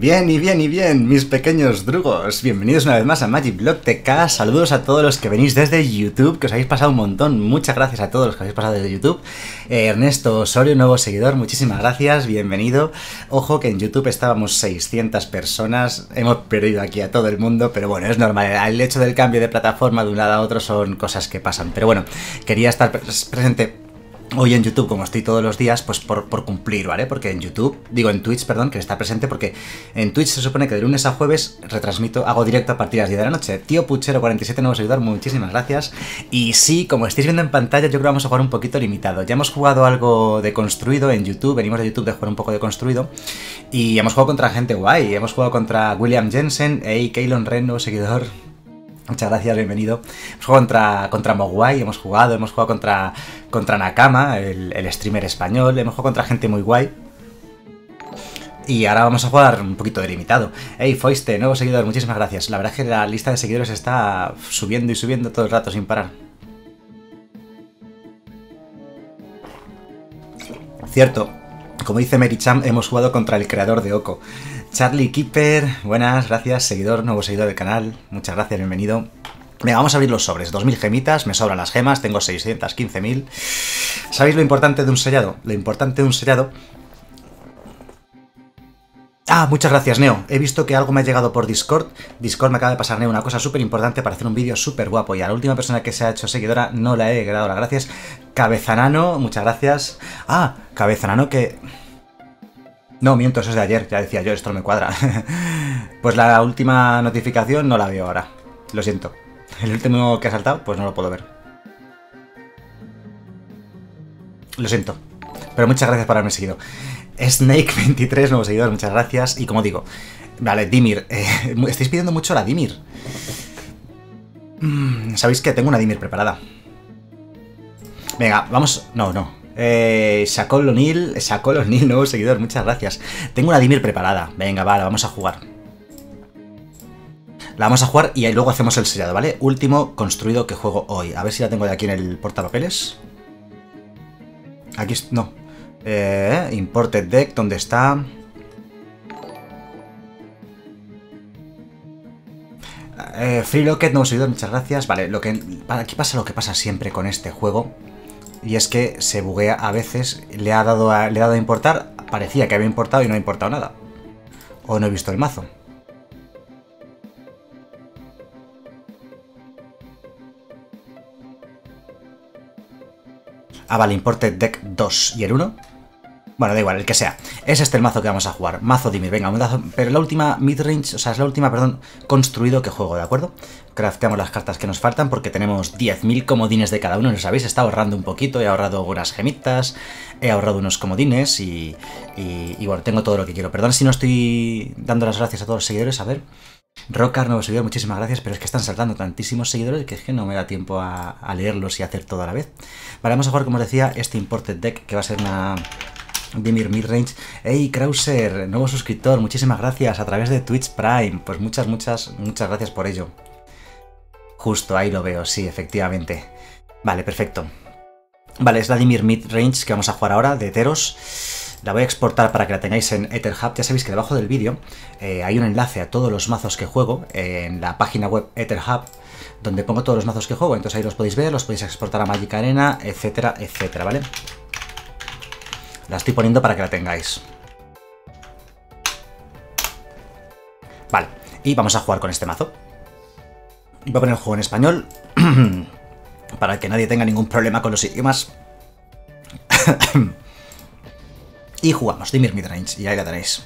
Bien y bien y bien, mis pequeños drugos. Bienvenidos una vez más a Magic Block TK. Saludos a todos los que venís desde YouTube, que os habéis pasado un montón. Muchas gracias a todos los que habéis pasado desde YouTube. Eh, Ernesto Osorio, nuevo seguidor, muchísimas gracias, bienvenido. Ojo que en YouTube estábamos 600 personas, hemos perdido aquí a todo el mundo, pero bueno, es normal. El hecho del cambio de plataforma de un lado a otro son cosas que pasan. Pero bueno, quería estar presente hoy en YouTube, como estoy todos los días, pues por, cumplir, ¿vale? Porque en YouTube, digo en Twitch, perdón, que está presente, porque en Twitch se supone que de lunes a jueves retransmito, hago directo a partir de las 10 de la noche. Tío Puchero47, nuevo seguidor, muchísimas gracias. Y sí, como estáis viendo en pantalla, yo creo que vamos a jugar un poquito limitado. Ya hemos jugado algo de construido en YouTube, venimos de YouTube de jugar un poco de construido, y hemos jugado contra gente guay. Hemos jugado contra William Jensen, hey, Keylon Ren, nuevo seguidor, Muchas gracias, bienvenido. Hemos jugado contra, contra Mogwai, hemos jugado, hemos jugado contra, contra Nakama, el, streamer español, hemos jugado contra gente muy guay. Y ahora vamos a jugar un poquito delimitado. Hey, Foiste, nuevo seguidor, muchísimas gracias. La verdad es que la lista de seguidores está subiendo y subiendo todo el rato sin parar. Cierto, como dice Mary Cham, hemos jugado contra el creador de Oko. Charlie Keeper, buenas, gracias, seguidor, nuevo seguidor del canal, muchas gracias, bienvenido. Venga, vamos a abrir los sobres, 2000 gemitas, me sobran las gemas, tengo 615.000. ¿Sabéis lo importante de un sellado? Lo importante de un sellado... Ah, muchas gracias, Neo. He visto que algo me ha llegado por Discord. Discord me acaba de pasar, Neo, una cosa súper importante para hacer un vídeo súper guapo. Y a la última persona que se ha hecho seguidora no la he dado gracias. Cabezanano, muchas gracias. Ah, Cabezanano que... No, miento, eso es de ayer, ya decía yo, esto no me cuadra. pues la última notificación no la veo ahora. Lo siento. El último que ha saltado, pues no lo puedo ver. Lo siento. Pero muchas gracias por haberme seguido. Snake23, nuevo seguidor, muchas gracias. Y como digo, vale, Dimir. Eh, estáis pidiendo mucho la Dimir. Mm, ¿Sabéis que tengo una Dimir preparada? Venga, vamos... No, no. Eh, Shakol O'Neill, Shakol O'Neill, nuevo seguidor, muchas gracias. Tengo una Dimir preparada. Venga, vale, vamos a jugar. La vamos a jugar y luego hacemos el sellado, ¿vale? Último construido que juego hoy. A ver si la tengo de aquí en el portapapeles. Aquí, no. Eh, imported deck, ¿dónde está? Eh, Free Locket, nuevo seguidor, muchas gracias. Vale, lo que, aquí pasa lo que pasa siempre con este juego y es que se buguea a veces, le ha dado a, le ha dado a importar, parecía que había importado y no ha importado nada. O no he visto el mazo. Ah, vale, importe deck 2 y el 1. Bueno, da igual, el que sea. Es este el mazo que vamos a jugar. Mazo Dimir, venga, pero la última midrange, o sea, es la última, perdón, construido que juego, ¿de acuerdo? Crafteamos las cartas que nos faltan porque tenemos 10.000 comodines de cada uno, ¿no sabéis? Estado ahorrando un poquito, he ahorrado unas gemitas, he ahorrado unos comodines y, y, bueno, tengo todo lo que quiero. Perdón si no estoy dando las gracias a todos los seguidores, a ver. Rockar, nuevo seguidor, muchísimas gracias, pero es que están saltando tantísimos seguidores que es que no me da tiempo a leerlos y hacer todo a la vez. Vale, vamos a jugar, como os decía, este Imported Deck, que va a ser una, Dimir Midrange. Hey, Krauser, nuevo suscriptor, muchísimas gracias a través de Twitch Prime. Pues muchas, muchas, muchas gracias por ello. Justo, ahí lo veo, sí, efectivamente. Vale, perfecto. Vale, es la Dimir Midrange que vamos a jugar ahora, de Teros. La voy a exportar para que la tengáis en EtherHub. Ya sabéis que debajo del vídeo eh, hay un enlace a todos los mazos que juego en la página web EtherHub, donde pongo todos los mazos que juego. Entonces ahí los podéis ver, los podéis exportar a Magic Arena, etcétera, etcétera, ¿vale? La estoy poniendo para que la tengáis. Vale, y vamos a jugar con este mazo. Voy a poner el juego en español para que nadie tenga ningún problema con los idiomas. y jugamos, Dimir Midrange, y ahí la tenéis.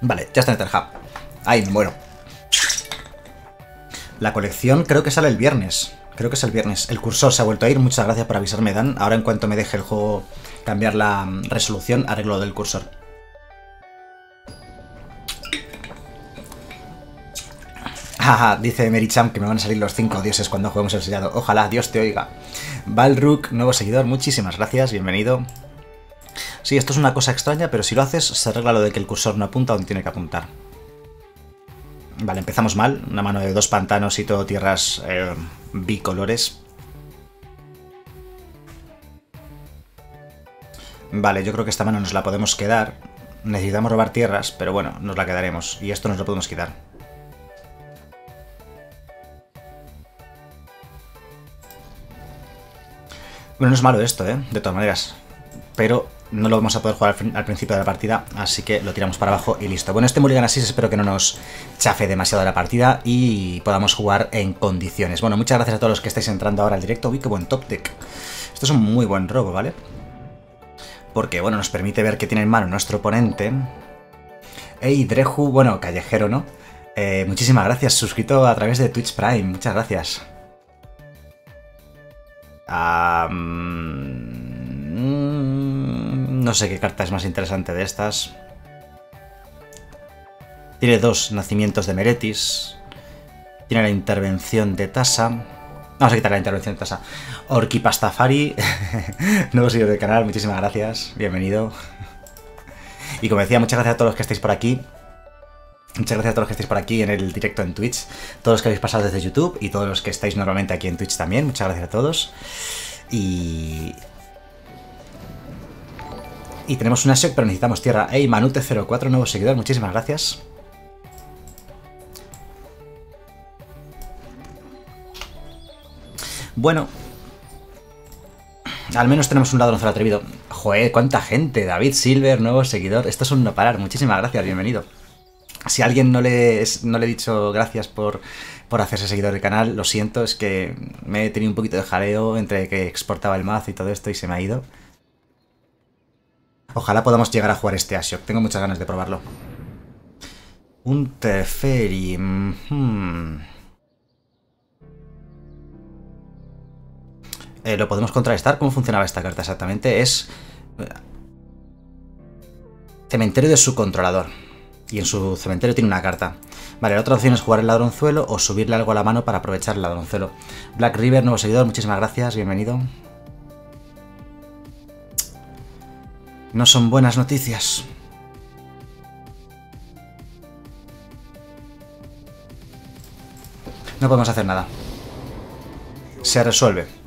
Vale, ya está en Etherhub. Ahí me muero. La colección creo que sale el viernes. Creo que es el viernes. El cursor se ha vuelto a ir. Muchas gracias por avisarme, Dan. Ahora en cuanto me deje el juego cambiar la mm, resolución, arreglo del cursor. Jaja, dice Mericham que me van a salir los cinco dioses cuando juguemos el sellado. Ojalá, Dios te oiga. Balruk, nuevo seguidor, muchísimas gracias, bienvenido. Sí, esto es una cosa extraña, pero si lo haces, se arregla lo de que el cursor no apunta donde tiene que apuntar. Vale, empezamos mal. Una mano de dos pantanos y todo tierras eh, bicolores. Vale, yo creo que esta mano nos la podemos quedar. necesitamos robar tierras, pero bueno, nos la quedaremos. Y esto nos lo podemos quitar. Bueno, no es malo esto, ¿eh? De todas maneras. Pero no lo vamos a poder jugar al, principio de la partida, así que lo tiramos para abajo y listo. Bueno, este Mulligan así espero que no nos chafe demasiado la partida y podamos jugar en condiciones. Bueno, muchas gracias a todos los que estáis entrando ahora al directo. Uy, qué buen top deck. Esto es un muy buen robo, ¿vale? Porque, bueno, nos permite ver qué tiene en mano nuestro oponente. Ey, Dreju, bueno, callejero, ¿no? Eh, muchísimas gracias, suscrito a través de Twitch Prime, muchas gracias. No sé qué carta es más interesante de estas. Tiene dos nacimientos de Meretis. Tiene la intervención de Tasa. Vamos a quitar la intervención de Tasa. Orki Pastafari, nuevo seguidor del canal, muchísimas gracias. Bienvenido. Y como decía, muchas gracias a todos los que estáis por aquí. Muchas gracias a todos los que estáis por aquí en el directo en Twitch, todos los que habéis pasado desde YouTube y todos los que estáis normalmente aquí en Twitch también. Muchas gracias a todos. Y... Y tenemos una SEC, pero necesitamos tierra. Hey, Manute04, nuevo seguidor, muchísimas gracias. Bueno. Al menos tenemos un ladronzuelo atrevido. Joder, cuánta gente. David Silver, nuevo seguidor. Esto es un no parar. Muchísimas gracias, bienvenido. Si a alguien no le, no le he dicho gracias por, por hacerse seguidor del canal, lo siento, es que me he tenido un poquito de jaleo entre que exportaba el mazo y todo esto y se me ha ido. Ojalá podamos llegar a jugar este Ashok, tengo muchas ganas de probarlo. Un Teferi... Hmm. Eh, ¿Lo podemos contrarrestar? ¿Cómo funcionaba esta carta exactamente? Es... Eh, cementerio de su controlador y en su cementerio tiene una carta. Vale, la otra opción es jugar el ladronzuelo o subirle algo a la mano para aprovechar el ladronzuelo. Black River, nuevo seguidor, muchísimas gracias, bienvenido. No son buenas noticias. No podemos hacer nada. Se resuelve.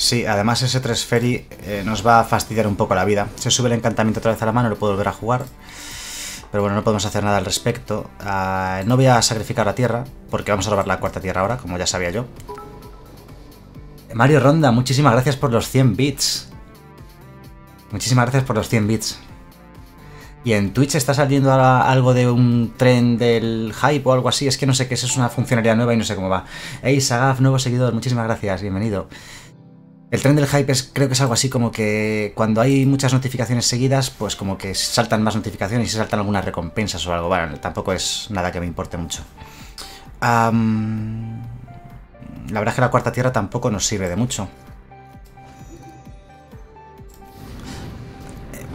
Sí, además ese 3 Ferry eh, nos va a fastidiar un poco la vida. Se sube el encantamiento otra vez a la mano, lo puedo volver a jugar. Pero bueno, no podemos hacer nada al respecto. Ah, no voy a sacrificar la tierra, porque vamos a robar la cuarta tierra ahora, como ya sabía yo. Mario Ronda, muchísimas gracias por los 100 bits. Muchísimas gracias por los 100 bits. Y en Twitch está saliendo algo de un tren del hype o algo así. Es que no sé qué es, es una funcionalidad nueva y no sé cómo va. Hey, Sagaf, nuevo seguidor, muchísimas gracias, bienvenido. El tren del hype es, creo que es algo así como que cuando hay muchas notificaciones seguidas, pues como que saltan más notificaciones y se saltan algunas recompensas o algo. Bueno, tampoco es nada que me importe mucho. la verdad es que la cuarta tierra tampoco nos sirve de mucho.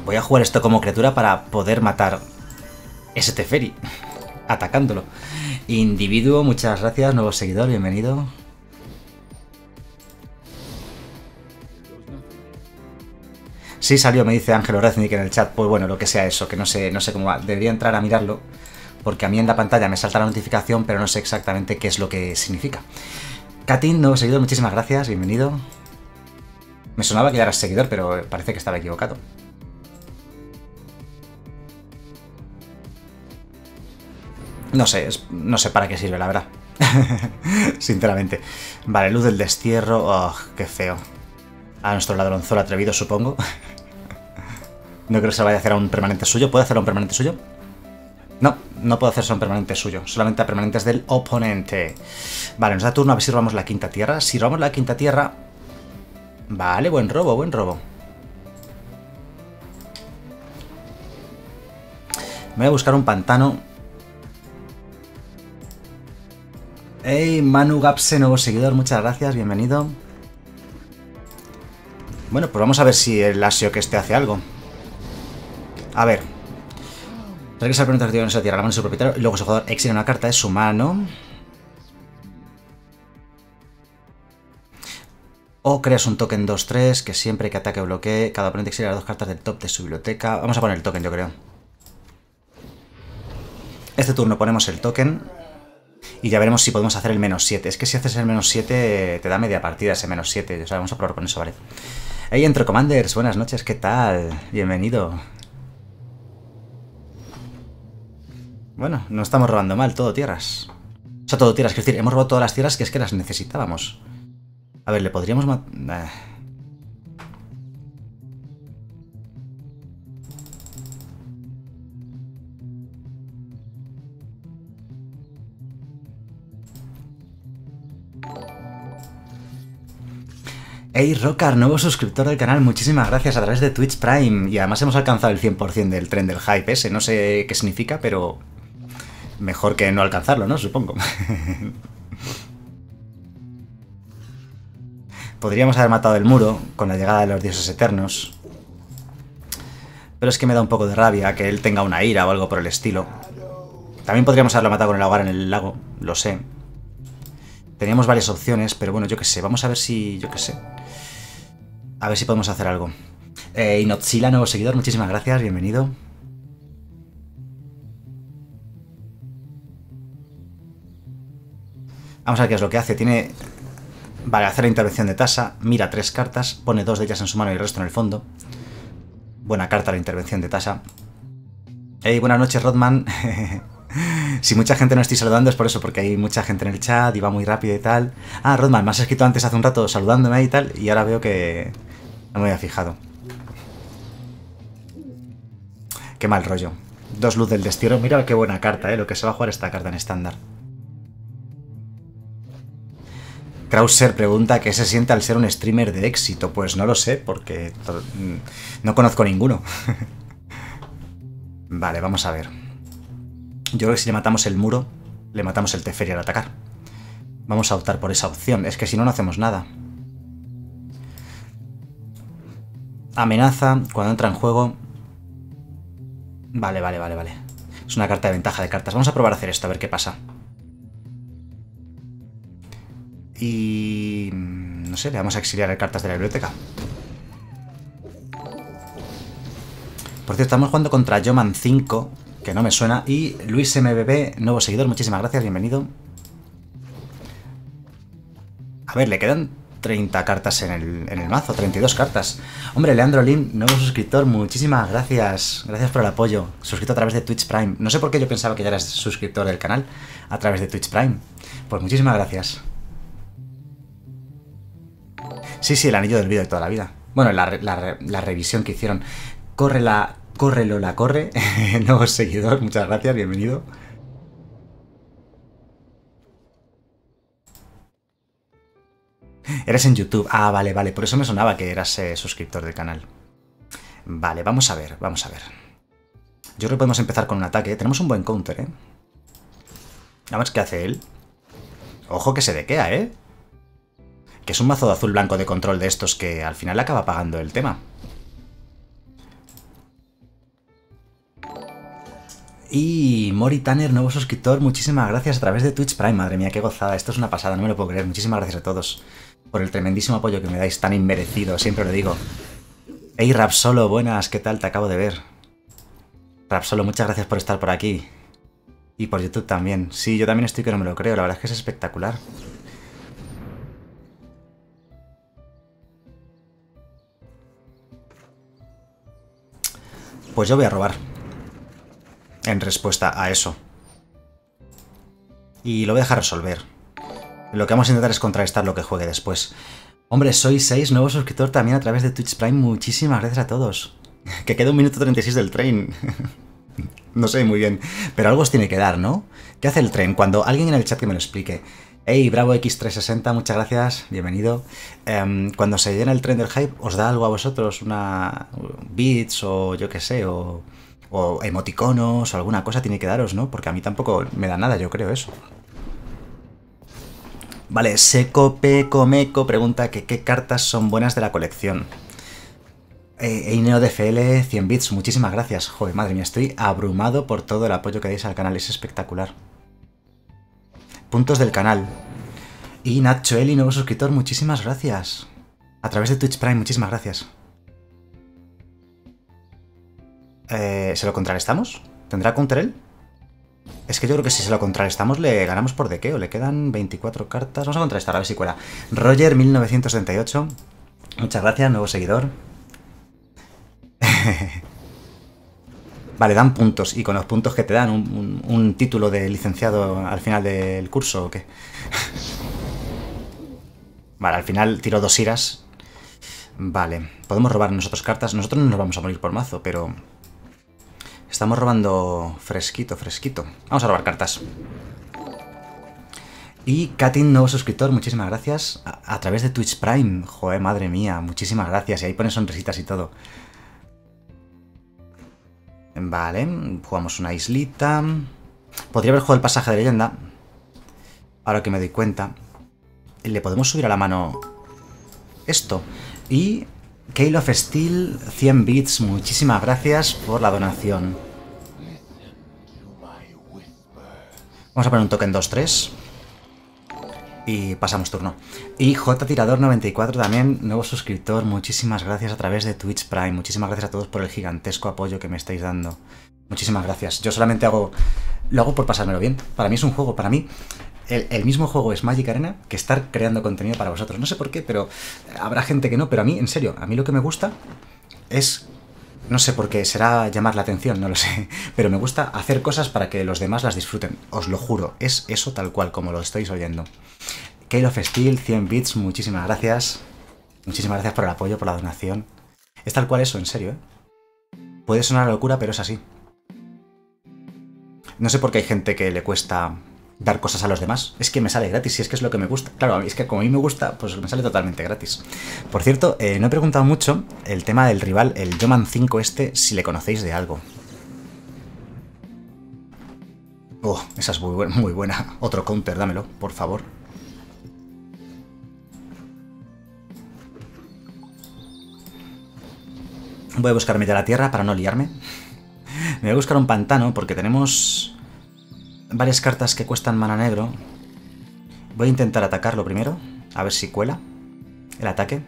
Voy a jugar esto como criatura para poder matar ese Teferi, atacándolo. Individuo, muchas gracias, nuevo seguidor, bienvenido. Sí salió, me dice Ángelo Reznik en el chat, pues bueno, lo que sea eso, que no sé, no sé cómo va. Debería entrar a mirarlo, porque a mí en la pantalla me salta la notificación, pero no sé exactamente qué es lo que significa. Katin, nuevo seguidor, muchísimas gracias, bienvenido. Me sonaba que ya eras seguidor, pero parece que estaba equivocado. No sé, no sé para qué sirve, la verdad. Sinceramente. Vale, luz del destierro. Oh, qué feo. A nuestro ladronzuelo atrevido, supongo. No creo que se vaya a hacer a un permanente suyo. ¿Puede hacer a un permanente suyo? No, no puedo hacerse a un permanente suyo. Solamente a permanentes del oponente. Vale, nos da turno a ver si robamos la quinta tierra. Si robamos la quinta tierra... Vale, buen robo, buen robo. Me voy a buscar un pantano. Hey, Manu Gapse, nuevo seguidor, muchas gracias, bienvenido. Bueno, pues vamos a ver si el Asio que este hace algo. A ver. Regresa al primer en esa tierra, la mano de su propietario, y luego su jugador exile una carta de su mano. O creas un token 2-3 que siempre que ataque o bloquee, cada oponente exilia las dos cartas del top de su biblioteca. Vamos a poner el token, yo creo. Este turno ponemos el token. Y ya veremos si podemos hacer el menos 7. Es que si haces el menos 7 te da media partida ese menos 7. O sea, vamos a probar con eso, ¿vale? Hey, Entro Commanders, buenas noches, ¿qué tal? Bienvenido. Bueno, no estamos robando mal, todo tierras. O sea, todo tierras, es decir, hemos robado todas las tierras que es que las necesitábamos. A ver, le podríamos... matar... Hey Rockar, nuevo suscriptor del canal, muchísimas gracias a través de Twitch Prime. Y además hemos alcanzado el 100% del tren del hype ese, no sé qué significa, pero mejor que no alcanzarlo, ¿no? Supongo. Podríamos haber matado el muro con la llegada de los dioses eternos. Pero es que me da un poco de rabia que él tenga una ira o algo por el estilo. También podríamos haberlo matado con el hogar en el lago, lo sé. Teníamos varias opciones, pero bueno, yo qué sé. Vamos a ver si... yo qué sé. A ver si podemos hacer algo. Eh, nuevo seguidor, muchísimas gracias, bienvenido. Vamos a ver qué es lo que hace. Tiene... Vale, hacer la intervención de tasa, mira tres cartas, pone dos de ellas en su mano y el resto en el fondo. Buena carta la intervención de tasa. Hey, buenas noches, Rodman. si mucha gente no estoy saludando es por eso, porque hay mucha gente en el chat y va muy rápido y tal. Ah, Rodman, me has escrito antes hace un rato saludándome y tal, y ahora veo que no me había fijado. Qué mal rollo. Dos luz del destierro. Mira qué buena carta, ¿eh? Lo que se va a jugar esta carta en estándar. Krauser pregunta qué se siente al ser un streamer de éxito. Pues no lo sé, porque no conozco ninguno. vale, vamos a ver. Yo creo que si le matamos el muro, le matamos el Teferi al atacar. Vamos a optar por esa opción. Es que si no, no hacemos nada. Amenaza cuando entra en juego. Vale, vale, vale, vale. Es una carta de ventaja de cartas. Vamos a probar a hacer esto, a ver qué pasa. Y... No sé, le vamos a exiliar cartas de la biblioteca. Por cierto, estamos jugando contra Yoman 5, que no me suena. Y Luis MBB, nuevo seguidor, muchísimas gracias, bienvenido. A ver, le quedan 30 cartas en el, en el mazo, 32 cartas. Hombre, Leandro Lim, nuevo suscriptor, muchísimas gracias. Gracias por el apoyo. Suscrito a través de Twitch Prime. No sé por qué yo pensaba que ya eras suscriptor del canal a través de Twitch Prime. Pues muchísimas gracias. Sí, sí, el anillo del vídeo de toda la vida. Bueno, la, la, revisión que hicieron. Corre la... Corre Lola, corre. nuevo seguidor, muchas gracias, bienvenido. Eres en YouTube. Ah, vale, vale. Por eso me sonaba que eras eh, suscriptor del canal. Vale, vamos a ver, vamos a ver. Yo creo que podemos empezar con un ataque. Tenemos un buen counter, ¿eh? Vamos, ¿qué hace él? Ojo que se dequea, ¿eh? Que es un mazo de azul-blanco de control de estos que al final acaba pagando el tema. Y Mori Tanner, nuevo suscriptor, muchísimas gracias a través de Twitch Prime. Madre mía, qué gozada. Esto es una pasada, no me lo puedo creer. Muchísimas gracias a todos por el tremendísimo apoyo que me dais, tan inmerecido, siempre lo digo. Hey Rapsolo, buenas, ¿qué tal? Te acabo de ver. Rapsolo, muchas gracias por estar por aquí. Y por YouTube también. Sí, yo también estoy que no me lo creo, la verdad es que es espectacular. Pues yo voy a robar. En respuesta a eso. Y lo voy a dejar resolver. Lo que vamos a intentar es contrarrestar lo que juegue después. Hombre, soy 6, nuevo suscriptor también a través de Twitch Prime. Muchísimas gracias a todos. Que queda un minuto 36 del tren. no sé muy bien. Pero algo os tiene que dar, ¿no? ¿Qué hace el tren? Cuando alguien en el chat que me lo explique. Hey, Bravo X360, muchas gracias, bienvenido. Em, cuando se llena el tren del hype, ¿os da algo a vosotros? ¿Una bits o yo qué sé? O, emoticonos o alguna cosa tiene que daros, ¿no? Porque a mí tampoco me da nada, yo creo eso. Vale, Seco Peco pregunta que qué cartas son buenas de la colección. Eh, Eineo DFL 100 bits, muchísimas gracias. Joder, madre mía, estoy abrumado por todo el apoyo que dais al canal, es espectacular. Puntos del canal. Y Nacho Eli, nuevo suscriptor, muchísimas gracias. A través de Twitch Prime, muchísimas gracias. Eh, ¿Se lo contrarrestamos? ¿Tendrá counter él? Es que yo creo que si se lo contrarrestamos le ganamos por dequeo. Le quedan 24 cartas. Vamos a contrarrestar a ver si cuela. Roger 1978. Muchas gracias, nuevo seguidor. vale, dan puntos. ¿Y con los puntos que te dan? ¿Un, título de licenciado al final del curso o qué? vale, al final tiro dos iras. Vale, podemos robar nosotros cartas. Nosotros no nos vamos a morir por mazo, pero... Estamos robando fresquito, fresquito. Vamos a robar cartas. Y Katin, nuevo suscriptor, muchísimas gracias. A, través de Twitch Prime. Joder, madre mía, muchísimas gracias. Y ahí pone sonrisitas y todo. Vale, jugamos una islita. Podría haber jugado el pasaje de leyenda. Ahora que me doy cuenta. Le podemos subir a la mano esto. Y Kale of Steel, 100 bits, muchísimas gracias por la donación. Vamos a poner un token 2-3. Y pasamos turno. Y J Tirador 94 también, nuevo suscriptor. Muchísimas gracias a través de Twitch Prime. Muchísimas gracias a todos por el gigantesco apoyo que me estáis dando. Muchísimas gracias. Yo solamente hago... Lo hago por pasármelo bien. Para mí es un juego. Para mí el, mismo juego es Magic Arena que estar creando contenido para vosotros. No sé por qué, pero habrá gente que no. Pero a mí, en serio, a mí lo que me gusta es no sé por qué, será llamar la atención, no lo sé. Pero me gusta hacer cosas para que los demás las disfruten. Os lo juro, es eso tal cual, como lo estáis oyendo. Kale of Steel, 100 bits, muchísimas gracias. Muchísimas gracias por el apoyo, por la donación. Es tal cual eso, en serio, ¿eh? Puede sonar locura, pero es así. No sé por qué hay gente que le cuesta dar cosas a los demás. Es que me sale gratis, si es que es lo que me gusta. Claro, es que como a mí me gusta, pues me sale totalmente gratis. Por cierto, eh, no he preguntado mucho el tema del rival, el Yoman 5 este, si le conocéis de algo. Oh, esa es muy buena. Otro counter, dámelo, por favor. Voy a buscarme ya la tierra para no liarme. Me voy a buscar un pantano porque tenemos varias cartas que cuestan mana negro. Voy a intentar atacarlo primero, a ver si cuela el ataque.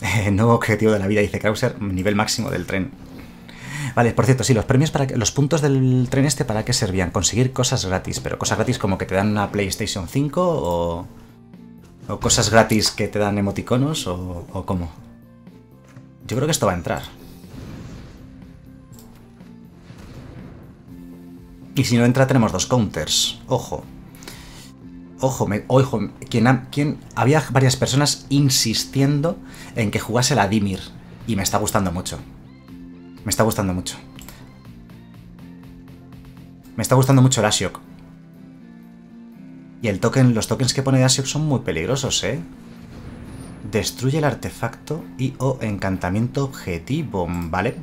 Nuevo objetivo de la vida, dice Krauser, nivel máximo del tren. Vale, por cierto, sí, los premios para que, los puntos del tren este para qué servían? Conseguir cosas gratis, pero cosas gratis como que te dan una PlayStation 5 o, o cosas gratis que te dan emoticonos o, o cómo. Yo creo que esto va a entrar. Y si no entra tenemos dos counters. Ojo. Ojo, me, ojo, quien, quien, había varias personas insistiendo en que jugase la Dimir. Y me está gustando mucho. Me está gustando mucho. Me está gustando mucho el Asiok. Y el token, los tokens que pone de son muy peligrosos, ¿eh? Destruye el artefacto y o encantamiento objetivo, ¿vale?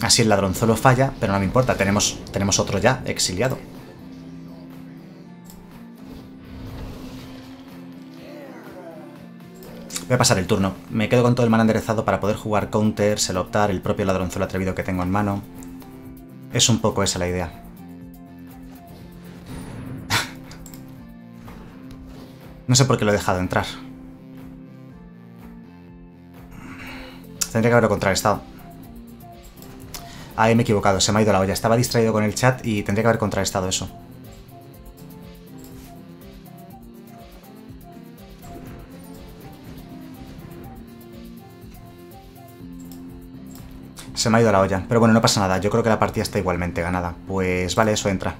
Así el ladronzuelo falla, pero no me importa, tenemos, tenemos otro ya, exiliado. Voy a pasar el turno. Me quedo con todo el mana enderezado para poder jugar counter, optar el propio ladronzuelo atrevido que tengo en mano. Es un poco esa la idea. no sé por qué lo he dejado entrar. Tendría que haberlo contrarrestado. Ahí me he equivocado, se me ha ido la olla. Estaba distraído con el chat y tendría que haber contrarrestado eso. Se me ha ido la olla. Pero bueno, no pasa nada. Yo creo que la partida está igualmente ganada. Pues vale, eso entra.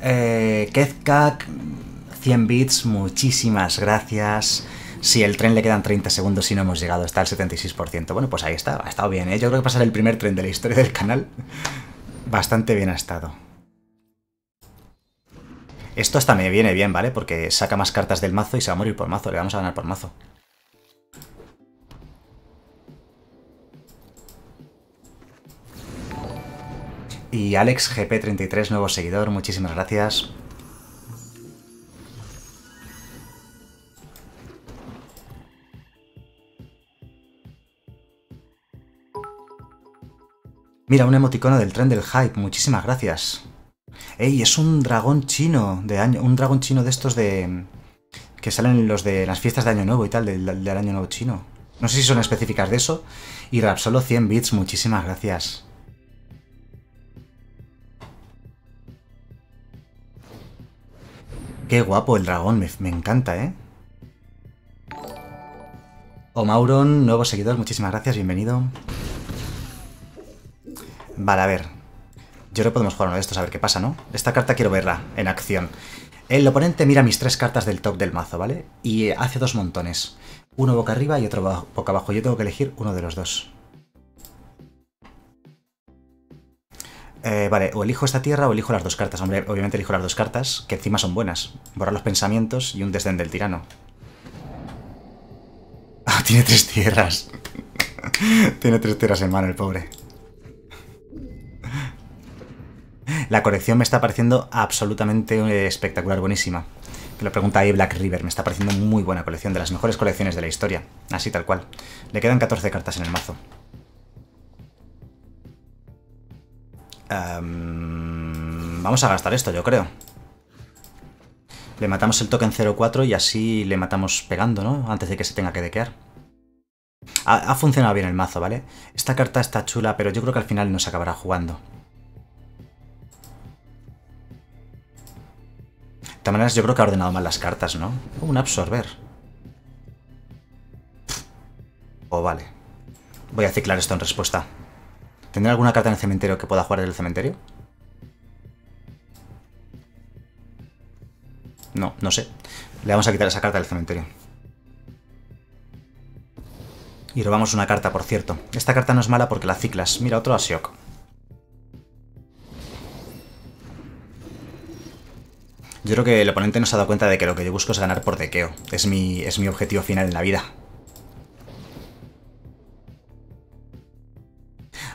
Eh, Kezkak, 100 bits, muchísimas gracias. Si el tren le quedan 30 segundos y no hemos llegado, está al 76%. Bueno, pues ahí está, ha estado bien, ¿eh? Yo creo que pasar el primer tren de la historia del canal. Bastante bien ha estado. Esto hasta me viene bien, ¿vale? Porque saca más cartas del mazo y se va a morir por mazo. Le vamos a ganar por mazo. Y Alex GP33, nuevo seguidor, muchísimas gracias. Mira, un emoticono del tren del hype, muchísimas gracias. ¡Ey! Es un dragón chino de año. Un dragón chino de estos de. que salen los de las fiestas de Año Nuevo y tal, del, Año Nuevo chino. No sé si son específicas de eso. Y Rap solo 100 bits, muchísimas gracias. Qué guapo el dragón, me, me encanta, ¿eh? O Mauron, nuevo seguidor, muchísimas gracias, bienvenido. Vale, a ver. Yo creo que podemos jugar uno de estos a ver qué pasa, ¿no? Esta carta quiero verla en acción. El oponente mira mis tres cartas del top del mazo, ¿vale? Y hace dos montones. Uno boca arriba y otro boca abajo. Yo tengo que elegir uno de los dos. Eh, vale, o elijo esta tierra o elijo las dos cartas. Hombre, obviamente elijo las dos cartas, que encima son buenas. Borrar los pensamientos y un desdén del tirano. Ah, tiene tres tierras. tiene tres tierras en mano el pobre. La colección me está pareciendo absolutamente eh, espectacular, buenísima. Que lo pregunta ahí Black River, me está pareciendo muy buena colección, de las mejores colecciones de la historia. Así tal cual. Le quedan 14 cartas en el mazo. vamos a gastar esto, yo creo. Le matamos el token 0-4 y así le matamos pegando, ¿no? Antes de que se tenga que dequear. Ha, ha, funcionado bien el mazo, ¿vale? Esta carta está chula, pero yo creo que al final no se acabará jugando. Todas maneras, yo creo que ha ordenado mal las cartas, ¿no? un absorber. Oh, vale. Voy a ciclar esto en respuesta. ¿Tendrá alguna carta en el cementerio que pueda jugar del cementerio? No, no sé. Le vamos a quitar esa carta del cementerio. Y robamos una carta, por cierto. Esta carta no es mala porque la ciclas. Mira, otro Asiok. Yo creo que el oponente no se ha dado cuenta de que lo que yo busco es ganar por dequeo. Es mi, es mi objetivo final en la vida.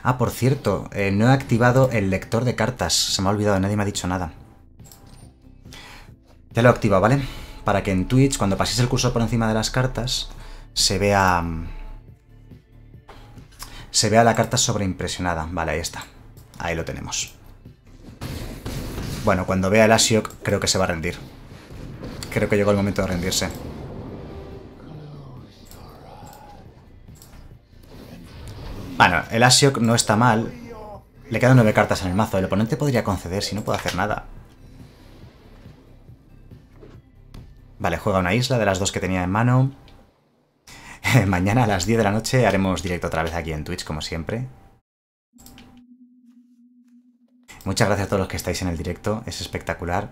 Ah, por cierto, eh, no he activado el lector de cartas. Se me ha olvidado, nadie me ha dicho nada. Ya lo he activado, ¿vale? Para que en Twitch, cuando paséis el cursor por encima de las cartas, se vea... Se vea la carta sobreimpresionada. Vale, ahí está. Ahí lo tenemos. Bueno, cuando vea el Asiok creo que se va a rendir. Creo que llegó el momento de rendirse. Bueno, el Asiok no está mal. Le quedan nueve cartas en el mazo. El oponente podría conceder si no puede hacer nada. Vale, juega una isla de las dos que tenía en mano. Mañana a las 10 de la noche haremos directo otra vez aquí en Twitch, como siempre. Muchas gracias a todos los que estáis en el directo, es espectacular.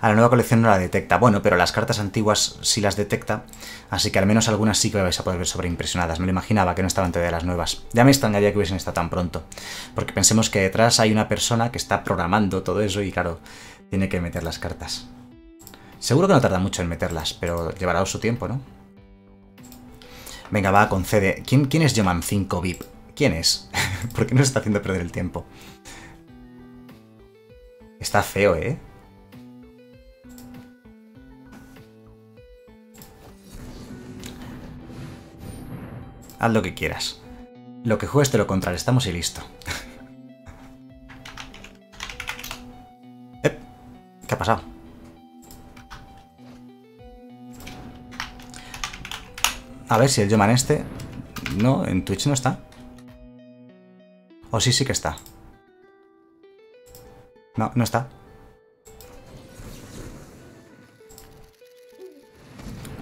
A la nueva colección no la detecta. Bueno, pero las cartas antiguas sí las detecta, así que al menos algunas sí que vais a poder ver sobreimpresionadas. Me lo imaginaba que no estaban todavía las nuevas. Ya me extrañaría que hubiesen estado tan pronto, porque pensemos que detrás hay una persona que está programando todo eso y claro, tiene que meter las cartas. Seguro que no tarda mucho en meterlas, pero llevará su tiempo, ¿no? Venga, va, concede. ¿Quién, quién es Yoman 5 VIP? ¿Quién es? ¿Por qué nos está haciendo perder el tiempo? Está feo, ¿eh? Haz lo que quieras. Lo que juegues te lo contrarrestamos y listo. ¿Qué ha pasado? A ver si el Yoman este... No, en Twitch no está. O sí, sí que está. No, no está.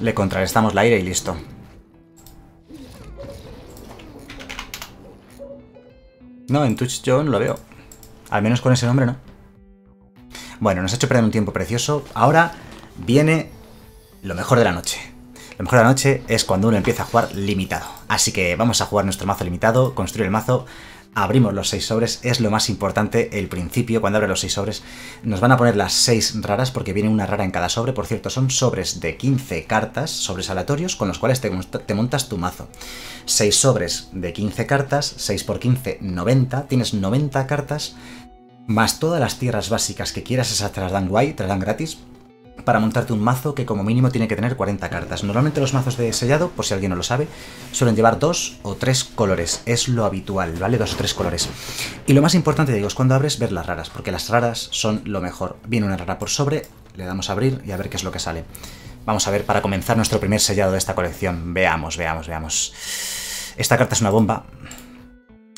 Le contrarrestamos el aire y listo. No, en Twitch yo no lo veo. Al menos con ese nombre no. Bueno, nos ha hecho perder un tiempo precioso. Ahora viene lo mejor de la noche. Lo mejor de la noche es cuando uno empieza a jugar limitado. Así que vamos a jugar nuestro mazo limitado, construir el mazo abrimos los seis sobres, es lo más importante, el principio, cuando abre los seis sobres, nos van a poner las seis raras porque viene una rara en cada sobre, por cierto, son sobres de 15 cartas, sobres aleatorios, con los cuales te, montas tu mazo. 6 sobres de 15 cartas, 6 por 15, 90, tienes 90 cartas, más todas las tierras básicas que quieras, esas te las dan guay, te las dan gratis, para montarte un mazo que como mínimo tiene que tener 40 cartas. Normalmente los mazos de sellado, por si alguien no lo sabe, suelen llevar dos o tres colores. Es lo habitual, ¿vale? Dos o tres colores. Y lo más importante, digo, es cuando abres ver las raras, porque las raras son lo mejor. Viene una rara por sobre, le damos a abrir y a ver qué es lo que sale. Vamos a ver para comenzar nuestro primer sellado de esta colección. Veamos, veamos, veamos. Esta carta es una bomba.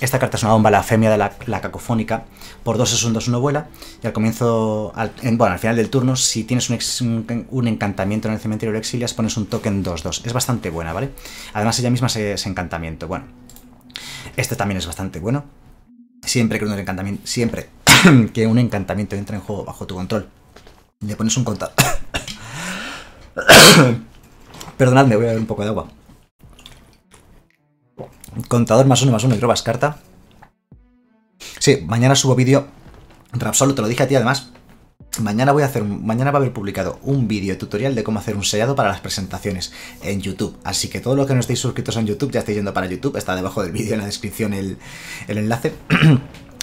Esta carta es una bomba, la femia de la, cacofónica. Por 2 es un 2-1 vuela. Y al comienzo, bueno, al final del turno, si tienes un, encantamiento en el cementerio de exilias, pones un token 2-2. Es bastante buena, ¿vale? Además, ella misma es, encantamiento. Bueno, este también es bastante bueno. Siempre que un encantamiento, siempre que un encantamiento entra en juego bajo tu control, le pones un contador. Perdonadme, voy a beber un poco de agua. Contador más uno más uno y robas carta. Sí, mañana subo vídeo. Rapsolo, te lo dije a ti además. Mañana voy a hacer, mañana va a haber publicado un vídeo tutorial de cómo hacer un sellado para las presentaciones en YouTube. Así que todo lo que no estéis suscritos en YouTube ya estáis yendo para YouTube. Está debajo del vídeo en la descripción el, el enlace.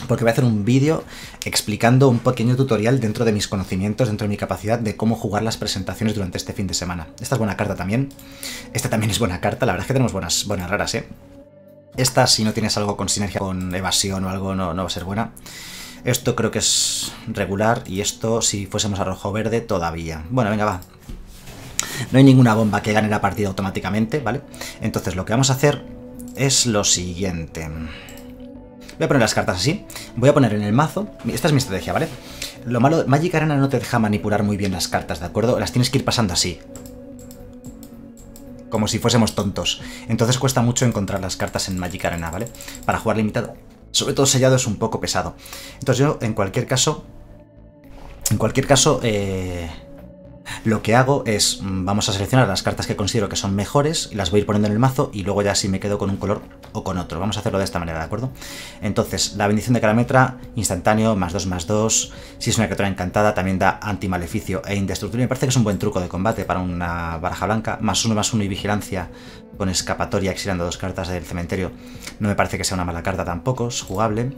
porque voy a hacer un vídeo explicando un pequeño tutorial dentro de mis conocimientos, dentro de mi capacidad de cómo jugar las presentaciones durante este fin de semana. Esta es buena carta también. Esta también es buena carta, la verdad es que tenemos buenas, buenas raras, ¿eh? Esta, si no tienes algo con sinergia con evasión o algo, no, no va a ser buena. Esto creo que es regular y esto, si fuésemos a rojo verde, todavía. Bueno, venga, va. No hay ninguna bomba que gane la partida automáticamente, ¿vale? Entonces lo que vamos a hacer es lo siguiente. Voy a poner las cartas así. Voy a poner en el mazo... Esta es mi estrategia, ¿vale? Lo malo, Magic Arena no te deja manipular muy bien las cartas, ¿de acuerdo? Las tienes que ir pasando así como si fuésemos tontos. Entonces cuesta mucho encontrar las cartas en Magic Arena, ¿vale? Para jugar limitado. Sobre todo sellado es un poco pesado. Entonces yo, en cualquier caso... En cualquier caso, eh, lo que hago es, mm, vamos a seleccionar las cartas que considero que son mejores las voy a ir poniendo en el mazo y luego ya si me quedo con un color o con otro. Vamos a hacerlo de esta manera, ¿de acuerdo? Entonces, la bendición de Carametra, instantáneo, más 2, más 2. Si es una criatura encantada, también da antimaleficio e indestructible. Me parece que es un buen truco de combate para una baraja blanca. Más 1, más 1 y vigilancia con escapatoria exiliando dos cartas del cementerio. No me parece que sea una mala carta tampoco, es jugable.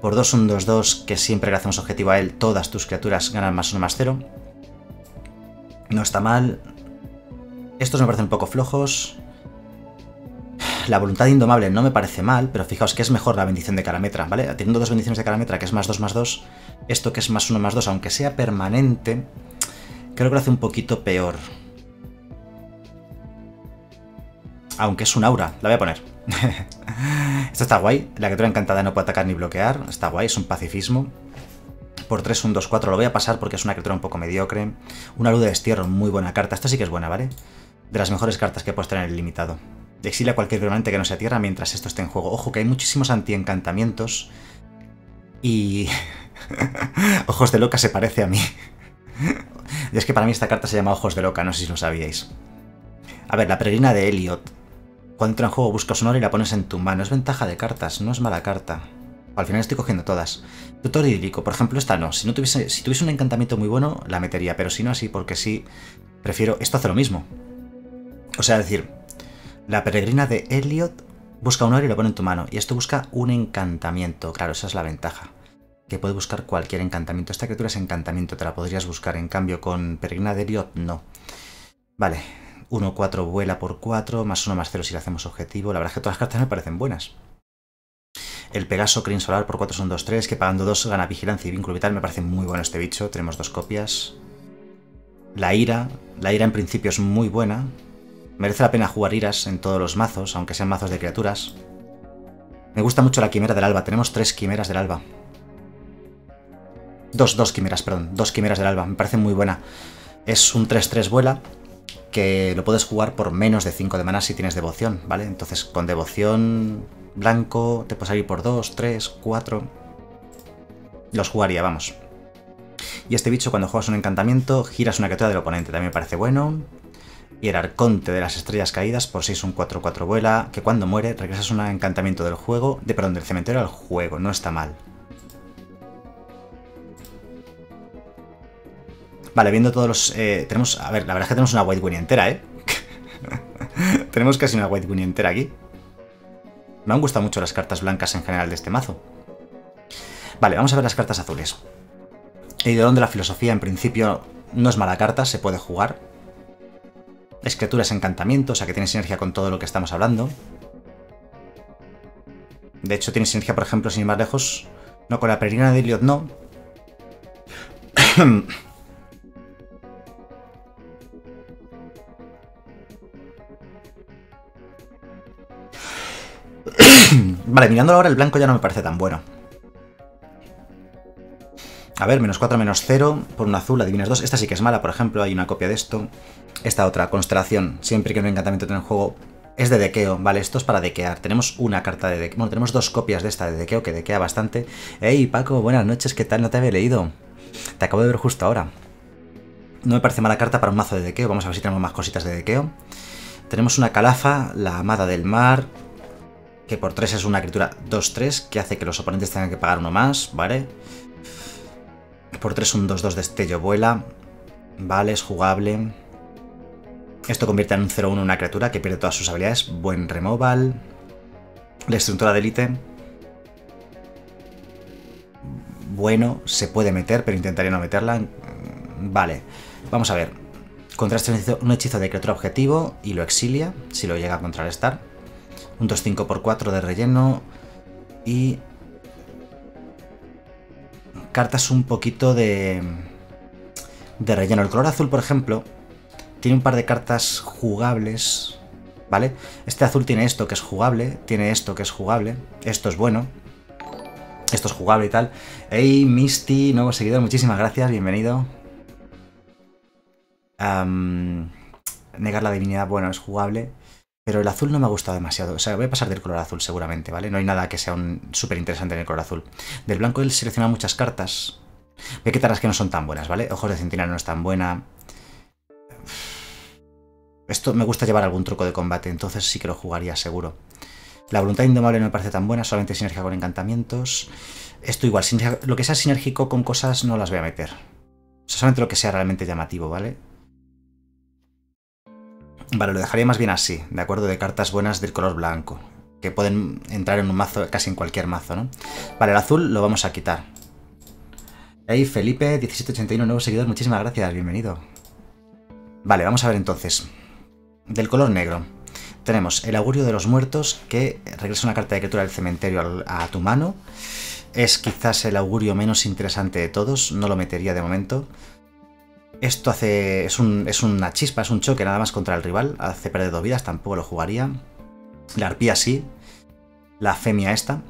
Por 2, un 2, 2, que siempre le hacemos objetivo a él, todas tus criaturas ganan más 1, más 0. No está mal. Estos me parecen un poco flojos. La voluntad indomable no me parece mal, pero fijaos que es mejor la bendición de Carametra, ¿vale? Teniendo dos bendiciones de Carametra, que es más 2 más 2, esto que es más 1 más 2, aunque sea permanente, creo que lo hace un poquito peor. Aunque es un aura, la voy a poner. Esto está guay, la criatura encantada no puede atacar ni bloquear, está guay, es un pacifismo. Por 3, un 2, 4. Lo voy a pasar porque es una criatura un poco mediocre. Una luz de destierro, muy buena carta. Esta sí que es buena, ¿vale? De las mejores cartas que puedes tener en el limitado. Exilia cualquier permanente que no sea tierra mientras esto esté en juego. Ojo, que hay muchísimos anti-encantamientos. Y... Ojos de loca se parece a mí. y es que para mí esta carta se llama Ojos de loca, no sé si lo sabíais. A ver, la peregrina de Elliot. Cuando entra en juego buscas un oro y la pones en tu mano. Es ventaja de cartas, no es mala carta. Al final estoy cogiendo todas. Tutor idílico, por ejemplo, esta no. Si, no tuviese, si tuviese un encantamiento muy bueno, la metería, pero si no así, porque sí, prefiero... Esto hace lo mismo. O sea, decir, la peregrina de Elliot busca un oro y lo pone en tu mano. Y esto busca un encantamiento. Claro, esa es la ventaja. Que puede buscar cualquier encantamiento. Esta criatura es encantamiento, te la podrías buscar. En cambio, con peregrina de Elliot, no. Vale. 1-4 vuela por 4, más 1 más 0 si le hacemos objetivo. La verdad es que todas las cartas me parecen buenas. El Pegaso Crin Solar por 4 son 2-3, que pagando 2 gana vigilancia y vínculo vital. Me parece muy bueno este bicho, tenemos dos copias. La Ira, la Ira en principio es muy buena. Merece la pena jugar Iras en todos los mazos, aunque sean mazos de criaturas. Me gusta mucho la Quimera del Alba, tenemos tres Quimeras del Alba. Dos, dos Quimeras, perdón, dos Quimeras del Alba, me parece muy buena. Es un 3-3 vuela, que lo puedes jugar por menos de 5 de mana si tienes devoción, ¿vale? Entonces con devoción blanco, te puedes salir por 2, 3, 4. Los jugaría, vamos. Y este bicho cuando juegas un encantamiento, giras una criatura del oponente, también me parece bueno. Y el Arconte de las Estrellas Caídas por 6 un 4-4 vuela, que cuando muere regresas un encantamiento del juego, de perdón, del cementerio al juego, no está mal. Vale, viendo todos los... Eh, tenemos... A ver, la verdad es que tenemos una White Winnie entera, ¿eh? tenemos casi una White Winnie entera aquí. Me han gustado mucho las cartas blancas en general de este mazo. Vale, vamos a ver las cartas azules. El de la filosofía en principio no es mala carta, se puede jugar. Es criaturas encantamiento, o sea que tiene sinergia con todo lo que estamos hablando. De hecho tiene sinergia, por ejemplo, sin ir más lejos... No, con la peregrina de Iliot no. vale, mirándolo ahora, el blanco ya no me parece tan bueno. A ver, menos 4, menos 0, por un azul, adivinas 2. Esta sí que es mala, por ejemplo, hay una copia de esto. Esta otra, constelación, siempre que un encantamiento tenga en juego, es de dequeo, vale, esto es para dequear. Tenemos una carta de dequeo, bueno, tenemos dos copias de esta de dequeo que dequea bastante. Hey, Paco, buenas noches, ¿qué tal? No te había leído. Te acabo de ver justo ahora. No me parece mala carta para un mazo de dequeo, vamos a ver si tenemos más cositas de dequeo. Tenemos una calafa, la amada del mar, que por 3 es una criatura 2-3, que hace que los oponentes tengan que pagar uno más, ¿vale? Por 3 un 2-2 destello vuela. Vale, es jugable. Esto convierte en un 0-1 una criatura que pierde todas sus habilidades. Buen removal. La estructura de élite. Bueno, se puede meter, pero intentaría no meterla. Vale, vamos a ver. Contrasta un hechizo de criatura objetivo y lo exilia, si lo llega a contrarrestar. Un 2-5 por 4 de relleno. Y cartas un poquito de, de relleno. El color azul, por ejemplo, tiene un par de cartas jugables, ¿vale? Este azul tiene esto que es jugable, tiene esto que es jugable, esto es bueno, esto es jugable y tal. Hey, Misty, nuevo seguidor, muchísimas gracias, bienvenido. negar la divinidad, bueno, es jugable. Pero el azul no me ha gustado demasiado. O sea, voy a pasar del color azul seguramente, ¿vale? No hay nada que sea súper interesante en el color azul. Del blanco él selecciona muchas cartas. Voy a quitar las que no son tan buenas, ¿vale? Ojos de centinela no es tan buena. Esto me gusta llevar algún truco de combate, entonces sí que lo jugaría seguro. La voluntad indomable no me parece tan buena, solamente sinergia con encantamientos. Esto igual, lo que sea sinérgico con cosas no las voy a meter. O sea, solamente lo que sea realmente llamativo, ¿vale? Vale, lo dejaría más bien así, de acuerdo, de cartas buenas del color blanco, que pueden entrar en un mazo, casi en cualquier mazo, ¿no? Vale, el azul lo vamos a quitar. Hey, Felipe, 1781, nuevo seguidor, muchísimas gracias, bienvenido. Vale, vamos a ver entonces. Del color negro. Tenemos el augurio de los muertos, que regresa una carta de criatura del cementerio a tu mano. Es quizás el augurio menos interesante de todos, no lo metería de momento. Esto hace. Es, una chispa, es un choque nada más contra el rival. Hace perder dos vidas, tampoco lo jugaría. La arpía sí. La femia esta.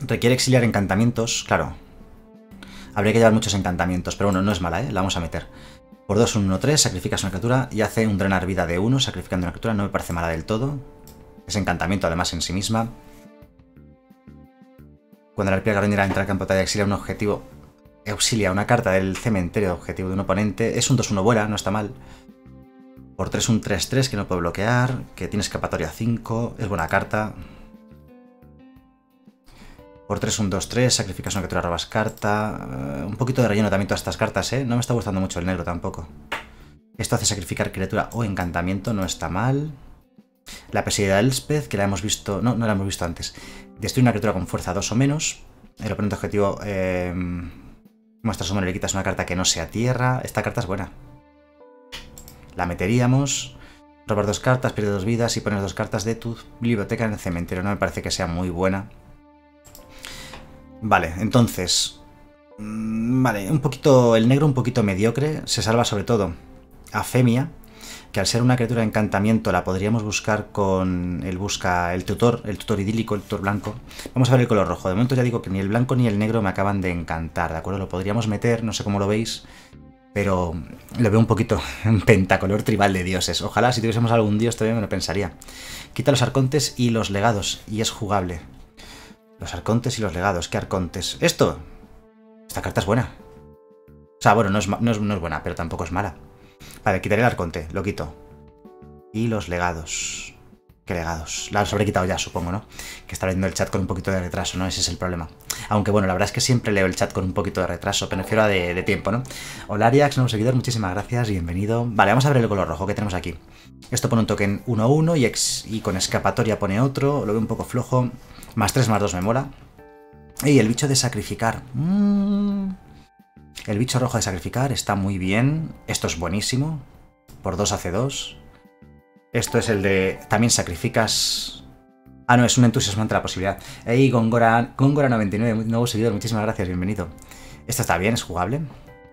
Requiere exiliar encantamientos, claro. Habría que llevar muchos encantamientos, pero bueno, no es mala, ¿eh? La vamos a meter. Por 2, 1, 3, sacrificas una criatura y hace un drenar vida de 1, sacrificando una criatura. No me parece mala del todo. Es encantamiento además en sí misma. Cuando la arpía garronera entra al campo de exilia un objetivo auxilia una carta del cementerio objetivo de un oponente. Es un 2-1 vuela, no está mal. Por 3 un 3-3 que no puede bloquear, que tiene escapatoria 5, es buena carta. Por 3 un 2-3, sacrificas una criatura, robas carta. Eh, un poquito de relleno también todas estas cartas, ¿eh? No me está gustando mucho el negro tampoco. Esto hace sacrificar criatura o encantamiento, no está mal. La pesadilla de Elspeth, que la hemos visto... No, no la hemos visto antes. Destruye una criatura con fuerza 2 o menos. El oponente objetivo... Eh, Muestra su mano y le quitas una carta que no sea tierra. Esta carta es buena. La meteríamos. Robar dos cartas, pierde dos vidas y pones dos cartas de tu biblioteca en el cementerio. No me parece que sea muy buena. Vale, entonces... Mm, vale, un poquito... El negro un poquito mediocre. Se salva sobre todo a Femia que al ser una criatura de encantamiento la podríamos buscar con el busca el tutor, el tutor idílico, el tutor blanco. Vamos a ver el color rojo. De momento ya digo que ni el blanco ni el negro me acaban de encantar, ¿de acuerdo? Lo podríamos meter, no sé cómo lo veis, pero lo veo un poquito en pentacolor tribal de dioses. Ojalá si tuviésemos algún dios todavía me lo pensaría. Quita los arcontes y los legados, y es jugable. Los arcontes y los legados, ¿qué arcontes? ¡Esto! Esta carta es buena. O sea, bueno, no es, no es buena, pero tampoco es mala. Vale, quitaré el arconte, lo quito. Y los legados. ¿Qué legados? Los habré quitado ya, supongo, ¿no? Que está leyendo el chat con un poquito de retraso, ¿no? Ese es el problema. Aunque bueno, la verdad es que siempre leo el chat con un poquito de retraso, pero prefiero a de, tiempo, ¿no? Hola Ariax, nuevo seguidor, muchísimas gracias, bienvenido. Vale, vamos a ver el color rojo que tenemos aquí. Esto pone un token 1-1 y, y con escapatoria pone otro, lo veo un poco flojo. Más 3 más 2 me mola. Y el bicho de sacrificar. Mmm... El bicho rojo de sacrificar está muy bien. Esto es buenísimo. Por 2 hace 2. Esto es el de... También sacrificas... Ah, no, es un entusiasmo ante la posibilidad. Ey, Gongora, Gongora99, nuevo seguidor, muchísimas gracias, bienvenido. Esta está bien, es jugable.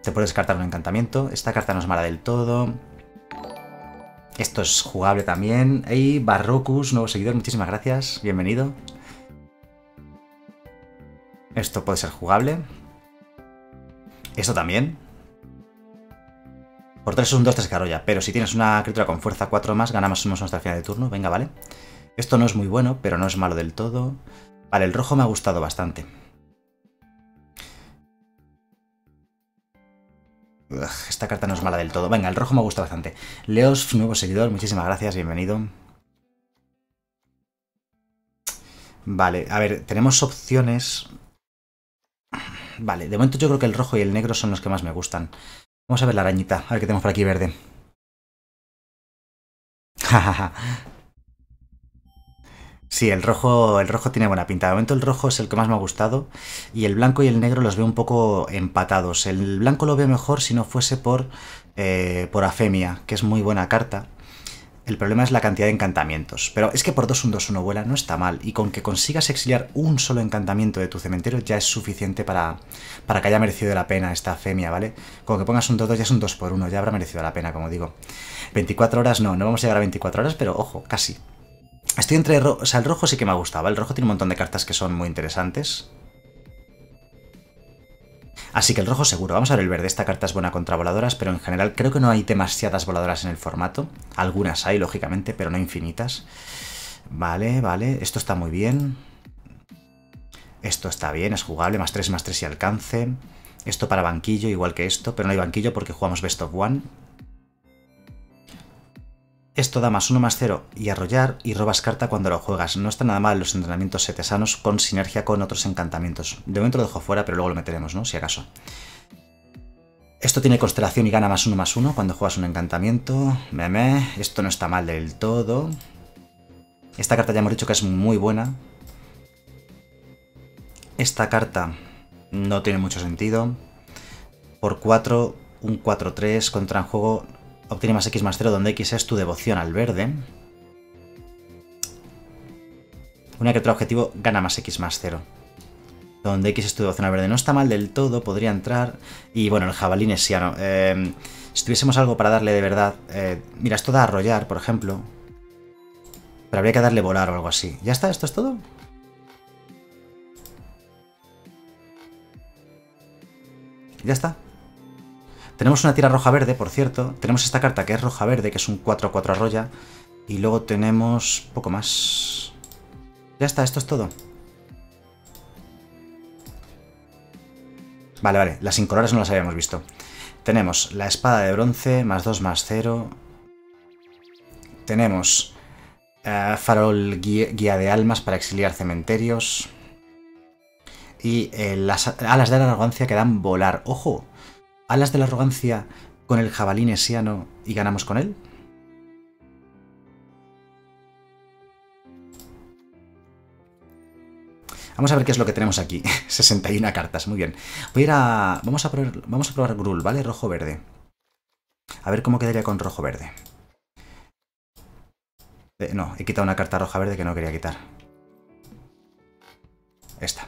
Te puede descartar un encantamiento. Esta carta no es mala del todo. Esto es jugable también. Hey, Barrocus, nuevo seguidor, muchísimas gracias. Bienvenido. Esto puede ser jugable. Esto también. Por 3 es un 2 te desarrolla, pero si tienes una criatura con fuerza 4 más, gana más unos hasta el final de turno. Venga, vale. Esto no es muy bueno, pero no es malo del todo. Vale, el rojo me ha gustado bastante. esta carta no es mala del todo. Venga, el rojo me gusta bastante. Leos, nuevo seguidor, muchísimas gracias, bienvenido. Vale, a ver, tenemos opciones... Vale, de momento yo creo que el rojo y el negro son los que más me gustan. Vamos a ver la arañita, a ver qué tenemos por aquí verde. Sí, el rojo, el rojo tiene buena pinta. De momento el rojo es el que más me ha gustado y el blanco y el negro los veo un poco empatados. El blanco lo veo mejor si no fuese por, eh, por Afemia, que es muy buena carta. El problema es la cantidad de encantamientos. Pero es que por 2 un 2 1 vuela no está mal. Y con que consigas exiliar un solo encantamiento de tu cementerio ya es suficiente para, para que haya merecido la pena esta Afemia, ¿vale? Con que pongas un 2 2 ya es un 2 por 1 ya habrá merecido la pena, como digo. 24 horas no, no vamos a llegar a 24 horas, pero ojo, casi. Estoy entre... o sea, el rojo sí que me ha gustado. El rojo tiene un montón de cartas que son muy interesantes. Así que el rojo seguro. Vamos a ver el verde. Esta carta es buena contra voladoras, pero en general creo que no hay demasiadas voladoras en el formato. Algunas hay, lógicamente, pero no infinitas. Vale, vale. Esto está muy bien. Esto está bien, es jugable. Más 3, más 3 y alcance. Esto para banquillo, igual que esto, pero no hay banquillo porque jugamos Best of One. Esto da más 1 más 0 y arrollar y robas carta cuando lo juegas. No está nada mal los entrenamientos setesanos con sinergia con otros encantamientos. De momento lo dejo fuera, pero luego lo meteremos, ¿no? Si acaso. Esto tiene constelación y gana más 1 más 1 cuando juegas un encantamiento. Meme. Esto no está mal del todo. Esta carta ya hemos dicho que es muy buena. Esta carta no tiene mucho sentido. Por 4, un 4-3 contra en juego obtiene más X más 0, donde X es tu devoción al verde. Una criatura objetivo gana más X más 0. Donde X es tu devoción al verde. No está mal del todo, podría entrar. Y bueno, el jabalí nesiano. Eh, si tuviésemos algo para darle de verdad... Eh, mira, esto da arrollar, por ejemplo. Pero habría que darle volar o algo así. ¿Ya está? ¿Esto es todo? ¿Ya está? Tenemos una tira roja-verde, por cierto. Tenemos esta carta que es roja-verde, que es un 4-4 arroya. Y luego tenemos poco más. Ya está, esto es todo. Vale, vale, las incoloras no las habíamos visto. Tenemos la espada de bronce, más 2, más 0. Tenemos eh, farol guía, de almas para exiliar cementerios. Y eh, las alas de la arrogancia que dan volar. ¡Ojo! Alas de la arrogancia con el jabalí nesiano y ganamos con él? Vamos a ver qué es lo que tenemos aquí. 61 cartas, muy bien. Voy a ir a... Vamos a probar, vamos a probar Grul, ¿vale? Rojo-verde. A ver cómo quedaría con rojo-verde. Eh, no, he quitado una carta roja-verde que no quería quitar. Esta.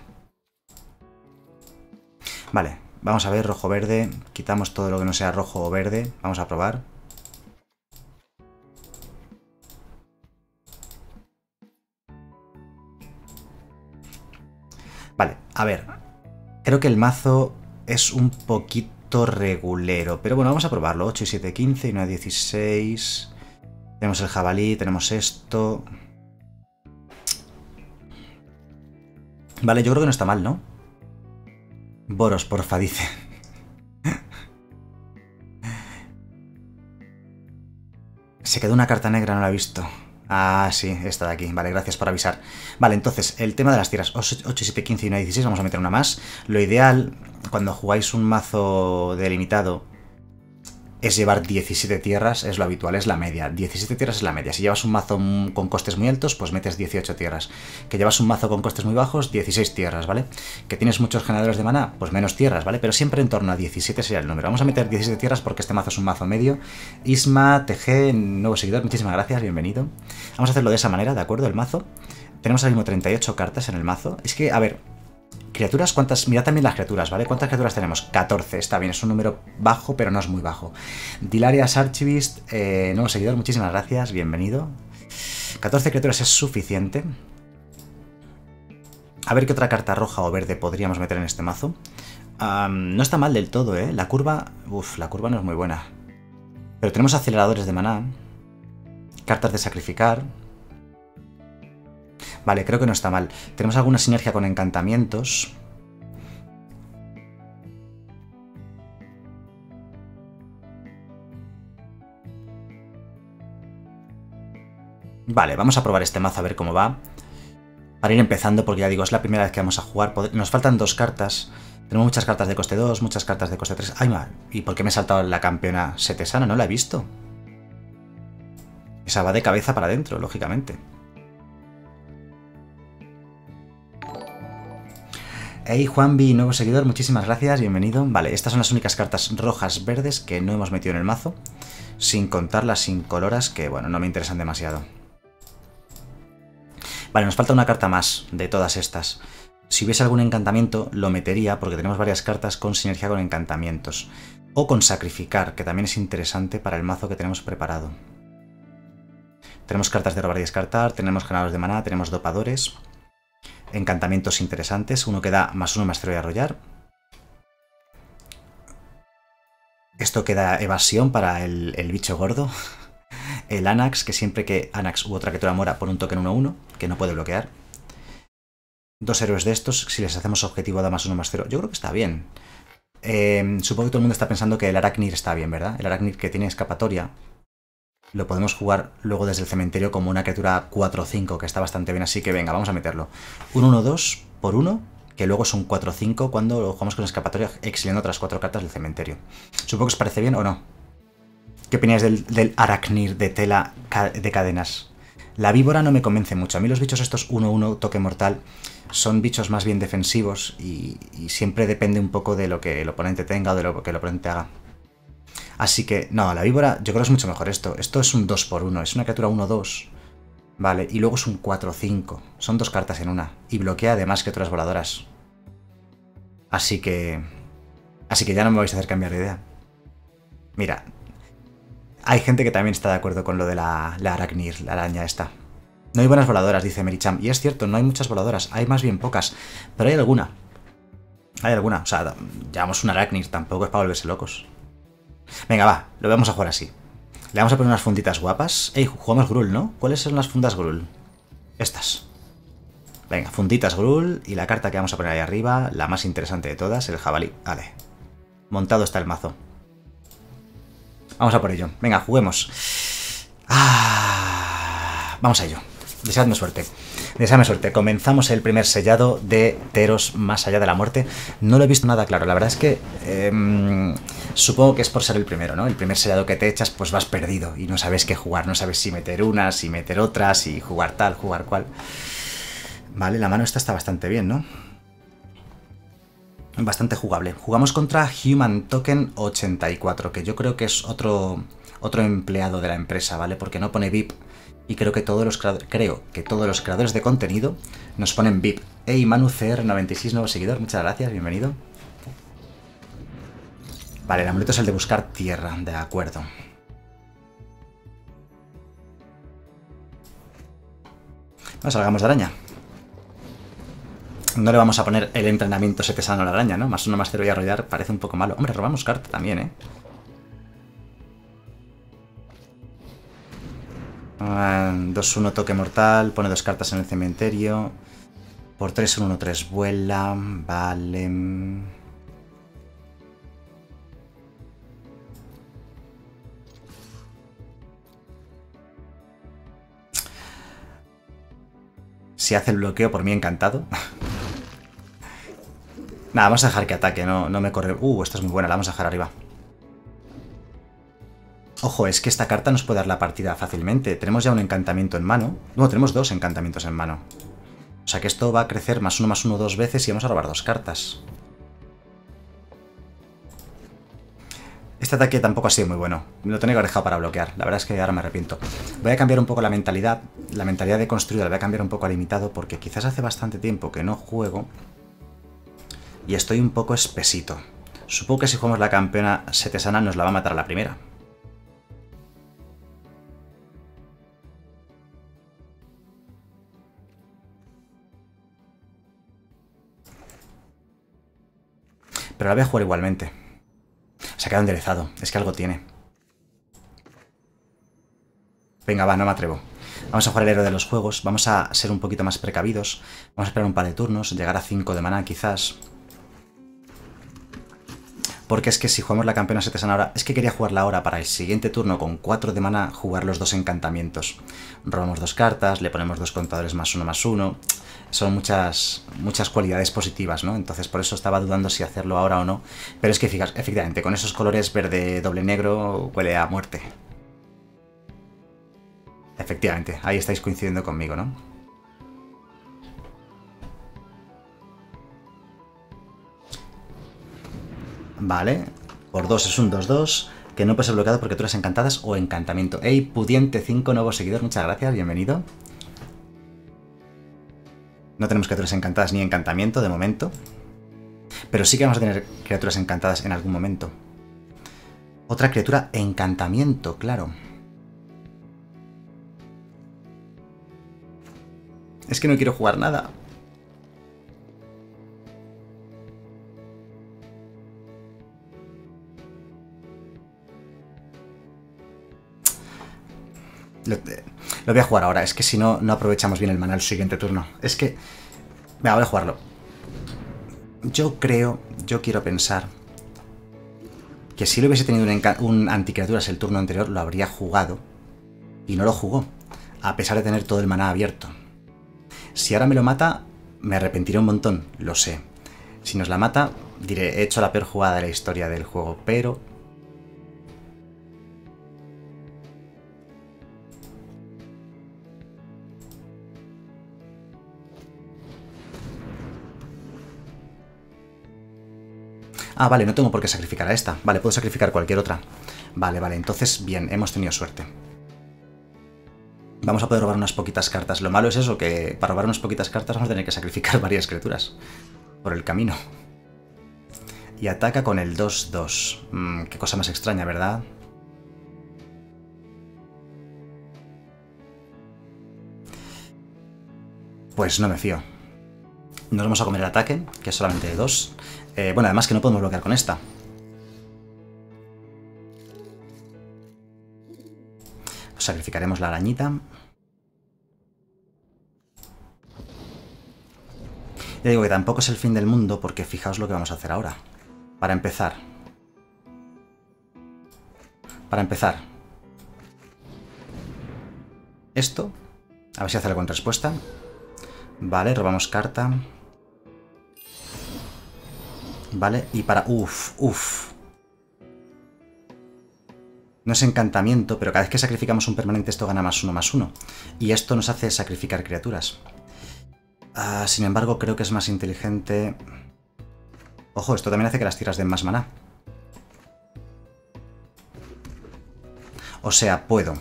Vale, Vamos a ver, rojo-verde. Quitamos todo lo que no sea rojo o verde. Vamos a probar. Vale, a ver. Creo que el mazo es un poquito regulero. Pero bueno, vamos a probarlo. 8 y 7, 15 y 9, 16. Tenemos el jabalí, tenemos esto. Vale, yo creo que no está mal, ¿no? Boros, porfa, dice. Se quedó una carta negra, no la he visto. Ah, sí, esta de aquí. Vale, gracias por avisar. Vale, entonces, el tema de las tiras. 8, 7, 15 y una 16. Vamos a meter una más. Lo ideal, cuando jugáis un mazo delimitado es llevar 17 tierras, es lo habitual, es la media. 17 tierras es la media. Si llevas un mazo con costes muy altos, pues metes 18 tierras. Que llevas un mazo con costes muy bajos, 16 tierras, ¿vale? Que tienes muchos generadores de mana, pues menos tierras, ¿vale? Pero siempre en torno a 17 sería el número. Vamos a meter 17 tierras porque este mazo es un mazo medio. Isma, TG, nuevo seguidor, muchísimas gracias, bienvenido. Vamos a hacerlo de esa manera, ¿de acuerdo? El mazo. Tenemos ahora mismo 38 cartas en el mazo. Es que, a ver, criaturas, ¿cuántas? Mirad también las criaturas, ¿vale? ¿Cuántas criaturas tenemos? 14, está bien, es un número bajo, pero no es muy bajo. Dilarias Archivist, eh, nuevo seguidor, muchísimas gracias, bienvenido. 14 criaturas es suficiente. A ver qué otra carta roja o verde podríamos meter en este mazo. no está mal del todo, ¿eh? La curva... Uf, la curva no es muy buena. Pero tenemos aceleradores de maná. Cartas de sacrificar. Vale, creo que no está mal. Tenemos alguna sinergia con encantamientos. Vale, vamos a probar este mazo a ver cómo va. Para ir empezando, porque ya digo, es la primera vez que vamos a jugar. Nos faltan dos cartas. Tenemos muchas cartas de coste 2, muchas cartas de coste 3. ¡Ay, mal! ¿Y por qué me he saltado la campeona setesana? No la he visto. Esa va de cabeza para adentro, lógicamente. Hey Juanvi, nuevo seguidor, muchísimas gracias, bienvenido. Vale, estas son las únicas cartas rojas verdes que no hemos metido en el mazo, sin contar las incoloras que, bueno, no me interesan demasiado. Vale, nos falta una carta más de todas estas. Si hubiese algún encantamiento, lo metería, porque tenemos varias cartas con sinergia con encantamientos. O con sacrificar, que también es interesante para el mazo que tenemos preparado. Tenemos cartas de robar y descartar, tenemos ganadores de maná, tenemos dopadores encantamientos interesantes. Uno que da más uno más cero y arrollar. Esto que da evasión para el, bicho gordo. El Anax, que siempre que Anax u otra criatura mora por un token 1-1, que no puede bloquear. Dos héroes de estos, si les hacemos objetivo da más uno más cero. Yo creo que está bien. Eh, supongo que todo el mundo está pensando que el Arachnir está bien, ¿verdad? El Arachnir que tiene escapatoria, lo podemos jugar luego desde el cementerio como una criatura 4-5, que está bastante bien, así que venga, vamos a meterlo. Un 1-2 por 1, que luego son 4-5 cuando lo jugamos con escapatoria exiliando otras cuatro cartas del cementerio. Supongo que os parece bien o no. ¿Qué opináis del, del Aracnir de tela de cadenas? La víbora no me convence mucho. A mí los bichos estos 1-1 toque mortal son bichos más bien defensivos y, y, siempre depende un poco de lo que el oponente tenga o de lo que el oponente haga. Así que, no, la víbora, yo creo que es mucho mejor esto. Esto es un 2 por 1 es una criatura 1-2. Vale, y luego es un 4-5. Son dos cartas en una. Y bloquea además criaturas voladoras. Así que... Así que ya no me vais a hacer cambiar de idea. Mira. Hay gente que también está de acuerdo con lo de la, la la araña esta. No hay buenas voladoras, dice Mericham. Y es cierto, no hay muchas voladoras. Hay más bien pocas. Pero hay alguna. Hay alguna. O sea, llamamos un Arachnir. Tampoco es para volverse locos. Venga, va, lo vamos a jugar así. Le vamos a poner unas funditas guapas. Ey, jugamos Grul, ¿no? ¿Cuáles son las fundas Grul? Estas. Venga, funditas Grul y la carta que vamos a poner ahí arriba, la más interesante de todas, el jabalí. Vale. Montado está el mazo. Vamos a por ello. Venga, juguemos. Ah, vamos a ello. Deseadme suerte. Deseadme suerte. Comenzamos el primer sellado de Teros más allá de la muerte. No lo he visto nada claro. La verdad es que em, supongo que es por ser el primero, ¿no? El primer sellado que te echas, pues vas perdido y no sabes qué jugar. No sabes si meter unas, si meter otras, si jugar tal, jugar cual. Vale, la mano esta está bastante bien, ¿no? Bastante jugable. Jugamos contra Human Token 84, que yo creo que es otro, otro empleado de la empresa, ¿vale? Porque no pone VIP y creo que todos los creo que todos los creadores de contenido nos ponen VIP. Hey, ManuCR96, nuevo seguidor, muchas gracias, bienvenido. Vale, el amuleto es el de buscar tierra, de acuerdo. No salgamos de araña. No le vamos a poner el entrenamiento setesano a la araña, ¿no? Más uno más cero y arrollar parece un poco malo. Hombre, robamos carta también, ¿eh? 2-1 toque mortal, pone dos cartas en el cementerio. Por 3 1 3 vuela. Vale. Si hace el bloqueo, por mí encantado. Nada, vamos a dejar que ataque, no, no me corre... Uh, esta es muy buena, la vamos a dejar arriba. Ojo, es que esta carta nos puede dar la partida fácilmente. Tenemos ya un encantamiento en mano. No, tenemos dos encantamientos en mano. O sea que esto va a crecer más uno más uno dos veces y vamos a robar dos cartas. Este ataque tampoco ha sido muy bueno. Lo tenía que haber dejado para bloquear. La verdad es que ahora me arrepiento. Voy a cambiar un poco la mentalidad. La mentalidad de construir la voy a cambiar un poco a limitado porque quizás hace bastante tiempo que no juego. Y estoy un poco espesito. Supongo que si jugamos la campeona setesana nos la va a matar la primera. Pero la voy a jugar igualmente. Se ha quedado enderezado. Es que algo tiene. Venga, va, no me atrevo. Vamos a jugar el héroe de los juegos. Vamos a ser un poquito más precavidos. Vamos a esperar un par de turnos. Llegar a 5 de maná, quizás. Porque es que si jugamos la campeona setesana ahora... Es que quería jugarla ahora para el siguiente turno con 4 de mana jugar los dos encantamientos. Robamos dos cartas, le ponemos dos contadores más uno más uno son muchas, muchas cualidades positivas, ¿no? Entonces por eso estaba dudando si hacerlo ahora o no. Pero es que efectivamente, con esos colores verde doble negro huele a muerte. Efectivamente, ahí estáis coincidiendo conmigo, ¿no? Vale, por 2 es un 2-2, que no puede ser bloqueado tú eres encantadas o encantamiento. Ey, pudiente 5, nuevo seguidor, muchas gracias, bienvenido. No tenemos criaturas encantadas ni encantamiento de momento. Pero sí que vamos a tener criaturas encantadas en algún momento. Otra criatura encantamiento, claro. Es que no quiero jugar nada. Lo voy a jugar ahora, es que si no, no aprovechamos bien el mana el siguiente turno. Es que... Venga, voy a jugarlo. Yo creo, yo quiero pensar que si lo hubiese tenido un, un anticriaturas el turno anterior, lo habría jugado. Y no lo jugó, a pesar de tener todo el maná abierto. Si ahora me lo mata, me arrepentiré un montón, lo sé. Si nos la mata, diré, he hecho la peor jugada de la historia del juego, pero Ah, vale, no tengo por qué sacrificar a esta. Vale, puedo sacrificar cualquier otra. Vale, vale, entonces, bien, hemos tenido suerte. Vamos a poder robar unas poquitas cartas. Lo malo es eso, que para robar unas poquitas cartas vamos a tener que sacrificar varias criaturas por el camino. Y ataca con el 2-2. Mm, qué cosa más extraña, ¿verdad? Pues no me fío. Nos vamos a comer el ataque, que es solamente de 2. Eh, bueno, además que no podemos bloquear con esta. sacrificaremos la arañita. Ya digo que tampoco es el fin del mundo porque fijaos lo que vamos a hacer ahora. Para empezar. Para empezar. Esto. A ver si hace algo en respuesta. Vale, robamos carta. ¿Vale? Y para... Uf, uf. No es encantamiento, pero cada vez que sacrificamos un permanente esto gana más uno, más uno. Y esto nos hace sacrificar criaturas. Ah, sin embargo, creo que es más inteligente... Ojo, esto también hace que las tierras den más maná. O sea, puedo...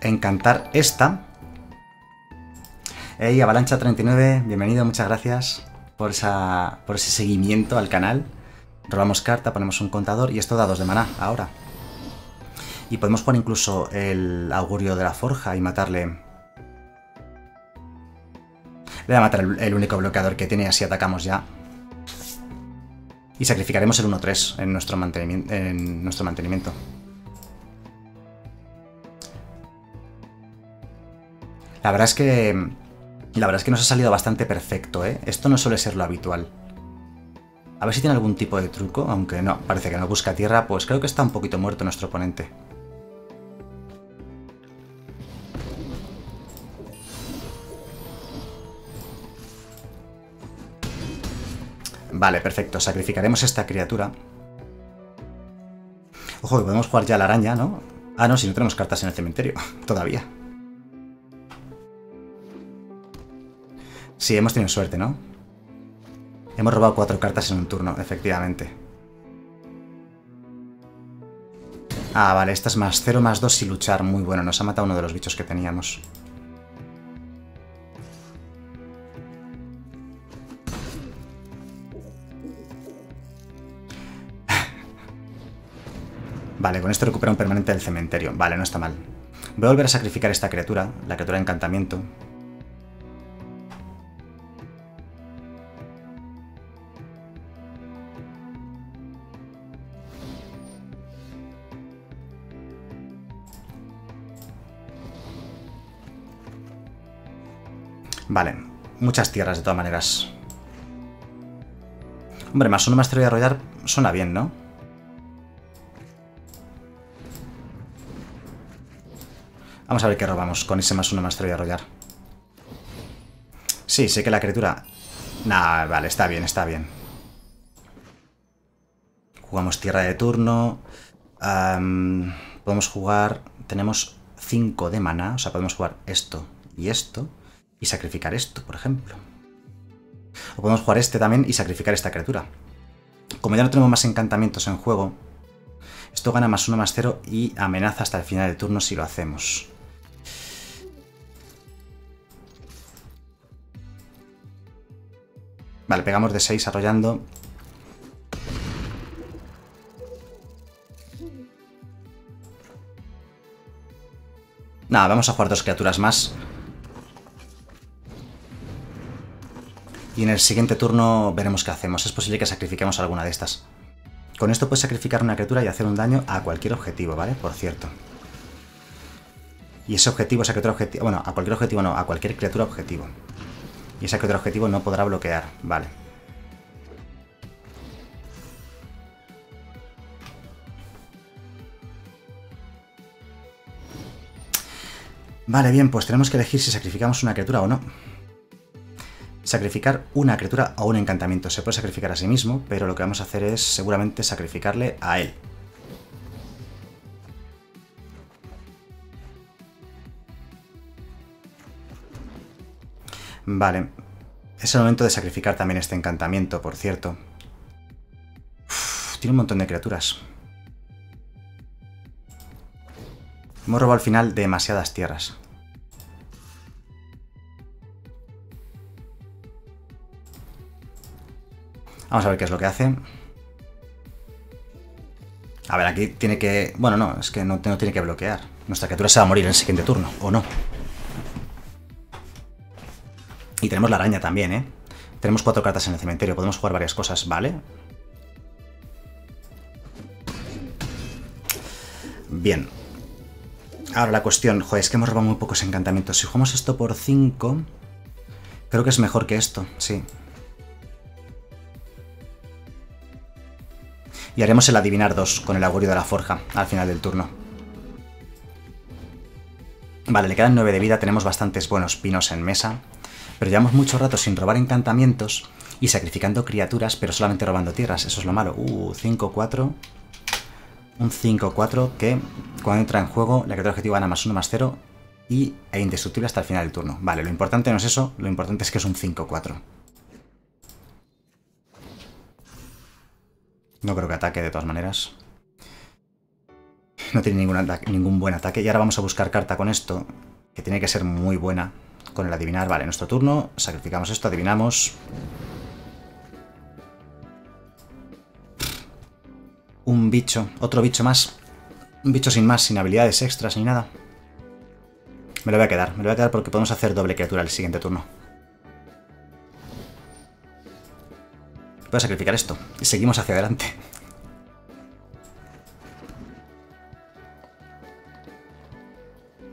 Encantar esta Hey, Avalancha39, bienvenido, muchas gracias por, esa, por ese seguimiento al canal. Robamos carta, ponemos un contador y esto da dos de maná ahora. Y podemos jugar incluso el augurio de la forja y matarle... Le voy a matar el, único bloqueador que tiene, así atacamos ya. Y sacrificaremos el 1-3 en, en nuestro mantenimiento. La verdad es que la verdad es que nos ha salido bastante perfecto, ¿eh? Esto no suele ser lo habitual. A ver si tiene algún tipo de truco, aunque no, parece que no busca tierra, pues creo que está un poquito muerto nuestro oponente. Vale, perfecto, sacrificaremos esta criatura. Ojo, que podemos jugar ya la araña, ¿no? Ah, no, si no tenemos cartas en el cementerio, todavía. Sí, hemos tenido suerte, ¿no? Hemos robado cuatro cartas en un turno, efectivamente. Ah, vale, esta es más 0, más 2 y luchar. Muy bueno, nos ha matado uno de los bichos que teníamos. Vale, con esto recupera un permanente del cementerio. Vale, no está mal. Voy a volver a sacrificar esta criatura, la criatura de encantamiento, Vale, muchas tierras de todas maneras. Hombre, más uno más de arrollar suena bien, ¿no? Vamos a ver qué robamos con ese más uno más de arrollar. Sí, sé que la criatura... Nah, vale, está bien, está bien. Jugamos tierra de turno. podemos jugar... Tenemos 5 de mana, o sea, podemos jugar esto y esto y sacrificar esto, por ejemplo. O podemos jugar este también y sacrificar esta criatura. Como ya no tenemos más encantamientos en juego, esto gana más uno más cero y amenaza hasta el final del turno si lo hacemos. Vale, pegamos de 6 arrollando. Nada, vamos a jugar dos criaturas más. Y en el siguiente turno veremos qué hacemos. Es posible que sacrifiquemos alguna de estas. Con esto puedes sacrificar una criatura y hacer un daño a cualquier objetivo, ¿vale? Por cierto. Y ese objetivo, esa criatura objetivo... Bueno, a cualquier objetivo no, a cualquier criatura objetivo. Y esa criatura objetivo no podrá bloquear, vale. Vale, bien, pues tenemos que elegir si sacrificamos una criatura o no sacrificar una criatura o un encantamiento. Se puede sacrificar a sí mismo, pero lo que vamos a hacer es seguramente sacrificarle a él. Vale. Es el momento de sacrificar también este encantamiento, por cierto. tiene un montón de criaturas. Hemos robado al final demasiadas tierras. Vamos a ver qué es lo que hace. A ver, aquí tiene que... Bueno, no, es que no, tiene que bloquear. Nuestra criatura se va a morir en el siguiente turno, ¿o no? Y tenemos la araña también, ¿eh? Tenemos cuatro cartas en el cementerio, podemos jugar varias cosas, ¿vale? Bien. Ahora la cuestión, joder, es que hemos robado muy pocos encantamientos. Si jugamos esto por 5, creo que es mejor que esto, sí. Y haremos el adivinar 2 con el augurio de la forja al final del turno. Vale, le quedan 9 de vida, tenemos bastantes buenos pinos en mesa. Pero llevamos mucho rato sin robar encantamientos y sacrificando criaturas, pero solamente robando tierras. Eso es lo malo. Uh, 5-4. Un 5-4 que cuando entra en juego la criatura objetivo gana más 1 más 0 y e indestructible hasta el final del turno. Vale, lo importante no es eso, lo importante es que es un 5-4. No creo que ataque de todas maneras. No tiene ningún, ningún buen ataque. Y ahora vamos a buscar carta con esto, que tiene que ser muy buena. Con el adivinar. Vale, nuestro turno. Sacrificamos esto, adivinamos. Un bicho. Otro bicho más. Un bicho sin más, sin habilidades extras ni nada. Me lo voy a quedar. Me lo voy a quedar porque podemos hacer doble criatura el siguiente turno. Voy a sacrificar esto. Y seguimos hacia adelante.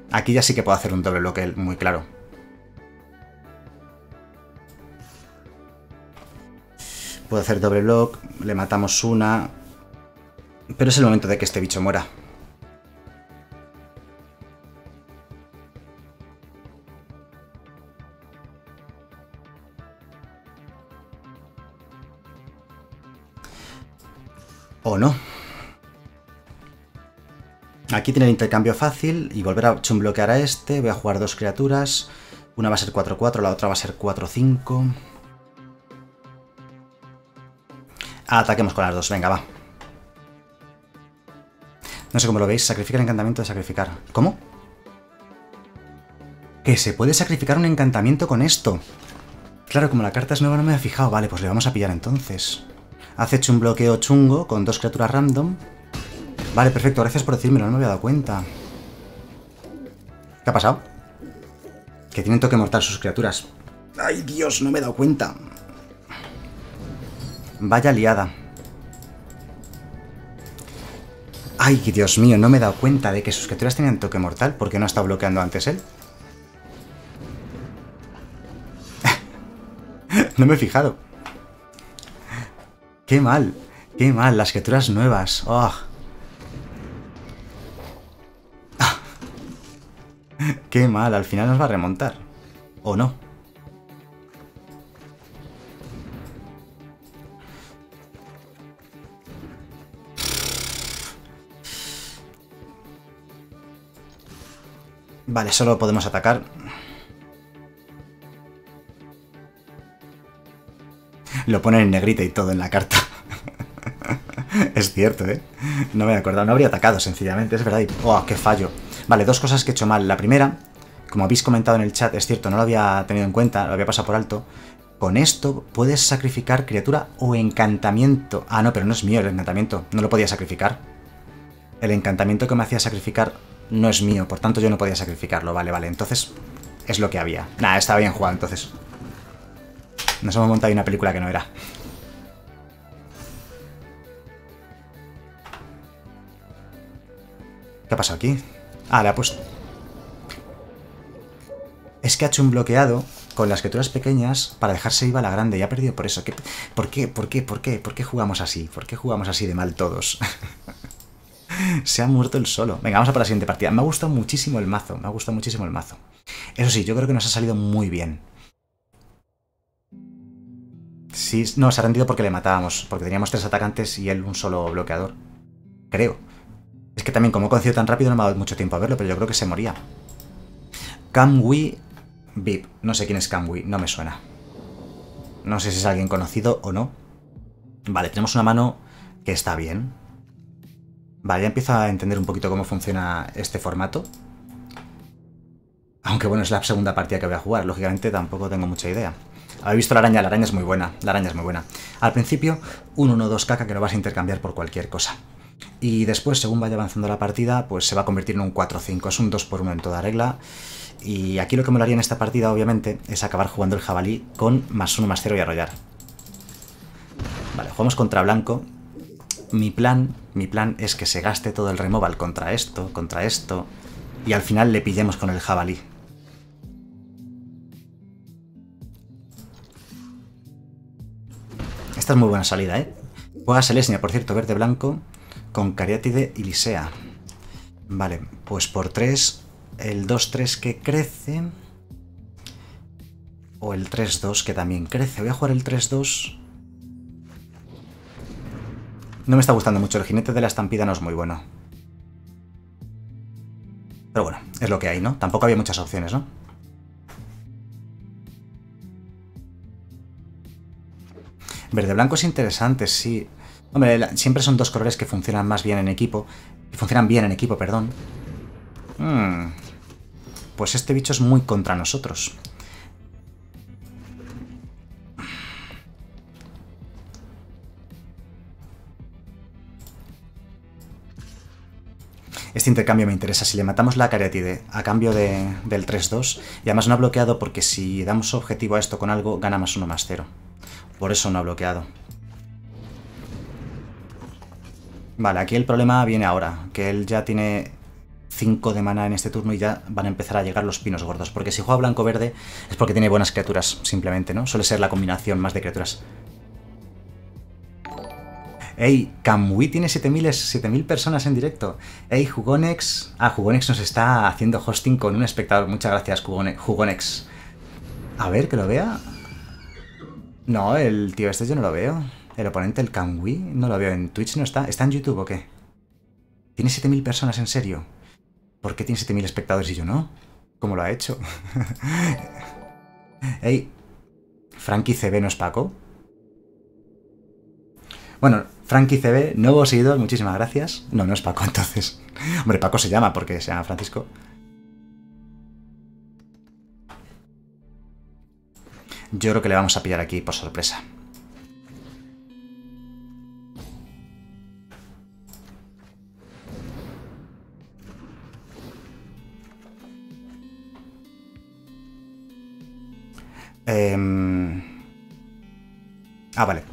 Aquí ya sí que puedo hacer un doble bloque muy claro. Puedo hacer doble block, le matamos una... Pero es el momento de que este bicho muera. ¿O no? Aquí tiene el intercambio fácil y volver a bloquear a este. Voy a jugar dos criaturas. Una va a ser 4-4, la otra va a ser 4-5. Ataquemos con las dos, venga, va. No sé cómo lo veis, sacrifica el encantamiento de sacrificar. ¿Cómo? Que se puede sacrificar un encantamiento con esto. Claro, como la carta es nueva no me he fijado. Vale, pues le vamos a pillar entonces. Has hecho un bloqueo chungo con dos criaturas random. Vale, perfecto, gracias por decírmelo, no me había dado cuenta. ¿Qué ha pasado? Que tienen toque mortal sus criaturas. ¡Ay, Dios! No me he dado cuenta. Vaya liada. ¡Ay, Dios mío! No me he dado cuenta de que sus criaturas tenían toque mortal. ¿Por qué no ha estado bloqueando antes él? no me he fijado. ¡Qué mal! ¡Qué mal! Las criaturas nuevas. ¡Oh! ¡Qué mal! Al final nos va a remontar. ¿O no? Vale, solo podemos atacar. Lo ponen en negrita y todo en la carta. es cierto, ¿eh? No me he acordado. No habría atacado, sencillamente. Es verdad. ¡Oh, qué fallo! Vale, dos cosas que he hecho mal. La primera, como habéis comentado en el chat, es cierto, no lo había tenido en cuenta, lo había pasado por alto. Con esto puedes sacrificar criatura o encantamiento. Ah, no, pero no es mío el encantamiento. No lo podía sacrificar. El encantamiento que me hacía sacrificar no es mío, por tanto yo no podía sacrificarlo. Vale, vale, entonces es lo que había. Nada, estaba bien jugado entonces. Nos hemos montado una película que no era. ¿Qué ha pasado aquí? Ah, le ha puesto... Es que ha hecho un bloqueado con las criaturas pequeñas para dejarse viva la grande y ha perdido por eso. ¿Qué, ¿Por qué? ¿Por qué? ¿Por qué? ¿Por qué jugamos así? ¿Por qué jugamos así de mal todos? Se ha muerto el solo. Venga, vamos a por la siguiente partida. Me ha gustado muchísimo el mazo. Me ha gustado muchísimo el mazo. Eso sí, yo creo que nos ha salido muy bien. Sí, no, se ha rendido porque le matábamos. Porque teníamos tres atacantes y él un solo bloqueador. Creo. Es que también, como he conocido tan rápido, no me ha dado mucho tiempo a verlo, pero yo creo que se moría. Kamui Vip. No sé quién es Kamui, no me suena. No sé si es alguien conocido o no. Vale, tenemos una mano que está bien. Vale, ya empiezo a entender un poquito cómo funciona este formato. Aunque bueno, es la segunda partida que voy a jugar, lógicamente tampoco tengo mucha idea. Habéis visto la araña, la araña es muy buena, la araña es muy buena. Al principio, un 1-2 caca que lo vas a intercambiar por cualquier cosa. Y después, según vaya avanzando la partida, pues se va a convertir en un 4-5, es un 2 por 1 en toda regla. Y aquí lo que haría en esta partida, obviamente, es acabar jugando el jabalí con más 1 más 0 y arrollar. Vale, jugamos contra blanco, mi plan, mi plan es que se gaste todo el removal contra esto, contra esto, y al final le pillemos con el jabalí. Esta es muy buena salida, ¿eh? Juega Selesnia, por cierto, verde-blanco, con Cariátide y Lisea. Vale, pues por 3, el 2-3 que crece... O el 3-2 que también crece. Voy a jugar el 3-2 no me está gustando mucho, el jinete de la estampida no es muy bueno. Pero bueno, es lo que hay, ¿no? Tampoco había muchas opciones, ¿no? Verde-blanco es interesante, sí. Hombre, siempre son dos colores que funcionan más bien en equipo. Que funcionan bien en equipo, perdón. Hmm. Pues este bicho es muy contra nosotros. Este intercambio me interesa. Si le matamos la cariatide a cambio de, del 3-2, y además no ha bloqueado porque si damos objetivo a esto con algo, gana más 1 más 0. Por eso no ha bloqueado. Vale, aquí el problema viene ahora, que él ya tiene 5 de mana en este turno y ya van a empezar a llegar los pinos gordos. Porque si juega blanco-verde es porque tiene buenas criaturas, simplemente, ¿no? Suele ser la combinación más de criaturas. Ey, Kamui tiene 7000 personas en directo. Ey, Jugonex. Ah, Jugonex nos está haciendo hosting con un espectador. Muchas gracias, Jugonex. A ver, que lo vea. No, el tío este yo no lo veo. El oponente, el Kamui, no lo veo en Twitch, no está. ¿Está en YouTube o qué? ¿Tiene 7000 personas en serio? ¿Por qué tiene 7000 espectadores y yo no? ¿Cómo lo ha hecho? Ey, Frankie CB no es Paco. Bueno, Frankie CB, nuevos seguidores, muchísimas gracias. No, no es Paco entonces. Hombre, Paco se llama porque se llama Francisco. yo creo que le vamos a pillar aquí por sorpresa. Em, ah, vale.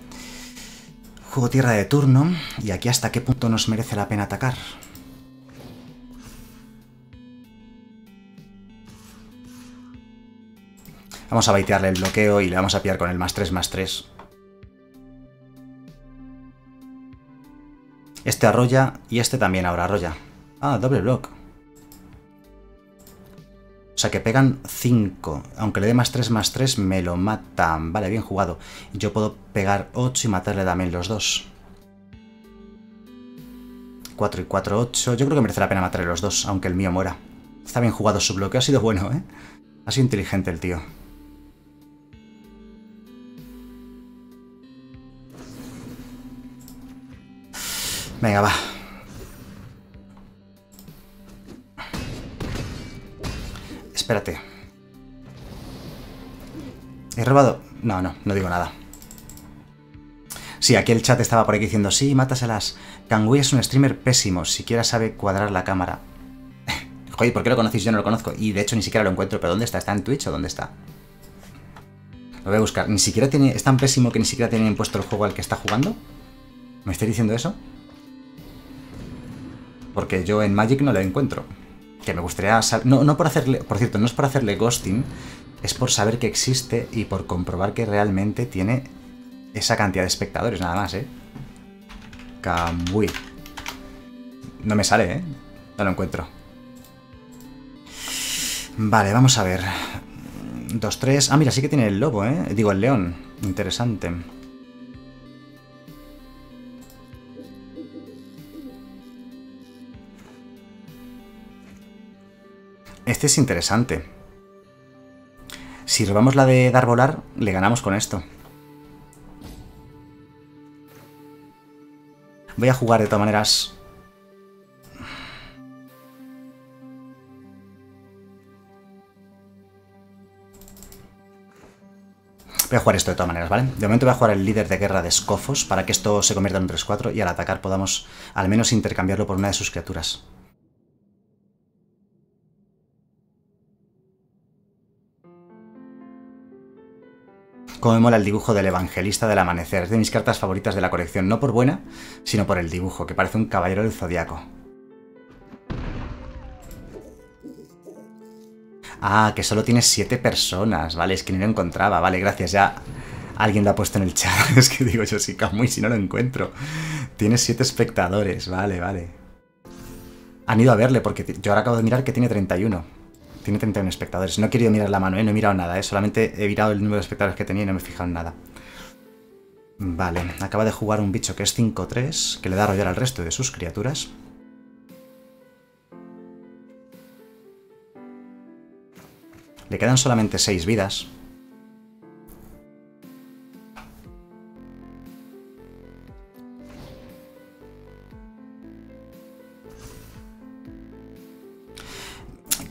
Juego tierra de turno. ¿Y aquí hasta qué punto nos merece la pena atacar? Vamos a baitearle el bloqueo y le vamos a pillar con el más 3 más 3. Este arrolla y este también ahora arrolla. Ah, doble block. O sea que pegan 5. Aunque le dé más 3 más 3 me lo matan. Vale, bien jugado. Yo puedo pegar 8 y matarle también los dos. 4 y 4, 8. Yo creo que merece la pena matarle los dos, aunque el mío muera. Está bien jugado su bloqueo, ha sido bueno, ¿eh? Ha sido inteligente el tío. Venga, va. Espérate. ¿He robado? No, no, no digo nada. Sí, aquí el chat estaba por aquí diciendo, sí, mátaselas. Kangui es un streamer pésimo, siquiera sabe cuadrar la cámara. Joder, ¿por qué lo conocéis? Yo no lo conozco. Y de hecho ni siquiera lo encuentro. ¿Pero dónde está? ¿Está en Twitch o dónde está? Lo voy a buscar. Ni siquiera tiene... ¿Es tan pésimo que ni siquiera tiene impuesto el juego al que está jugando? ¿Me estoy diciendo eso? Porque yo en Magic no lo encuentro. Que me gustaría No, no por hacerle... Por cierto, no es por hacerle ghosting. Es por saber que existe y por comprobar que realmente tiene esa cantidad de espectadores, nada más, ¿eh? Kamui. No me sale, ¿eh? No lo encuentro. Vale, vamos a ver. Dos, tres... Ah, mira, sí que tiene el lobo, ¿eh? Digo, el león. Interesante. Este es interesante. Si robamos la de dar volar, le ganamos con esto. Voy a jugar de todas maneras... Voy a jugar esto de todas maneras, ¿vale? De momento voy a jugar el líder de guerra de Scofos para que esto se convierta en un 3-4 y al atacar podamos al menos intercambiarlo por una de sus criaturas. Como me mola el dibujo del Evangelista del Amanecer. Es de mis cartas favoritas de la colección, no por buena, sino por el dibujo, que parece un caballero del zodiaco. Ah, que solo tiene siete personas, vale, es que ni lo encontraba, vale, gracias, ya alguien lo ha puesto en el chat, es que digo yo, sí, muy si no lo encuentro. Tiene siete espectadores, vale, vale. Han ido a verle, porque yo ahora acabo de mirar que tiene 31. Tiene 31 espectadores. No he querido mirar la mano, ¿eh? no he mirado nada, ¿eh? solamente he mirado el número de espectadores que tenía y no me he fijado en nada. Vale, acaba de jugar un bicho que es 5-3, que le da a rollar al resto de sus criaturas. Le quedan solamente 6 vidas.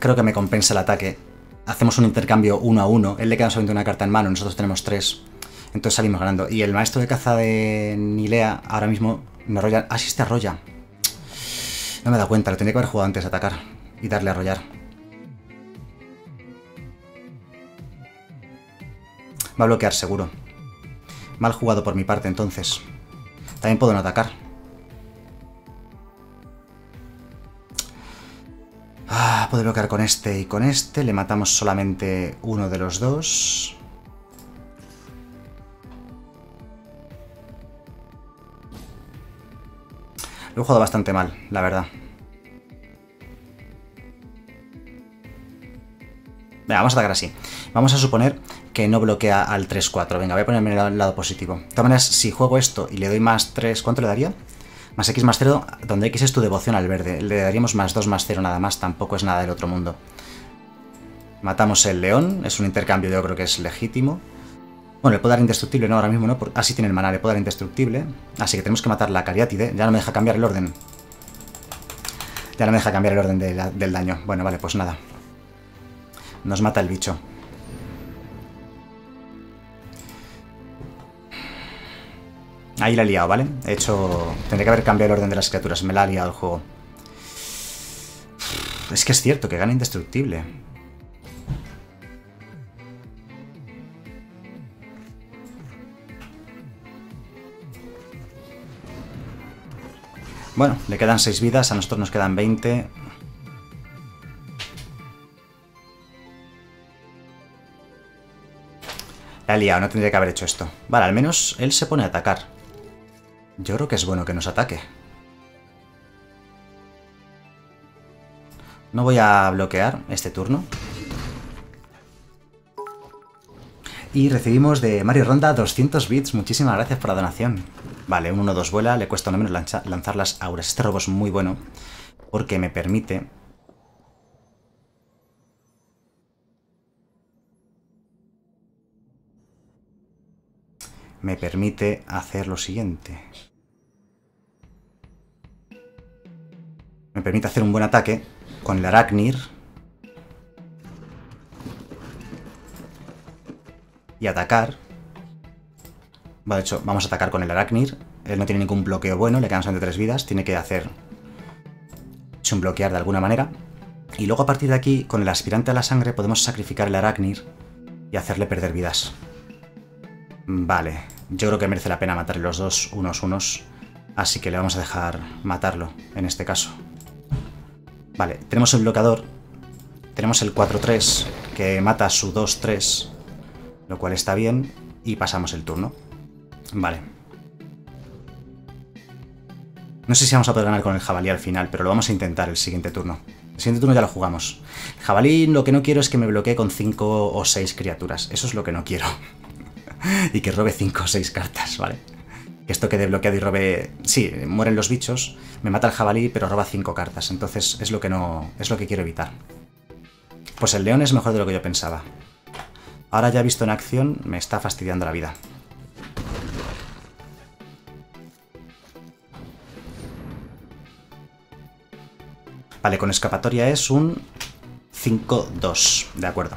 Creo que me compensa el ataque. Hacemos un intercambio uno a uno. Él le queda solamente una carta en mano, nosotros tenemos tres. Entonces salimos ganando. Y el maestro de caza de Nilea ahora mismo me arrolla. Ah, sí, este arrolla. No me da cuenta, lo tendría que haber jugado antes de atacar y darle a arrollar. Va a bloquear seguro. Mal jugado por mi parte entonces. También puedo no atacar. Ah, puedo bloquear con este y con este. Le matamos solamente uno de los dos. Lo he jugado bastante mal, la verdad. Venga, vamos a atacar así. Vamos a suponer que no bloquea al 3-4. Venga, voy a ponerme el lado positivo. De todas maneras, si juego esto y le doy más 3, ¿cuánto le daría? Más X más 0, donde X es tu devoción al verde. Le daríamos más 2 más 0 nada más, tampoco es nada del otro mundo. Matamos el león, es un intercambio yo creo que es legítimo. Bueno, le puedo dar indestructible, no, ahora mismo no, así tiene el maná, le puedo dar indestructible. Así que tenemos que matar la cariátide, ya no me deja cambiar el orden. Ya no me deja cambiar el orden del daño. Bueno, vale, pues nada. Nos mata el bicho. Ahí la he liado, ¿vale? He hecho... Tendría que haber cambiado el orden de las criaturas. Me la ha liado el juego. Es que es cierto que gana indestructible. Bueno, le quedan 6 vidas, a nosotros nos quedan 20. La he liado, no tendría que haber hecho esto. Vale, al menos él se pone a atacar. Yo creo que es bueno que nos ataque. No voy a bloquear este turno. Y recibimos de Mario Ronda 200 bits. Muchísimas gracias por la donación. Vale, un 1-2 vuela, le cuesta no menos lanzar las auras. Este robo es muy bueno porque me permite... Me permite hacer lo siguiente. Me permite hacer un buen ataque con el Arachnir. Y atacar de hecho, vamos a atacar con el Arachnir. Él no tiene ningún bloqueo bueno, le quedan solamente tres vidas. Tiene que hacer un bloquear de alguna manera. Y luego a partir de aquí, con el aspirante a la sangre, podemos sacrificar el Arachnir y hacerle perder vidas. Vale, yo creo que merece la pena matarle los dos unos unos. Así que le vamos a dejar matarlo, en este caso. Vale, tenemos el bloqueador. Tenemos el 4-3, que mata a su 2-3, lo cual está bien. Y pasamos el turno. Vale. No sé si vamos a poder ganar con el jabalí al final, pero lo vamos a intentar el siguiente turno. El siguiente turno ya lo jugamos. El jabalí lo que no quiero es que me bloquee con 5 o 6 criaturas. Eso es lo que no quiero. y que robe 5 o 6 cartas, ¿vale? Esto que de bloqueado y robe... Sí, mueren los bichos, me mata el jabalí, pero roba 5 cartas. Entonces es lo que no... es lo que quiero evitar. Pues el león es mejor de lo que yo pensaba. Ahora ya visto en acción, me está fastidiando la vida. Vale, con escapatoria es un 5-2, de acuerdo.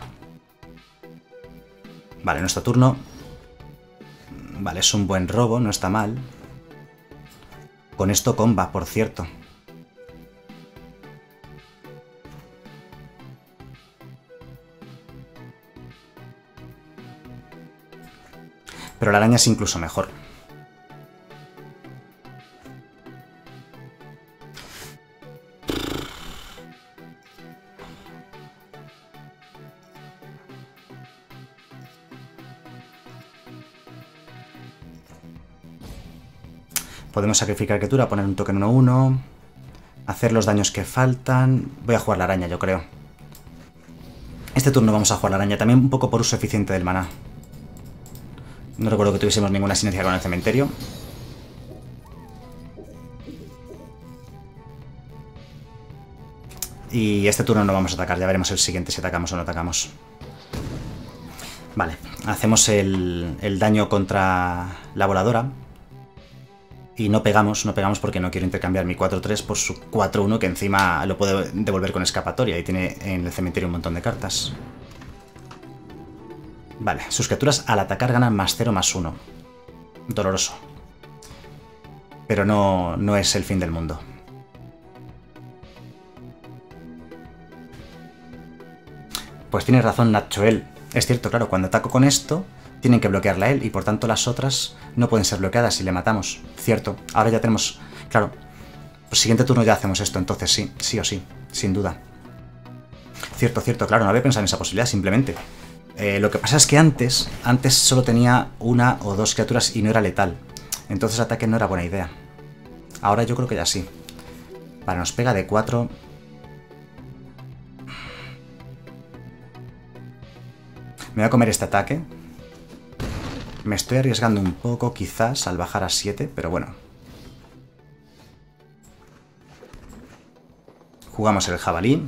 Vale, nuestro turno. Vale, es un buen robo, no está mal. Con esto comba, por cierto. Pero la araña es incluso mejor. Podemos sacrificar criatura, poner un token 1-1, hacer los daños que faltan... Voy a jugar la araña, yo creo. Este turno vamos a jugar la araña, también un poco por uso eficiente del maná. No recuerdo que tuviésemos ninguna sinergia con el cementerio. Y este turno no vamos a atacar, ya veremos el siguiente si atacamos o no atacamos. Vale, hacemos el, el daño contra la voladora. Y no pegamos, no pegamos porque no quiero intercambiar mi 4-3 por su 4-1 que encima lo puedo devolver con escapatoria y tiene en el cementerio un montón de cartas. Vale, sus criaturas al atacar ganan más 0 más 1. Doloroso. Pero no, no es el fin del mundo. Pues tiene razón Nachoel. Es cierto, claro, cuando ataco con esto, tienen que bloquearla a él y por tanto las otras no pueden ser bloqueadas si le matamos. Cierto, ahora ya tenemos... Claro, pues siguiente turno ya hacemos esto, entonces sí, sí o sí, sin duda. Cierto, cierto, claro, no había pensado en esa posibilidad, simplemente. Eh, lo que pasa es que antes, antes solo tenía una o dos criaturas y no era letal. Entonces ataque no era buena idea. Ahora yo creo que ya sí. Vale, nos pega de 4. Me voy a comer este ataque. Me estoy arriesgando un poco, quizás, al bajar a 7, pero bueno. Jugamos el jabalí.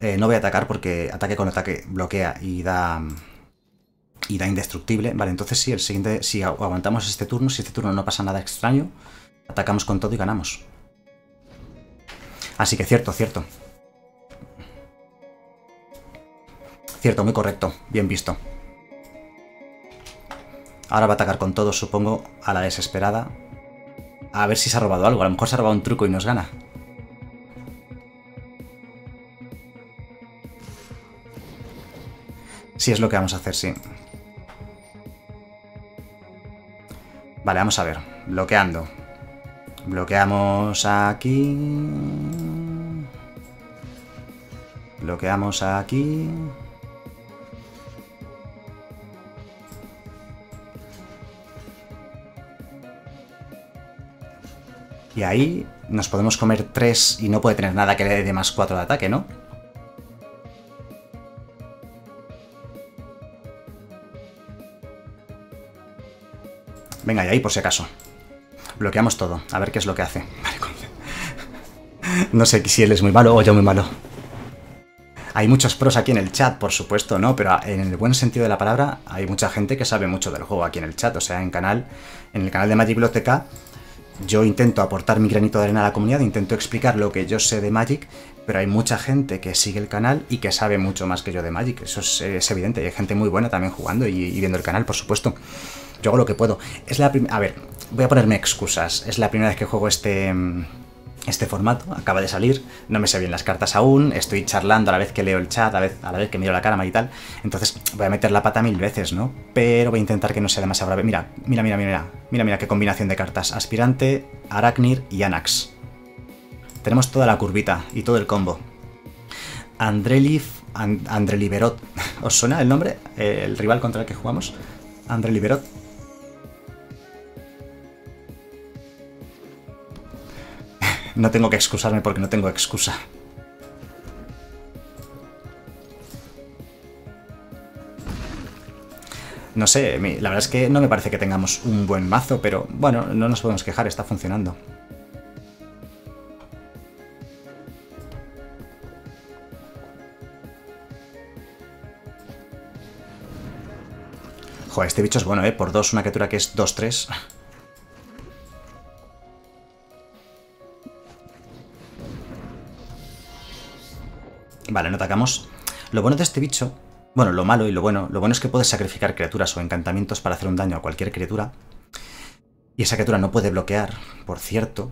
Eh, no voy a atacar porque ataque con ataque bloquea y da... Y da indestructible. Vale, entonces sí, el siguiente... Si aguantamos este turno, si este turno no pasa nada extraño, atacamos con todo y ganamos. Así que cierto, cierto. Cierto, muy correcto. Bien visto. Ahora va a atacar con todo, supongo, a la desesperada. A ver si se ha robado algo. A lo mejor se ha robado un truco y nos gana. Sí, es lo que vamos a hacer, sí. Vale, vamos a ver. bloqueando. Bloqueamos aquí. Bloqueamos aquí. Y ahí nos podemos comer 3 y no puede tener nada que le dé más 4 de ataque, ¿no? Venga, y ahí por si acaso. Bloqueamos todo, a ver qué es lo que hace. no sé si él es muy malo o yo muy malo. Hay muchos pros aquí en el chat, por supuesto, ¿no? Pero en el buen sentido de la palabra, hay mucha gente que sabe mucho del juego aquí en el chat. O sea, en canal, en el canal de Magic Biblioteca, yo intento aportar mi granito de arena a la comunidad, intento explicar lo que yo sé de Magic, pero hay mucha gente que sigue el canal y que sabe mucho más que yo de Magic. Eso es, evidente. Y hay gente muy buena también jugando y, viendo el canal, por supuesto. Yo hago lo que puedo. Es la A ver, voy a ponerme excusas. Es la primera vez que juego este este formato, acaba de salir, no me sé bien las cartas aún, estoy charlando a la vez que leo el chat, a la vez, que miro la cámara y tal, entonces voy a meter la pata mil veces, ¿no? Pero voy a intentar que no sea demasiado breve. Mira, mira, mira, mira, mira, mira qué combinación de cartas. Aspirante, Arachnir y Anax. Tenemos toda la curvita y todo el combo. Andrelif, And. ¿Os suena el nombre? El rival contra el que jugamos. Andreliberot. No tengo que excusarme porque no tengo excusa. No sé, la verdad es que no me parece que tengamos un buen mazo, pero bueno, no nos podemos quejar, está funcionando. Joder, este bicho es bueno, ¿eh? Por dos, una criatura que es 2-3. Vale, no atacamos. Lo bueno de este bicho, bueno, lo malo y lo bueno, lo bueno es que puedes sacrificar criaturas o encantamientos para hacer un daño a cualquier criatura. Y esa criatura no puede bloquear, por cierto,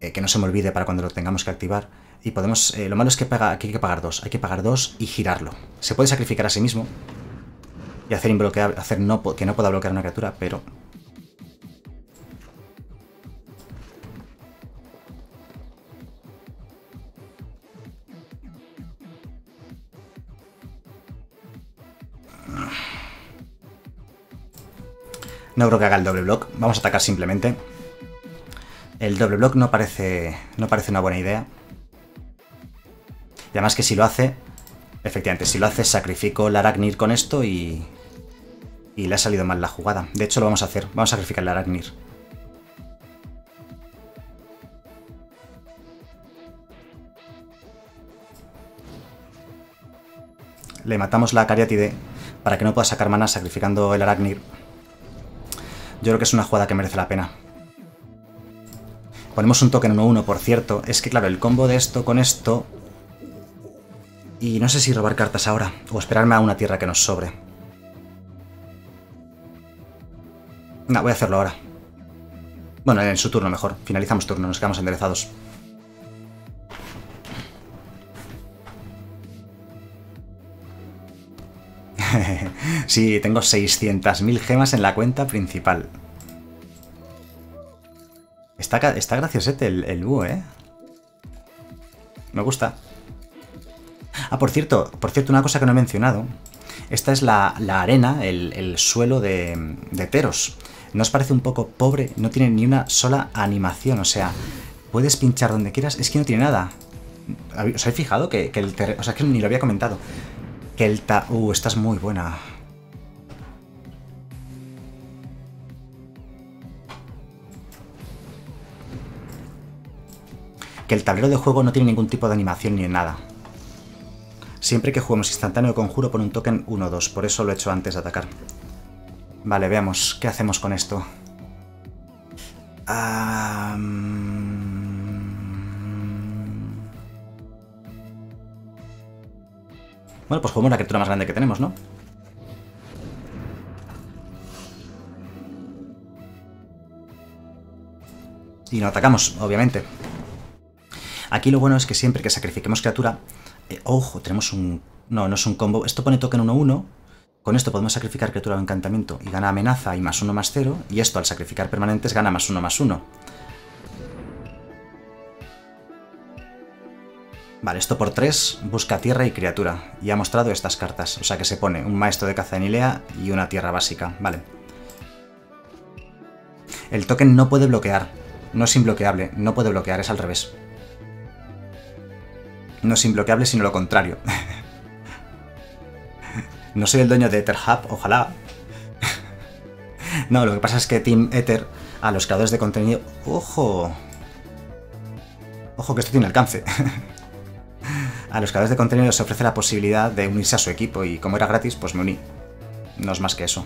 eh, que no se me olvide para cuando lo tengamos que activar. Y podemos, eh, lo malo es que, hay que pagar dos, hay que pagar dos y girarlo. Se puede sacrificar a sí mismo y hacer, hacer no, que no pueda bloquear una criatura, pero No creo que haga el doble block. Vamos a atacar simplemente. El doble block no parece, no parece una buena idea. Y además que si lo hace... Efectivamente, si lo hace sacrifico el Arachnir con esto y... Y le ha salido mal la jugada. De hecho lo vamos a hacer. Vamos a sacrificar el Arachnir. Le matamos la Cariatide para que no pueda sacar mana sacrificando el Arachnir. Yo creo que es una jugada que merece la pena. Ponemos un token 1-1, por cierto. Es que, claro, el combo de esto con esto... Y no sé si robar cartas ahora, o esperarme a una tierra que nos sobre. No, voy a hacerlo ahora. Bueno, en su turno mejor. Finalizamos turno, nos quedamos enderezados. sí, tengo 600.000 gemas en la cuenta principal. Está, está graciosete el, el búho, ¿eh? Me gusta. Ah, por cierto, por cierto, una cosa que no he mencionado. Esta es la, arena, el, suelo de, de, Teros. ¿No os parece un poco pobre? No tiene ni una sola animación, o sea, puedes pinchar donde quieras. Es que no tiene nada. ¿Os habéis fijado que, que el O sea, que ni lo había comentado. Que el ta... Uh, esta es muy buena. Que el tablero de juego no tiene ningún tipo de animación ni nada. Siempre que juguemos instantáneo conjuro por un token 1-2, por eso lo he hecho antes de atacar. Vale, veamos, ¿qué hacemos con esto? Bueno, pues jugamos la criatura más grande que tenemos, ¿no? Y no atacamos, obviamente. Aquí lo bueno es que siempre que sacrifiquemos criatura... Eh, ojo, tenemos un... No, no es un combo. Esto pone token 1-1 Con esto podemos sacrificar criatura o encantamiento y gana amenaza y más uno más cero. Y esto al sacrificar permanentes gana más uno más uno. Vale, esto por 3 busca tierra y criatura. Y ha mostrado estas cartas. O sea que se pone un maestro de caza de Nilea y una tierra básica. Vale. El token no puede bloquear. No es imbloqueable. No puede bloquear, es al revés. No es imbloqueable, sino lo contrario. no soy el dueño de EtherHub, ojalá. no, lo que pasa es que Team Ether, a los creadores de contenido... ¡Ojo! Ojo que esto tiene alcance. a los creadores de contenido se ofrece la posibilidad de unirse a su equipo y como era gratis, pues me uní. No es más que eso.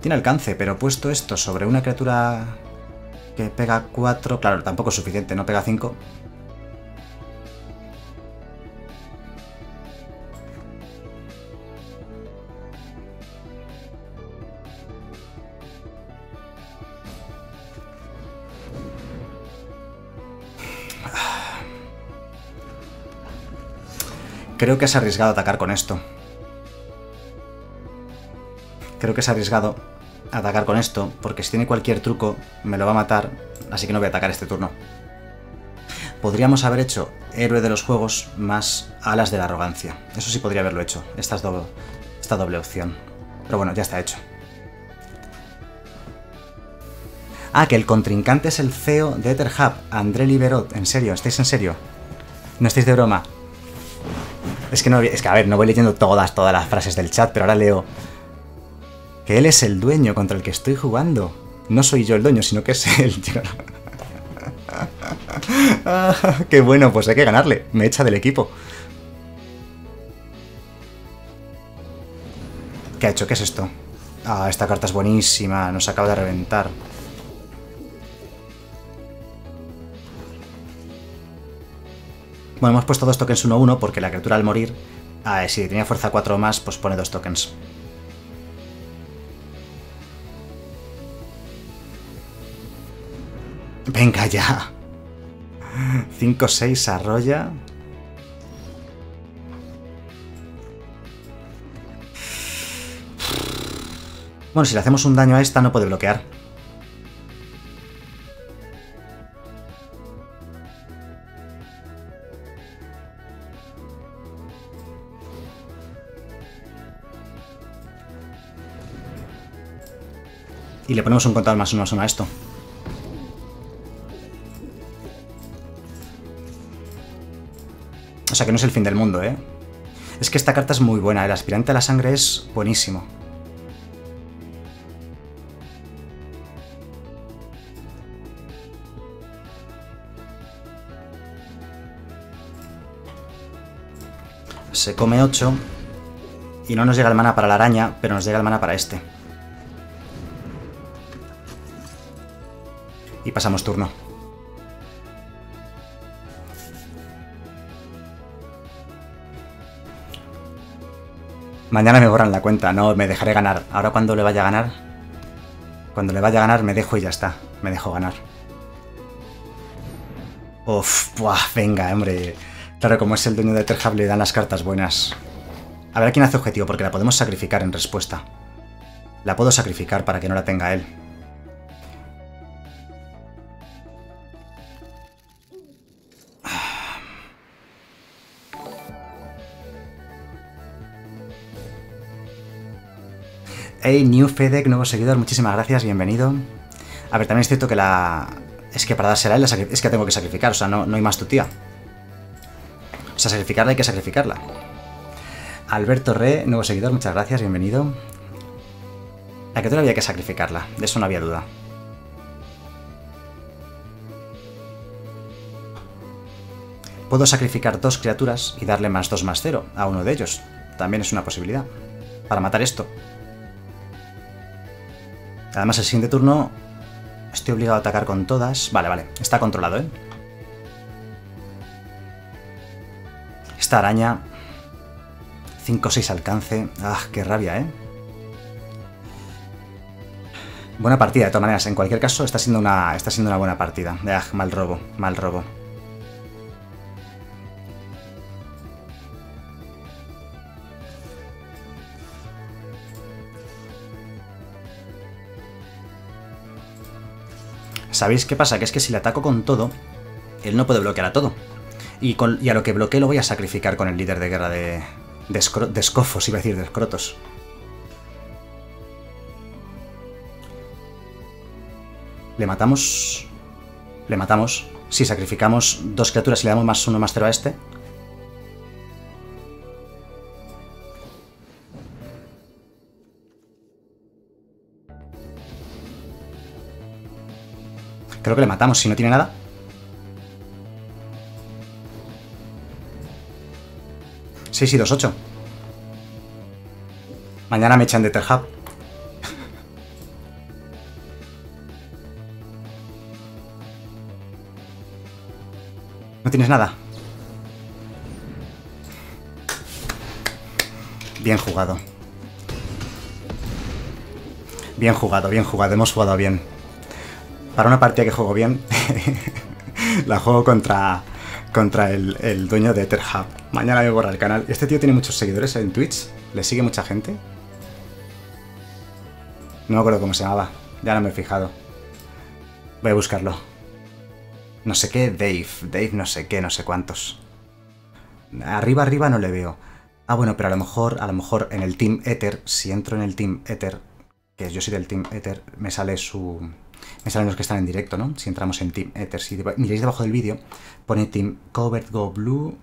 Tiene alcance, pero puesto esto sobre una criatura que pega 4, claro, tampoco es suficiente, no pega 5. Creo que es arriesgado atacar con esto. Creo que es arriesgado atacar con esto, porque si tiene cualquier truco me lo va a matar, así que no voy a atacar este turno. Podríamos haber hecho héroe de los juegos más alas de la arrogancia. Eso sí podría haberlo hecho, esta, es doble, esta doble opción. Pero bueno, ya está hecho. Ah, que el contrincante es el CEO de EtherHub, André Liberot. ¿En serio? ¿Estáis en serio? ¿No estáis de broma? Es que no, es que a ver, no voy leyendo todas, todas las frases del chat, pero ahora leo que él es el dueño contra el que estoy jugando. No soy yo el dueño, sino que es él. ah, qué bueno, pues hay que ganarle. Me echa del equipo. ¿Qué ha hecho? ¿Qué es esto? Ah, esta carta es buenísima. Nos acaba de reventar. Bueno, hemos puesto dos tokens 1-1 porque la criatura al morir, ah, si tenía fuerza 4 o más, pues pone dos tokens. Venga ya. 5-6 arrolla. Bueno, si le hacemos un daño a esta no puede bloquear. Y le ponemos un contador más uno más uno a esto. O sea que no es el fin del mundo, ¿eh? Es que esta carta es muy buena, el aspirante a la sangre es buenísimo. Se come 8 y no nos llega el mana para la araña, pero nos llega el mana para este. Y pasamos turno. Mañana me borran la cuenta, no, me dejaré ganar. Ahora cuando le vaya a ganar... Cuando le vaya a ganar me dejo y ya está. Me dejo ganar. Uf, venga, hombre. Claro, como es el dueño de Terhab le dan las cartas buenas. A ver quién hace objetivo, porque la podemos sacrificar en respuesta. La puedo sacrificar para que no la tenga él. Hey, New Fedec, nuevo seguidor, muchísimas gracias, bienvenido. A ver, también es cierto que la... Es que para dársela a él es que tengo que sacrificar, o sea, no, no hay más tu tía. O sea, sacrificarla hay que sacrificarla. Alberto Re, nuevo seguidor, muchas gracias, bienvenido. La criatura había que sacrificarla, de eso no había duda. Puedo sacrificar dos criaturas y darle más 2 más 0 a uno de ellos. También es una posibilidad. Para matar esto. Además, el siguiente turno estoy obligado a atacar con todas. Vale, vale. Está controlado, ¿eh? Esta araña... 5-6 alcance. Ah, qué rabia, ¿eh? Buena partida, de todas maneras. En cualquier caso, está siendo una, está siendo una buena partida. Ah, mal robo, mal robo. ¿Sabéis qué pasa? Que es que si le ataco con todo, él no puede bloquear a todo. Y, con, a lo que bloquee lo voy a sacrificar con el líder de guerra de, de, de escofos, iba a decir, de escrotos. Le matamos. Le matamos. Si sacrificamos dos criaturas y le damos más uno más cero a este. Creo que le matamos si no tiene nada. Sí, y 2, 8. Mañana me echan de Terhab. ¿No tienes nada? Bien jugado. Bien jugado, bien jugado. Hemos jugado bien. Para una partida que juego bien, la juego contra, contra el, dueño de Etherhub. Mañana voy a borrar el canal. Este tío tiene muchos seguidores en Twitch. ¿Le sigue mucha gente? No me acuerdo cómo se llamaba. Ya no me he fijado. Voy a buscarlo. No sé qué, Dave. Dave no sé qué, no sé cuántos. Arriba, arriba no le veo. Ah, bueno, pero a lo mejor, a lo mejor en el Team Ether, si entro en el Team Ether, que yo soy del Team Ether, me sale su... Me salen los que están en directo, ¿no? Si entramos en Team Ether. Si miréis debajo del vídeo, pone Team Covered Go Blue.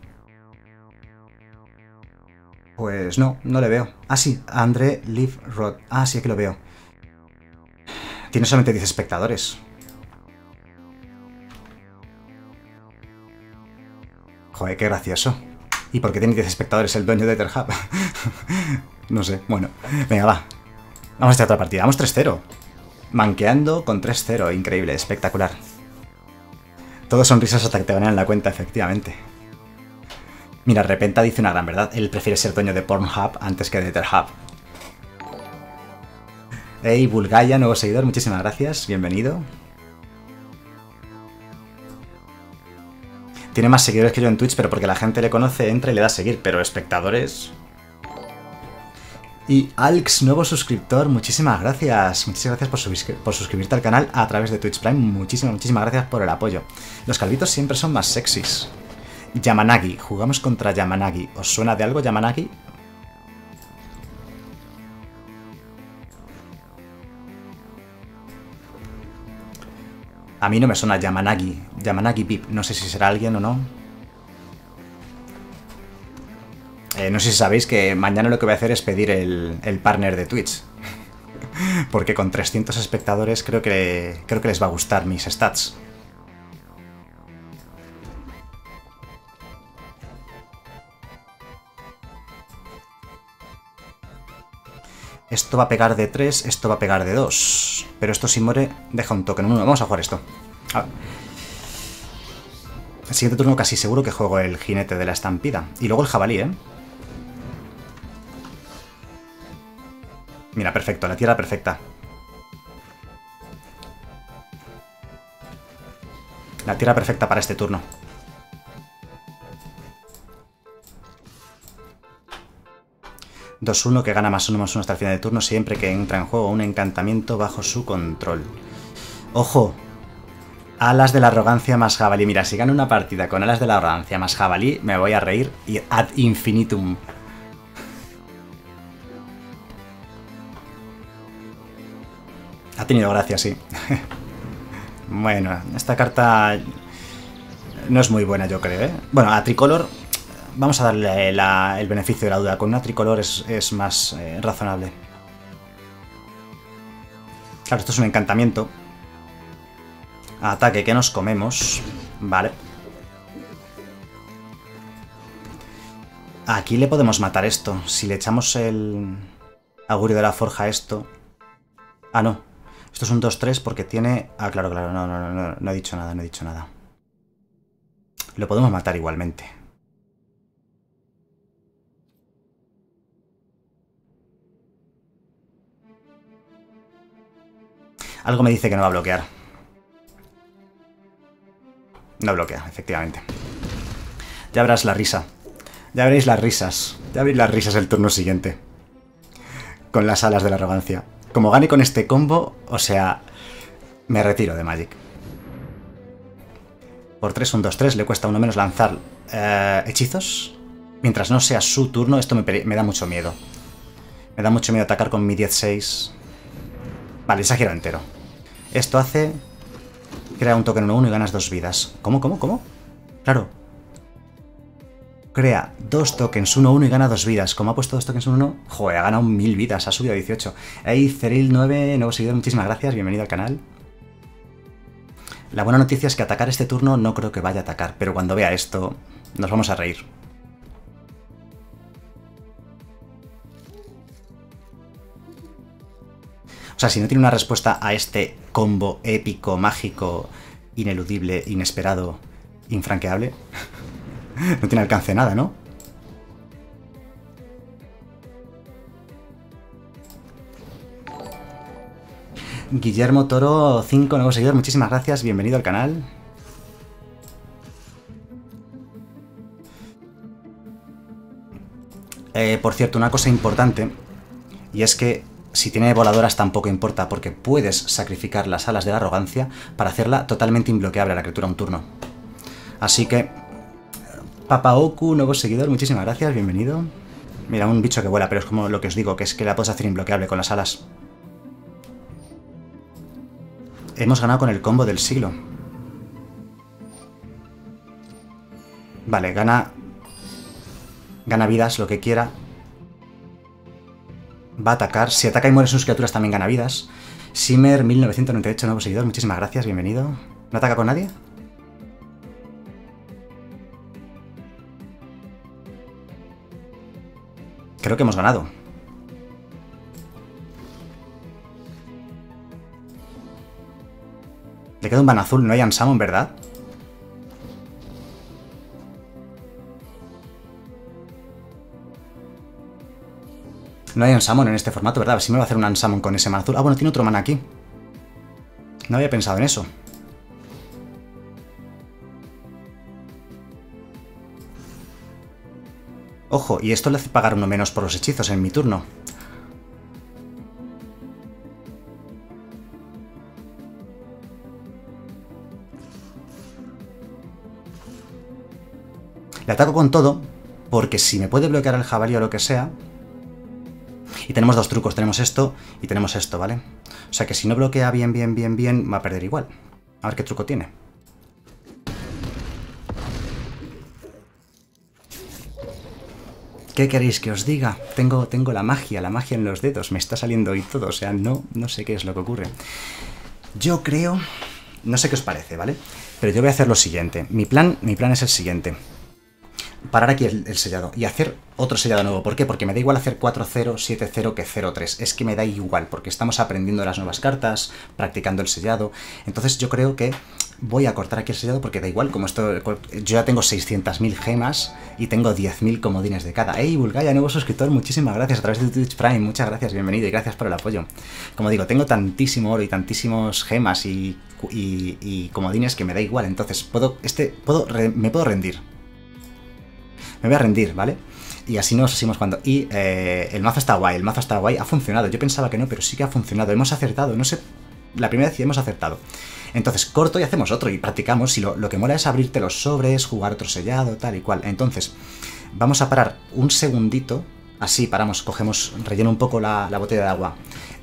Pues no, no le veo. Ah, sí, André Live Rod. Ah, sí, aquí lo veo. Tiene solamente 10 espectadores. Joder, qué gracioso. ¿Y por qué tiene 10 espectadores el dueño de Etherhub? no sé, bueno. Venga, va. Vamos a esta otra partida. Vamos 3-0. Manqueando con 3-0. Increíble, espectacular. Todos sonrisas hasta que te ganan la cuenta, efectivamente. Mira, Repenta dice una gran verdad. Él prefiere ser dueño de Pornhub antes que de Etherhub. Hey, Bulgaya, nuevo seguidor, muchísimas gracias. Bienvenido. Tiene más seguidores que yo en Twitch, pero porque la gente le conoce, entra y le da a seguir, pero espectadores... Y Alx, nuevo suscriptor, muchísimas gracias. Muchísimas gracias por, suscribirte al canal a través de Twitch Prime. Muchísimas, muchísimas gracias por el apoyo. Los calvitos siempre son más sexys. Yamanagi, jugamos contra Yamanagi. ¿Os suena de algo Yamanagi? A mí no me suena Yamanagi. Yamanagi Pip. No sé si será alguien o no. Eh, no sé si sabéis que mañana lo que voy a hacer es pedir el, partner de Twitch. Porque con 300 espectadores creo que, creo que les va a gustar mis stats. Esto va a pegar de 3, esto va a pegar de 2. Pero esto si muere, deja un token. Vamos a jugar esto. El siguiente turno casi seguro que juego el jinete de la estampida. Y luego el jabalí, ¿eh? Mira, perfecto, la tierra perfecta. La tierra perfecta para este turno. 2-1 que gana más 1 más 1 hasta el final de turno siempre que entra en juego un encantamiento bajo su control. ¡Ojo! Alas de la arrogancia más jabalí. Mira, si gano una partida con alas de la arrogancia más jabalí, me voy a reír y ad infinitum. Ha tenido gracia, sí. bueno, esta carta no es muy buena, yo creo, ¿eh? Bueno, a Tricolor Vamos a darle el beneficio de la duda. Con una tricolor es, más eh, razonable. Claro, esto es un encantamiento. Ataque que nos comemos. Vale. Aquí le podemos matar esto. Si le echamos el augurio de la forja a esto... Ah, no. Esto es un 2-3 porque tiene... Ah, claro, claro. No, no, no, no, no he dicho nada, no he dicho nada. Lo podemos matar igualmente. Algo me dice que no va a bloquear. No bloquea, efectivamente. Ya verás la risa. Ya veréis las risas. Ya veréis las risas el turno siguiente. Con las alas de la arrogancia. Como gane con este combo, o sea, me retiro de Magic. Por 3, un 2-3, le cuesta uno menos lanzar eh, hechizos. Mientras no sea su turno, esto me, me, da mucho miedo. Me da mucho miedo atacar con mi 10-6. Vale, exagero entero. Esto hace... Crea un token 1-1 y ganas dos vidas. ¿Cómo, cómo, cómo? Claro. Crea dos tokens 1-1 y gana dos vidas. Como ha puesto dos tokens 1-1, joder, ha ganado mil vidas, ha subido a 18. Hey, Ceril9, nuevo seguidor, muchísimas gracias, bienvenido al canal. La buena noticia es que atacar este turno no creo que vaya a atacar, pero cuando vea esto, nos vamos a reír. O sea, si no tiene una respuesta a este combo épico, mágico, ineludible, inesperado, infranqueable, no tiene alcance nada, ¿no? Guillermo Toro, 5 nuevos seguidores, muchísimas gracias, bienvenido al canal. Eh, por cierto, una cosa importante, y es que si tiene voladoras tampoco importa, porque puedes sacrificar las alas de la arrogancia para hacerla totalmente imbloqueable a la criatura un turno. Así que, Papaoku, nuevo seguidor, muchísimas gracias, bienvenido. Mira, un bicho que vuela, pero es como lo que os digo, que es que la puedes hacer imbloqueable con las alas. Hemos ganado con el combo del siglo. Vale, gana... Gana vidas, lo que quiera. Va a atacar. Si ataca y muere sus criaturas también gana vidas. Simmer, 1998, nuevo seguidor. Muchísimas gracias, bienvenido. ¿No ataca con nadie? Creo que hemos ganado. Le queda un ban azul, no hay Ansamon, ¿verdad? No hay Ansamon en este formato, ¿verdad? A ver si me va a hacer un Ansamon con ese man azul. Ah, bueno, tiene otro mana aquí. No había pensado en eso. Ojo, y esto le hace pagar uno menos por los hechizos en mi turno. Le ataco con todo, porque si me puede bloquear el jabalí o lo que sea... Y tenemos dos trucos, tenemos esto y tenemos esto, ¿vale? O sea que si no bloquea bien, bien, bien, bien, va a perder igual. A ver qué truco tiene. ¿Qué queréis que os diga? Tengo, tengo la magia, la magia en los dedos, me está saliendo hoy todo, o sea, no, no sé qué es lo que ocurre. Yo creo... No sé qué os parece, ¿vale? Pero yo voy a hacer lo siguiente. Mi plan, mi plan es el siguiente parar aquí el, sellado y hacer otro sellado nuevo. ¿Por qué? Porque me da igual hacer 4-0, 7-0 que 0-3. Es que me da igual, porque estamos aprendiendo las nuevas cartas, practicando el sellado. Entonces yo creo que voy a cortar aquí el sellado porque da igual, como esto yo ya tengo 600.000 gemas y tengo 10.000 comodines de cada. ¡Ey, Bulgaya, nuevo suscriptor! Muchísimas gracias a través de Twitch Prime. Muchas gracias, bienvenido y gracias por el apoyo. Como digo, tengo tantísimo oro y tantísimos gemas y, y, comodines que me da igual. Entonces, puedo, este, puedo, me puedo rendir me voy a rendir, ¿vale? Y así nos seguimos cuando. Y eh, el mazo está guay, el mazo está guay, ha funcionado. Yo pensaba que no, pero sí que ha funcionado. Hemos acertado, no sé. La primera vez hemos acertado. Entonces corto y hacemos otro y practicamos. Y lo, que mola es abrirte los sobres, jugar otro sellado, tal y cual. Entonces, vamos a parar un segundito. Así paramos, cogemos, relleno un poco la, botella de agua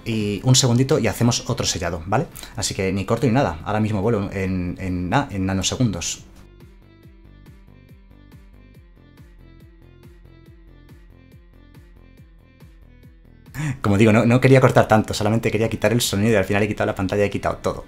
y un segundito y hacemos otro sellado, ¿vale? Así que ni corto ni nada, ahora mismo vuelo en, en, en nanosegundos. Como digo, no, no quería cortar tanto, solamente quería quitar el sonido y al final he quitado la pantalla y he quitado todo.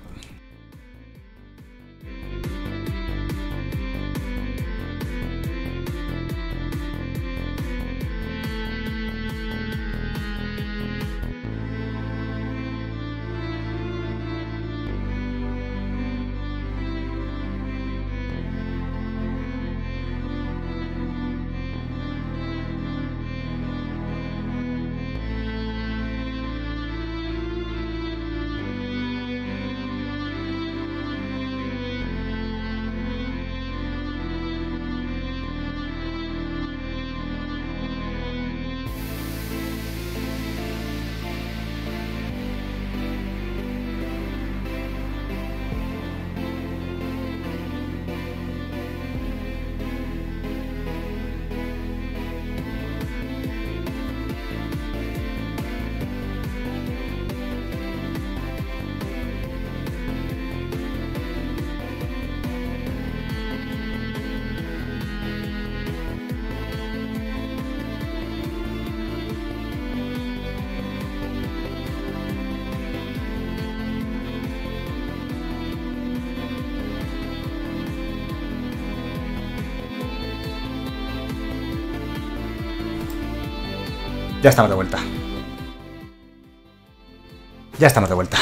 Ya estamos de vuelta. Ya estamos de vuelta.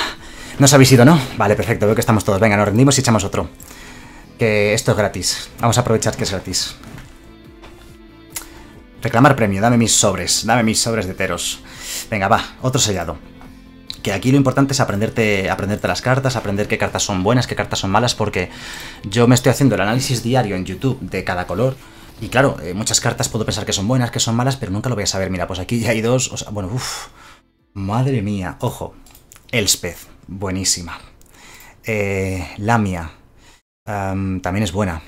¿No os habéis ido, no? Vale, perfecto, veo que estamos todos. Venga, nos rendimos y echamos otro. Que esto es gratis. Vamos a aprovechar que es gratis. Reclamar premio, dame mis sobres, dame mis sobres de teros. Venga, va, otro sellado. Que aquí lo importante es aprenderte, aprenderte las cartas, aprender qué cartas son buenas, qué cartas son malas, porque yo me estoy haciendo el análisis diario en YouTube de cada color. Y claro, eh, muchas cartas puedo pensar que son buenas, que son malas, pero nunca lo voy a saber. Mira, pues aquí ya hay dos. O sea, bueno, uff. Madre mía, ojo. Elspeth, buenísima. Eh, Lamia, también es buena.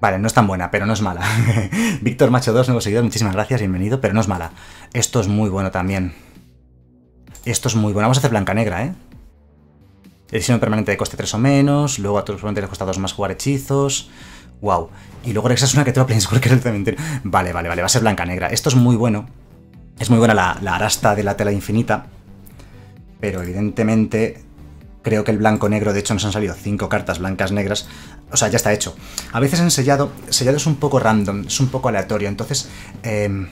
Vale, no es tan buena, pero no es mala. Víctor Macho 2, nuevo seguidor, muchísimas gracias, bienvenido, pero no es mala. Esto es muy bueno también. Esto es muy bueno. Vamos a hacer blanca negra, ¿eh? Edición permanente de coste 3 o menos. Luego a tus oponentes les cuesta 2 más jugar hechizos. Wow. Y luego esa es una que te va a pensar que es el cementerio. Vale, vale, vale. Va a ser blanca negra. Esto es muy bueno. Es muy buena la, la arasta de la tela infinita. Pero evidentemente creo que el blanco-negro, de hecho nos han salido 5 cartas blancas-negras, o sea, ya está hecho. A veces en sellado, sellado es un poco random, es un poco aleatorio, entonces... Eh,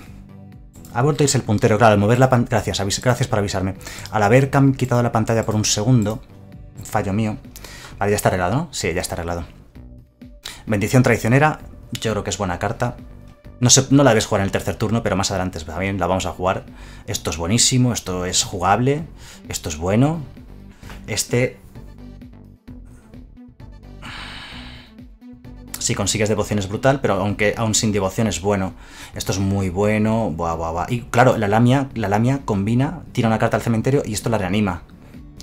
ha vuelto el puntero, claro, al mover la pantalla... Gracias, gracias por avisarme. Al haber quitado la pantalla por un segundo, fallo mío... Vale, ya está arreglado, ¿no? Sí, ya está arreglado. Bendición traicionera, yo creo que es buena carta. No, sé, no la debes jugar en el tercer turno, pero más adelante bien, la vamos a jugar. Esto es buenísimo, esto es jugable, esto es bueno. Este... Si consigues devoción es brutal, pero aunque aún sin devoción es bueno. Esto es muy bueno. Buah, buah, buah. Y claro, la lamia, la lamia combina, tira una carta al cementerio y esto la reanima.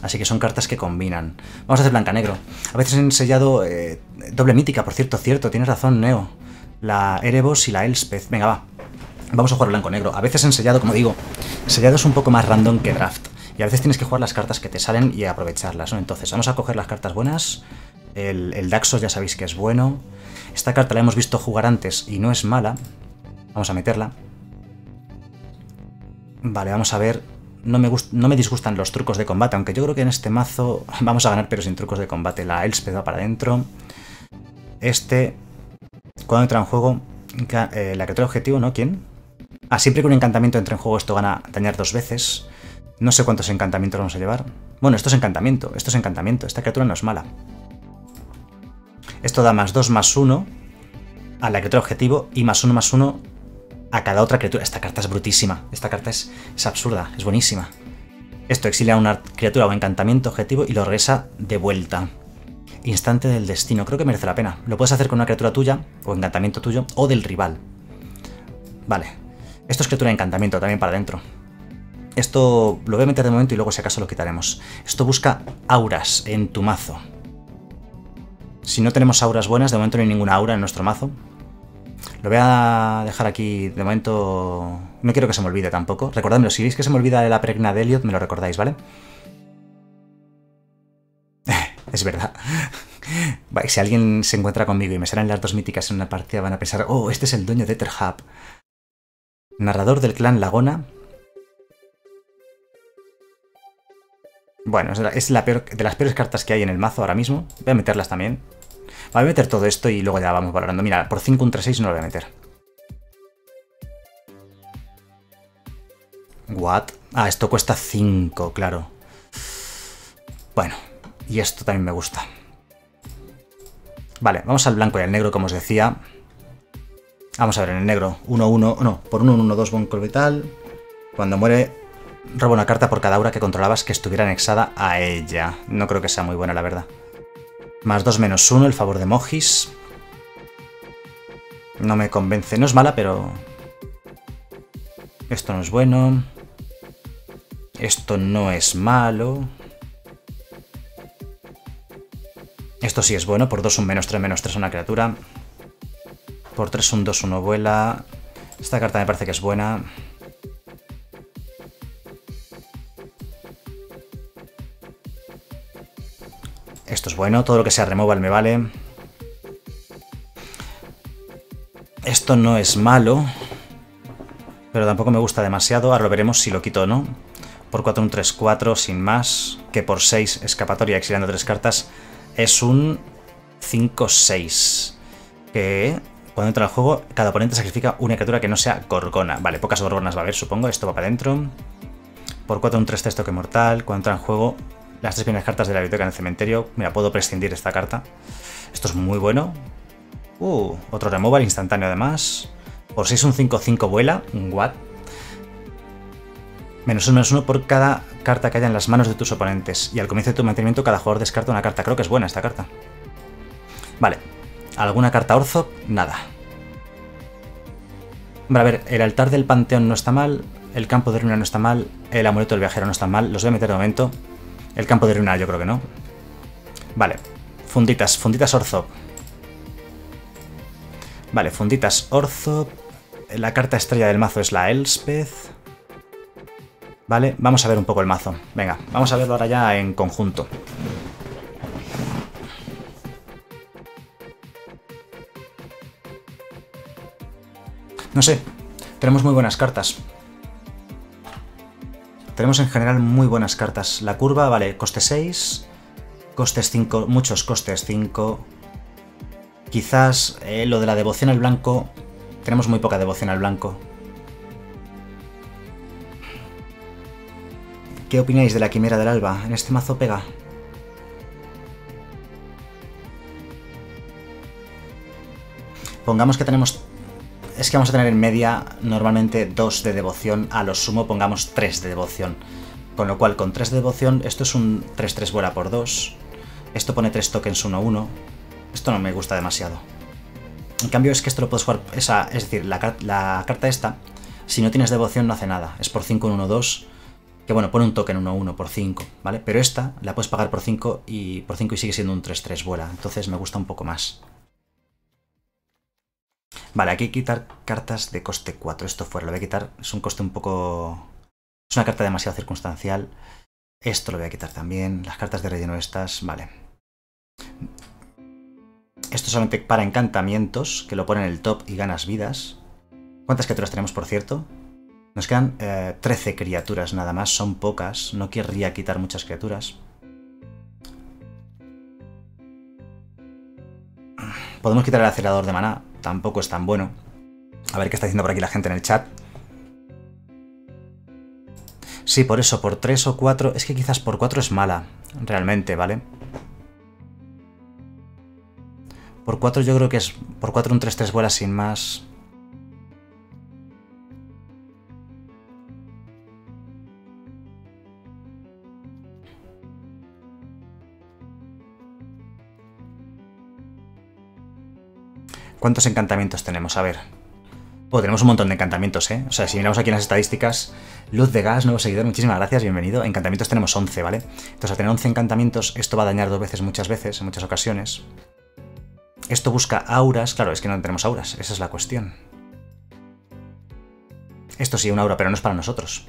Así que son cartas que combinan. Vamos a hacer blanca-negro. A veces he ensellado eh, doble mítica, por cierto, cierto, tienes razón, Neo. La Erebos y la Elspeth. Venga, va. Vamos a jugar blanco-negro. A veces ensellado, como digo, ensellado es un poco más random que draft. Y a veces tienes que jugar las cartas que te salen y aprovecharlas, ¿no? Entonces, vamos a coger las cartas buenas. El, el Daxos ya sabéis que es bueno. Esta carta la hemos visto jugar antes y no es mala. Vamos a meterla. Vale, vamos a ver no me, no me disgustan los trucos de combate, aunque yo creo que en este mazo vamos a ganar pero sin trucos de combate. La Elspeth va para adentro. Este, cuando entra en juego, eh, la criatura objetivo, ¿no? ¿Quién? Ah, siempre que un encantamiento entre en juego esto gana dañar dos veces. No sé cuántos encantamientos vamos a llevar. Bueno, esto es encantamiento, esto es encantamiento. Esta criatura no es mala. Esto da más 2 más 1 a la criatura objetivo y más 1 más 1 a cada otra criatura. Esta carta es brutísima. Esta carta es, absurda, es buenísima. Esto exilia a una criatura o encantamiento objetivo y lo regresa de vuelta. Instante del destino. Creo que merece la pena. Lo puedes hacer con una criatura tuya, o encantamiento tuyo, o del rival. Vale. Esto es criatura de encantamiento también para adentro. Esto lo voy a meter de momento y luego si acaso lo quitaremos. Esto busca auras en tu mazo. Si no tenemos auras buenas, de momento no hay ninguna aura en nuestro mazo, lo voy a dejar aquí de momento... No quiero que se me olvide tampoco. Recordadme, si veis que se me olvida la pregna de Elliot, me lo recordáis, ¿vale? es verdad. si alguien se encuentra conmigo y me salen las dos míticas en una partida, van a pensar, oh, este es el dueño de Etherhub. Narrador del clan Lagona. Bueno, es la peor, de las peores cartas que hay en el mazo ahora mismo. Voy a meterlas también. Voy a meter todo esto y luego ya vamos valorando. Mira, por 5 un 3-6 no lo voy a meter. What? Ah, esto cuesta 5, claro. Bueno, y esto también me gusta. Vale, vamos al blanco y al negro, como os decía. Vamos a ver, en el negro, 1-1, no, por 1-1-2 buen orbital. Cuando muere, roba una carta por cada aura que controlabas que estuviera anexada a ella. No creo que sea muy buena, la verdad. Más 2 menos 1, el favor de Mogis. No me convence. No es mala, pero... Esto no es bueno. Esto no es malo. Esto sí es bueno. Por 2 un menos 3 menos 3 una criatura. Por 3 un 2 1 vuela. Esta carta me parece que es buena. Esto es bueno, todo lo que sea removal me vale. Esto no es malo, pero tampoco me gusta demasiado. Ahora lo veremos si lo quito o no. Por 4 un 3-4 sin más, que por 6 escapatoria exiliando 3 cartas es un 5-6. Que cuando entra al juego, cada oponente sacrifica una criatura que no sea gorgona. Vale, pocas gorgonas va a haber, supongo. Esto va para adentro. Por 4 un 3 texto que mortal. Cuando entra en juego, las tres primeras cartas de la biblioteca en el cementerio. Mira, puedo prescindir esta carta. Esto es muy bueno. Uh, otro removal instantáneo además. Por 6 un 5-5 vuela. Un What. Menos uno menos uno por cada carta que haya en las manos de tus oponentes. Y al comienzo de tu mantenimiento cada jugador descarta una carta. Creo que es buena esta carta. Vale. ¿Alguna carta orzo? Nada. Vale, a ver, el altar del panteón no está mal. El campo de ruina no está mal. El amuleto del viajero no está mal. Los voy a meter de momento. El campo de ruina yo creo que no. Vale. Funditas, funditas orzo. Vale, funditas orzo. La carta estrella del mazo es la Elspeth. Vale, vamos a ver un poco el mazo. Venga, vamos a verlo ahora ya en conjunto. No sé, tenemos muy buenas cartas. Tenemos en general muy buenas cartas. La curva, vale, coste 6, costes 5, muchos costes 5. Quizás eh, lo de la devoción al blanco, tenemos muy poca devoción al blanco. ¿Qué opináis de la Quimera del Alba? ¿En este mazo pega? Pongamos que tenemos... Es que vamos a tener en media normalmente 2 de devoción, a lo sumo pongamos 3 de devoción. Con lo cual, con 3 de devoción, esto es un 3-3 vuela por 2. Esto pone 3 tokens 1-1. Esto no me gusta demasiado. En cambio, es que esto lo puedes jugar... Esa, es decir, la, la carta esta, si no tienes devoción no hace nada. Es por 5 1-2 que bueno, pone un token 1-1 por 5, ¿vale? Pero esta la puedes pagar por 5 y por 5 y sigue siendo un 3-3 vuela. Entonces me gusta un poco más. Vale, aquí quitar cartas de coste 4. Esto fuera, lo voy a quitar. Es un coste un poco... Es una carta demasiado circunstancial. Esto lo voy a quitar también. Las cartas de relleno estas, vale. Esto solamente para encantamientos, que lo ponen en el top y ganas vidas. ¿Cuántas criaturas tenemos, por cierto? Nos quedan 13 eh, criaturas nada más, son pocas, no querría quitar muchas criaturas. Podemos quitar el acelerador de maná, tampoco es tan bueno. A ver qué está diciendo por aquí la gente en el chat. Sí, por eso, por 3 o 4... Es que quizás por 4 es mala, realmente, ¿vale? Por 4 yo creo que es... Por 4 un 3-3 vuela sin más... ¿Cuántos encantamientos tenemos? A ver. Oh, tenemos un montón de encantamientos, ¿eh? O sea, si miramos aquí en las estadísticas, luz de gas, nuevo seguidor, muchísimas gracias, bienvenido. Encantamientos tenemos 11, ¿vale? Entonces, al tener 11 encantamientos, esto va a dañar dos veces, muchas veces, en muchas ocasiones. Esto busca auras, claro, es que no tenemos auras, esa es la cuestión. Esto sí, un aura, pero no es para nosotros.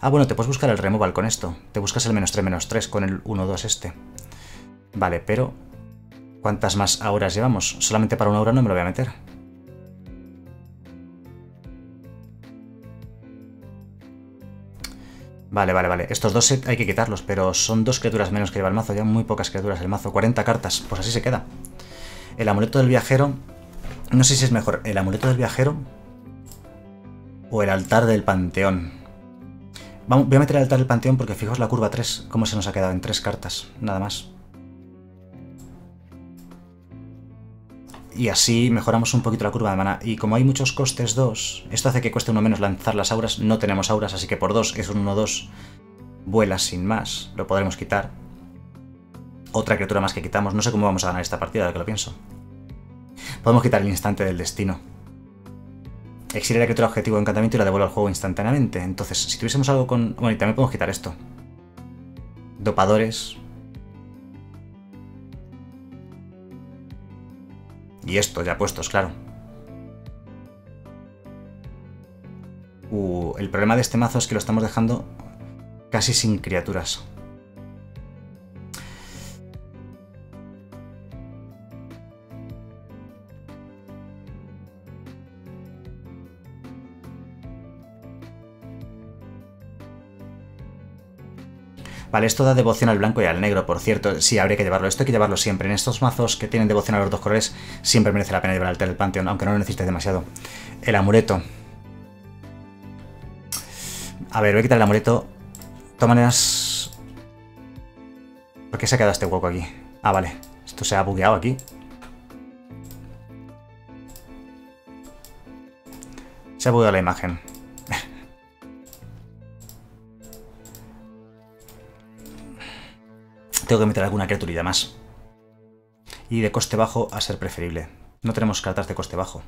Ah, bueno, te puedes buscar el removal con esto. Te buscas el menos 3, menos 3 con el 1-2 este. Vale, pero ¿Cuántas más auras llevamos? Solamente para una aura no me lo voy a meter. Vale, vale, vale. Estos dos hay que quitarlos, pero son dos criaturas menos que lleva el mazo. Ya muy pocas criaturas el mazo. 40 cartas. Pues así se queda. El amuleto del viajero... No sé si es mejor el amuleto del viajero o el altar del panteón. voy a meter el altar del panteón porque fijaos la curva 3, cómo se nos ha quedado en tres cartas, nada más. Y así mejoramos un poquito la curva de mana. Y como hay muchos costes 2, esto hace que cueste uno menos lanzar las auras. No tenemos auras, así que por 2 es un 1-2. Vuela sin más, lo podremos quitar. Otra criatura más que quitamos. No sé cómo vamos a ganar esta partida, ahora que lo pienso. Podemos quitar el instante del destino. Exilia la criatura objetivo de encantamiento y la devuelve al juego instantáneamente. Entonces, si tuviésemos algo con... Bueno, y también podemos quitar esto. Dopadores, Y esto ya puestos, claro. Uh, el problema de este mazo es que lo estamos dejando casi sin criaturas. Vale, esto da devoción al blanco y al negro, por cierto. Sí, habría que llevarlo. Esto hay que llevarlo siempre. En estos mazos que tienen devoción a los dos colores, siempre merece la pena llevar el del Pantheon, aunque no lo necesites demasiado. El amuleto. A ver, voy a quitar el amuleto. Maneras... ¿Por qué se ha quedado este hueco aquí? Ah, vale. Esto se ha bugueado aquí. Se ha bugueado la imagen. Tengo que meter alguna criaturilla más. Y de coste bajo a ser preferible. No tenemos cartas de coste bajo.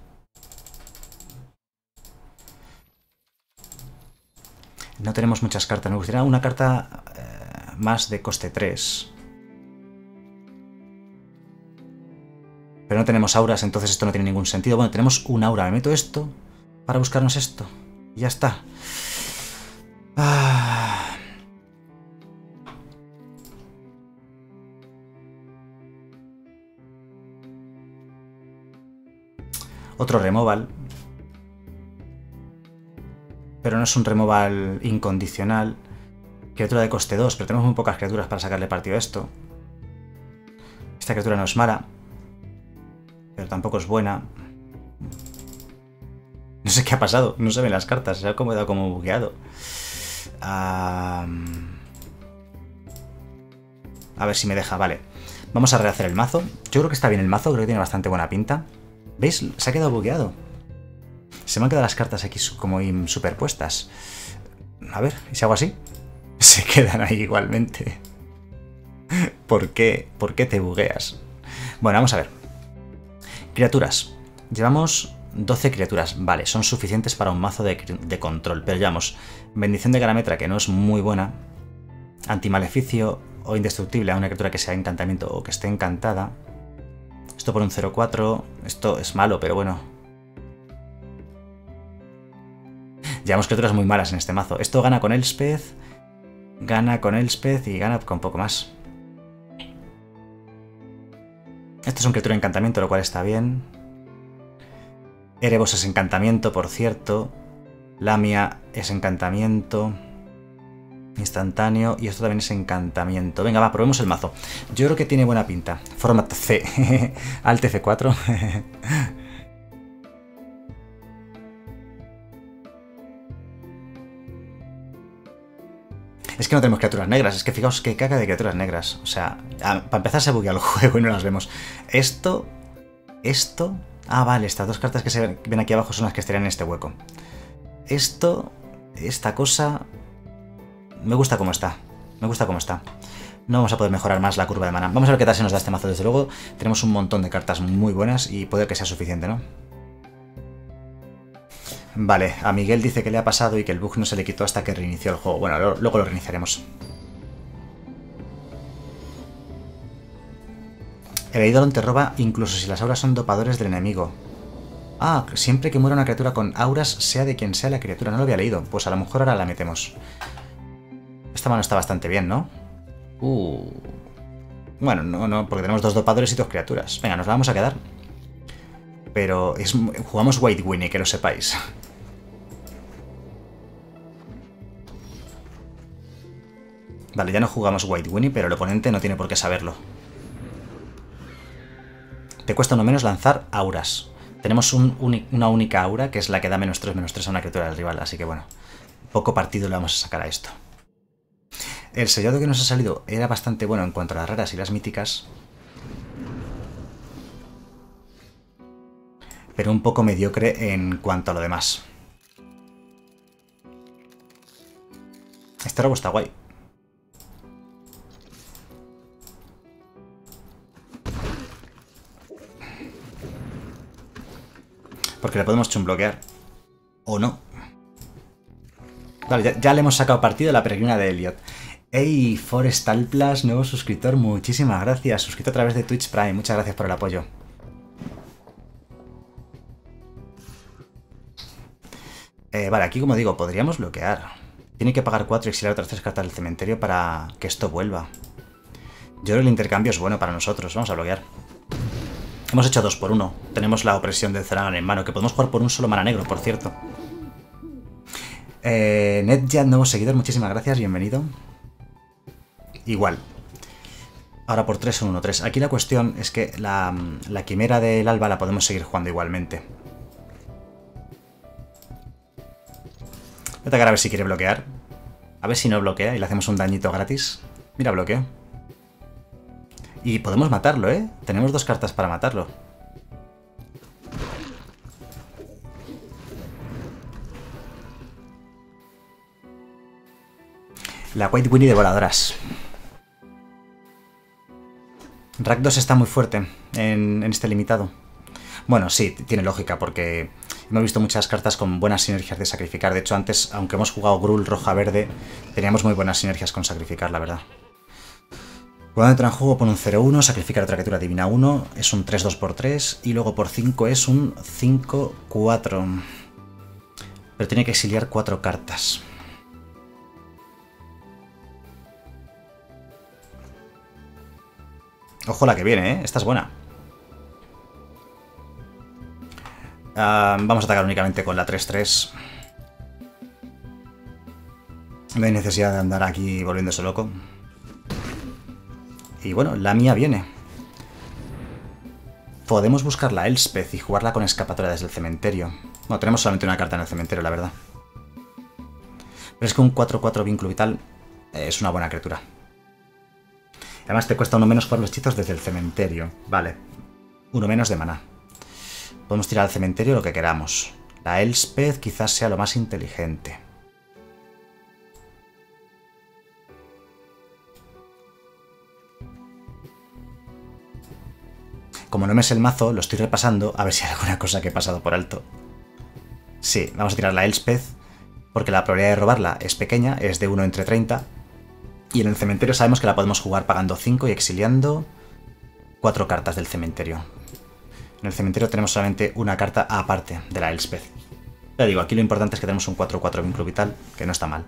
No tenemos muchas cartas. Me gustaría una carta eh, más de coste 3. Pero no tenemos auras, entonces esto no tiene ningún sentido. Bueno, tenemos un aura. Me meto esto para buscarnos esto. Y ya está. Ah. Otro removal. Pero no es un removal incondicional. Criatura de coste 2, pero tenemos muy pocas criaturas para sacarle partido a esto. Esta criatura no es mala. Pero tampoco es buena. No sé qué ha pasado, no se ven las cartas, se ha como, como bugueado. A ver si me deja, vale. Vamos a rehacer el mazo. Yo creo que está bien el mazo, creo que tiene bastante buena pinta. ¿Veis? Se ha quedado bugueado. Se me han quedado las cartas aquí como superpuestas. A ver, ¿y si hago así? Se quedan ahí igualmente. ¿Por qué? ¿Por qué te bugueas? Bueno, vamos a ver. Criaturas. Llevamos 12 criaturas. Vale, son suficientes para un mazo de, control. Pero llevamos Bendición de Garametra, que no es muy buena. Antimaleficio o Indestructible a una criatura que sea encantamiento o que esté encantada. Esto por un 0-4. Esto es malo, pero bueno. Llevamos criaturas muy malas en este mazo. Esto gana con Elspeth, gana con Elspeth y gana con poco más. Esto es un criatura de encantamiento, lo cual está bien. Erebos es encantamiento, por cierto. Lamia es encantamiento instantáneo y esto también es encantamiento. Venga, va, probemos el mazo. Yo creo que tiene buena pinta. Format C. Alt F4. Es que no tenemos criaturas negras, es que fijaos que caga de criaturas negras. O sea, para empezar se buguea el juego y no las vemos. Esto, esto... Ah, vale, estas dos cartas que se ven aquí abajo son las que estarían en este hueco. Esto, esta cosa, me gusta cómo está. Me gusta cómo está. No vamos a poder mejorar más la curva de mana. Vamos a ver qué tal se nos da este mazo. Desde luego, tenemos un montón de cartas muy buenas y puede que sea suficiente, ¿no? Vale, a Miguel dice que le ha pasado y que el bug no se le quitó hasta que reinició el juego. Bueno, luego lo reiniciaremos. El Eidolon te roba incluso si las auras son dopadores del enemigo. Ah, siempre que muera una criatura con auras, sea de quien sea la criatura. No lo había leído. Pues a lo mejor ahora la metemos. Esta mano está bastante bien, ¿no? Uh. Bueno, no, no, porque tenemos dos dopadores y dos criaturas. Venga, nos la vamos a quedar. Pero es, jugamos White Winnie, que lo sepáis. Vale, ya no jugamos White Winnie, pero el oponente no tiene por qué saberlo. Te cuesta uno menos lanzar auras. Tenemos una única aura, que es la que da menos 3, menos 3 a una criatura del rival, así que bueno, poco partido le vamos a sacar a esto. El sellado que nos ha salido era bastante bueno en cuanto a las raras y las míticas. Pero un poco mediocre en cuanto a lo demás. Este robo está guay. Porque le podemos chumbloquear. O no. Vale, ya, ya, le hemos sacado partido a la peregrina de Elliot. Hey, Forestal Plus, nuevo suscriptor, muchísimas gracias. Suscrito a través de Twitch Prime, muchas gracias por el apoyo. Eh, vale, aquí como digo, podríamos bloquear. Tiene que pagar 4 y exiliar otras 3 cartas del cementerio para que esto vuelva. Yo creo que el intercambio es bueno para nosotros. Vamos a bloquear. Hemos hecho 2 por 1. Tenemos la opresión de Zeragan en mano, que podemos jugar por un solo mana negro, por cierto. Eh, nuevo seguidor, muchísimas gracias, bienvenido. Igual. Ahora por 3 son 1-3. Aquí la cuestión es que la, la quimera del alba la podemos seguir jugando igualmente. Voy a atacar a ver si quiere bloquear. A ver si no bloquea y le hacemos un dañito gratis. Mira, bloqueo. Y podemos matarlo, ¿eh? Tenemos dos cartas para matarlo. La White Winnie Devoradoras. Rakdos está muy fuerte en, en, este limitado. Bueno, sí, tiene lógica, porque hemos visto muchas cartas con buenas sinergias de sacrificar. De hecho, antes, aunque hemos jugado Grul roja-verde, teníamos muy buenas sinergias con sacrificar, la verdad. Cuando entra en juego pone un 0-1, sacrificar otra criatura divina 1, es un 3-2x3, y luego por 5 es un 5-4. Pero tiene que exiliar 4 cartas. Ojo la que viene, ¿eh? Esta es buena. Uh, vamos a atacar únicamente con la 3-3. No hay necesidad de andar aquí volviéndose loco. Y bueno, la mía viene. Podemos buscar la Elspeth y jugarla con escapatoria desde el cementerio. No, tenemos solamente una carta en el cementerio, la verdad. Pero es que un 4-4 vínculo vital es una buena criatura. Además te cuesta uno menos jugar los hechizos desde el cementerio. Vale. Uno menos de maná. Podemos tirar al cementerio lo que queramos. La Elspeth quizás sea lo más inteligente. Como no me es el mazo, lo estoy repasando a ver si hay alguna cosa que he pasado por alto. Sí, vamos a tirar la Elspeth, porque la probabilidad de robarla es pequeña, es de 1 entre 30, y en el cementerio sabemos que la podemos jugar pagando 5 y exiliando 4 cartas del cementerio. En el cementerio tenemos solamente una carta aparte de la Elspeth. Ya digo, aquí lo importante es que tenemos un 4-4 vínculo vital, que no está mal.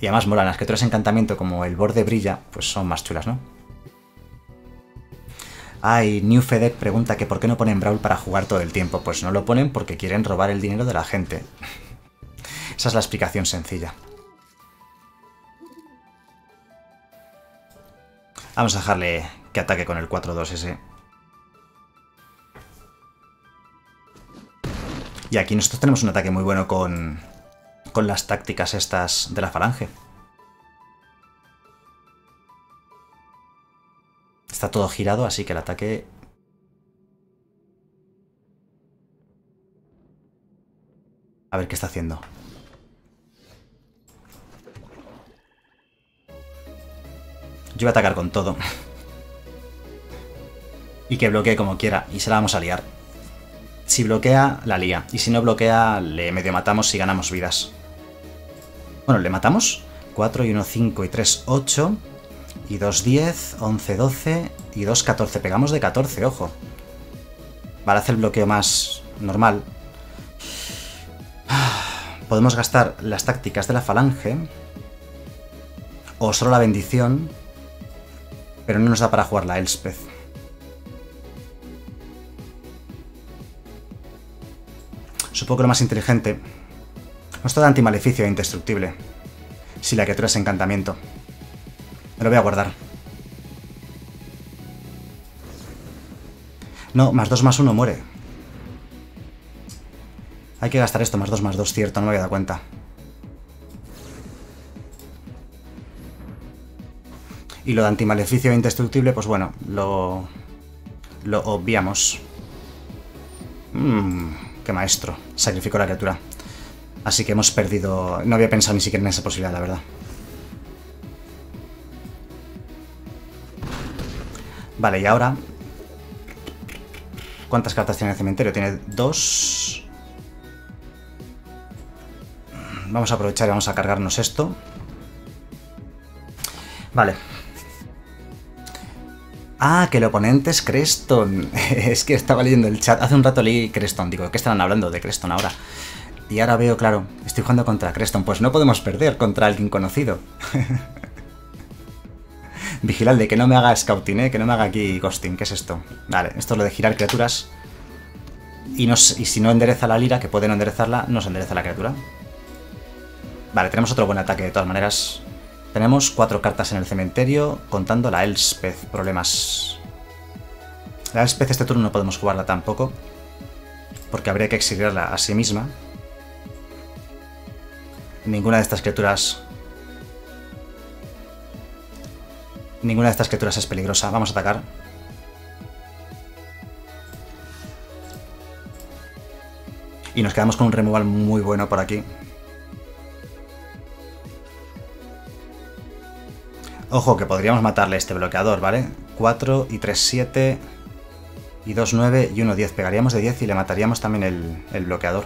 Y además molan, las criaturas de encantamiento como el borde brilla, pues son más chulas, ¿no? Ay, New Fedec pregunta que por qué no ponen Brawl para jugar todo el tiempo. Pues no lo ponen porque quieren robar el dinero de la gente. Esa es la explicación sencilla. Vamos a dejarle que ataque con el 4-2 ese. Y aquí nosotros tenemos un ataque muy bueno con, con las tácticas estas de la falange. Está todo girado, así que el ataque... A ver qué está haciendo. Yo voy a atacar con todo. y que bloquee como quiera. Y se la vamos a liar. Si bloquea, la lía. Y si no bloquea, le medio matamos y ganamos vidas. Bueno, ¿le matamos? 4 y 1, 5 y 3, 8. Y 2, 10, 11, 12 y 2, 14. Pegamos de 14, ojo. Vale, hace el bloqueo más normal. Podemos gastar las tácticas de la falange. O solo la bendición pero no nos da para jugar la Elspeth. Supongo que lo más inteligente... Esto da antimaleficio e indestructible. Si la criatura es encantamiento. Me lo voy a guardar. No, más 2 más 1 muere. Hay que gastar esto, más 2 más 2, cierto, no me había dado cuenta. Y lo de antimaleficio indestructible, pues bueno, lo, lo obviamos. Mmm, qué maestro. Sacrificó la criatura. Así que hemos perdido... No había pensado ni siquiera en esa posibilidad, la verdad. Vale, y ahora... ¿Cuántas cartas tiene el cementerio? Tiene dos... Vamos a aprovechar y vamos a cargarnos esto. Vale, Ah, que el oponente es Creston. es que estaba leyendo el chat. Hace un rato leí Creston. Digo, ¿qué están hablando de Creston ahora? Y ahora veo, claro, estoy jugando contra Creston. Pues no podemos perder contra alguien conocido. Vigilad de que no me haga scouting, ¿eh? Que no me haga aquí ghosting. ¿Qué es esto? Vale, esto es lo de girar criaturas. Y, si no endereza la lira, que puede no enderezarla, no se endereza la criatura. Vale, tenemos otro buen ataque de todas maneras. Tenemos cuatro cartas en el cementerio, contando la Elspeth. Problemas. La Elspeth este turno no podemos jugarla tampoco, porque habría que exiliarla a sí misma. Ninguna de estas criaturas... Ninguna de estas criaturas es peligrosa. Vamos a atacar. Y nos quedamos con un removal muy bueno por aquí. Ojo, que podríamos matarle este bloqueador, ¿vale? 4 y 3, 7 y 2, 9 y 1, 10. Pegaríamos de 10 y le mataríamos también el, el bloqueador.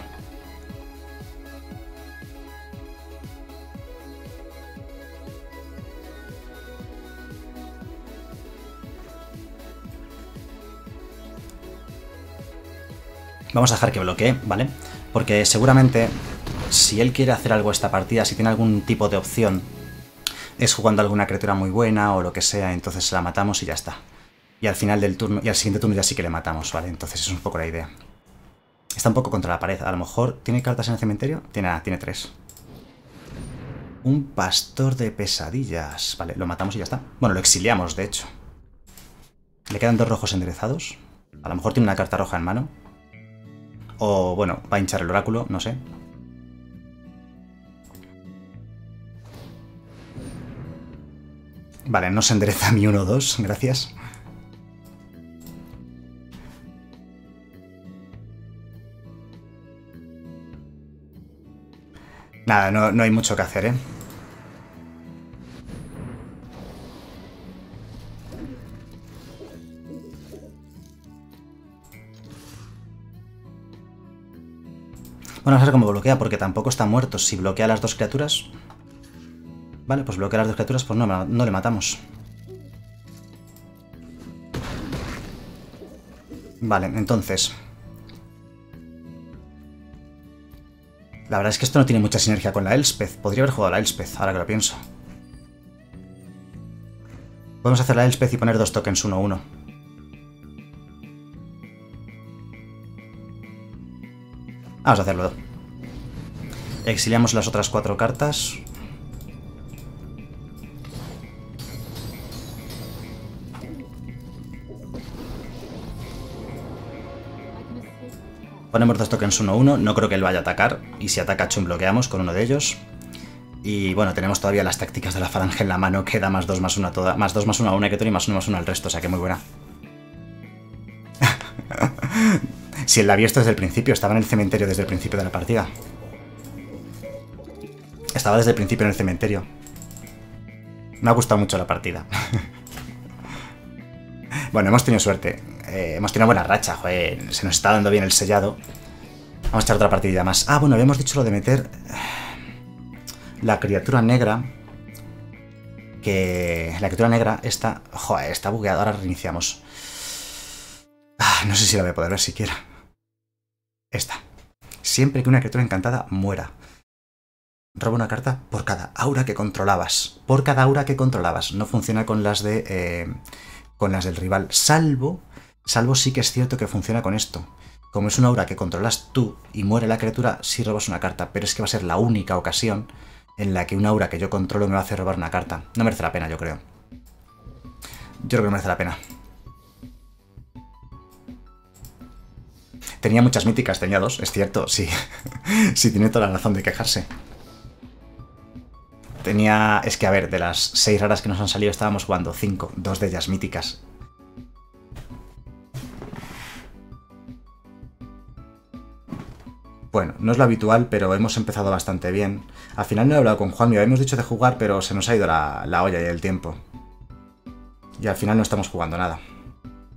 Vamos a dejar que bloquee, ¿vale? Porque seguramente, si él quiere hacer algo esta partida, si tiene algún tipo de opción, es jugando alguna criatura muy buena o lo que sea, entonces la matamos y ya está. Y al final del turno, y al siguiente turno ya sí que le matamos, ¿vale? Entonces es un poco la idea. Está un poco contra la pared. A lo mejor, ¿tiene cartas en el cementerio? Tiene, ah, tiene tres. Un pastor de pesadillas. Vale, lo matamos y ya está. Bueno, lo exiliamos, de hecho. Le quedan dos rojos enderezados. A lo mejor tiene una carta roja en mano. O, bueno, va a hinchar el oráculo, no sé. Vale, no se endereza mi 1-2, gracias. Nada, no, no hay mucho que hacer, ¿eh? Bueno, vamos a ver cómo bloquea, porque tampoco está muerto. Si bloquea las dos criaturas... Vale, pues bloquea las dos criaturas, pues no, no le matamos. Vale, entonces... La verdad es que esto no tiene mucha sinergia con la Elspeth. Podría haber jugado la Elspeth, ahora que lo pienso. Podemos hacer la Elspeth y poner dos tokens 1-1. Vamos a hacerlo. Exiliamos las otras cuatro cartas. Ponemos dos tokens 1-1, no creo que él vaya a atacar, y si ataca Chum bloqueamos con uno de ellos. Y bueno, tenemos todavía las tácticas de la falange en la mano, que da más 2 más 1 a toda, más 2 más 1 a una que y más 1 más 1 al resto, o sea que muy buena. Si él la había visto desde el principio, estaba en el cementerio desde el principio de la partida. Estaba desde el principio en el cementerio. Me ha gustado mucho la partida. bueno, hemos tenido suerte. Eh, hemos tenido buena racha, joder. Se nos está dando bien el sellado. Vamos a echar otra partida más. Ah, bueno, habíamos dicho lo de meter... La criatura negra... Que... La criatura negra está... Joder, está bugueada. Ahora reiniciamos. Ah, no sé si la voy a poder ver siquiera. Esta. Siempre que una criatura encantada muera. Roba una carta por cada aura que controlabas. Por cada aura que controlabas. No funciona con las de. Eh, con las del rival. Salvo. Salvo sí que es cierto que funciona con esto. Como es una aura que controlas tú y muere la criatura, sí robas una carta. Pero es que va a ser la única ocasión en la que una aura que yo controlo me va a hacer robar una carta. No merece la pena, yo creo. Yo creo que no merece la pena. Tenía muchas míticas, tenía dos, es cierto, sí. sí, tiene toda la razón de quejarse. Tenía... Es que, a ver, de las seis raras que nos han salido estábamos jugando cinco, dos de ellas míticas. Bueno, no es lo habitual, pero hemos empezado bastante bien. Al final no he hablado con Juan, me habíamos dicho de jugar, pero se nos ha ido la, la olla y el tiempo. Y al final no estamos jugando nada.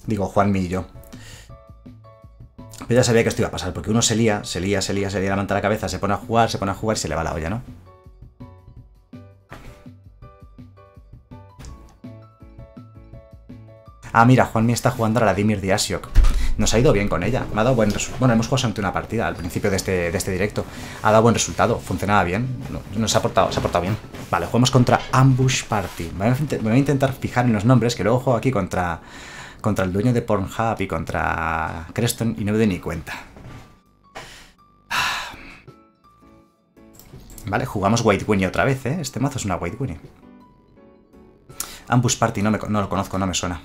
Digo, Juanmi y yo. Pero ya sabía que esto iba a pasar, porque uno se lía, se lía, se lía, se lía, levanta la cabeza, se pone a jugar, se pone a jugar y se le va la olla, ¿no? Ah, mira, Juanmi está jugando a la Dimir de Asiok. Nos ha ido bien con ella. Ha dado buen. Bueno, hemos jugado ante una partida al principio de este, de este directo. Ha dado buen resultado. Funcionaba bien. Nos ha portado, se ha portado bien. Vale, jugamos contra Ambush Party. Me voy a intentar fijar en los nombres, que luego juego aquí contra contra el dueño de Pornhub y contra Creston y no me doy ni cuenta. Vale, jugamos White Winnie otra vez, ¿eh? Este mazo es una White Winnie. Ambush Party, no, me, no lo conozco, no me suena.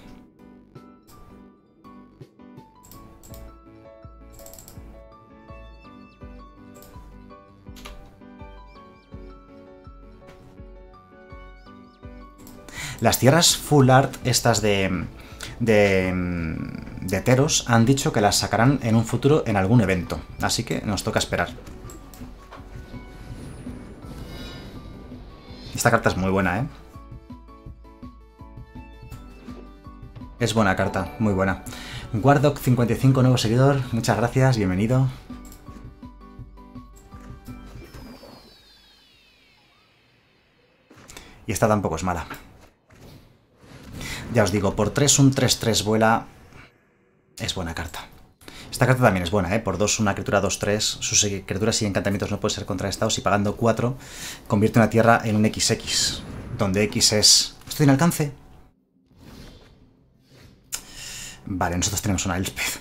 Las tierras full art, estas de, de, de Teros, han dicho que las sacarán en un futuro en algún evento. Así que nos toca esperar. Esta carta es muy buena, ¿eh? Es buena carta, muy buena. Guardoc55, nuevo seguidor, muchas gracias, bienvenido. Y esta tampoco es mala. Ya os digo, por 3 un 3-3 vuela es buena carta. Esta carta también es buena, ¿eh? Por 2 una criatura 2-3, sus criaturas y encantamientos no pueden ser contrarrestados y pagando 4 convierte una tierra en un XX, donde X es... ¿Esto tiene alcance? Vale, nosotros tenemos una Elspeth.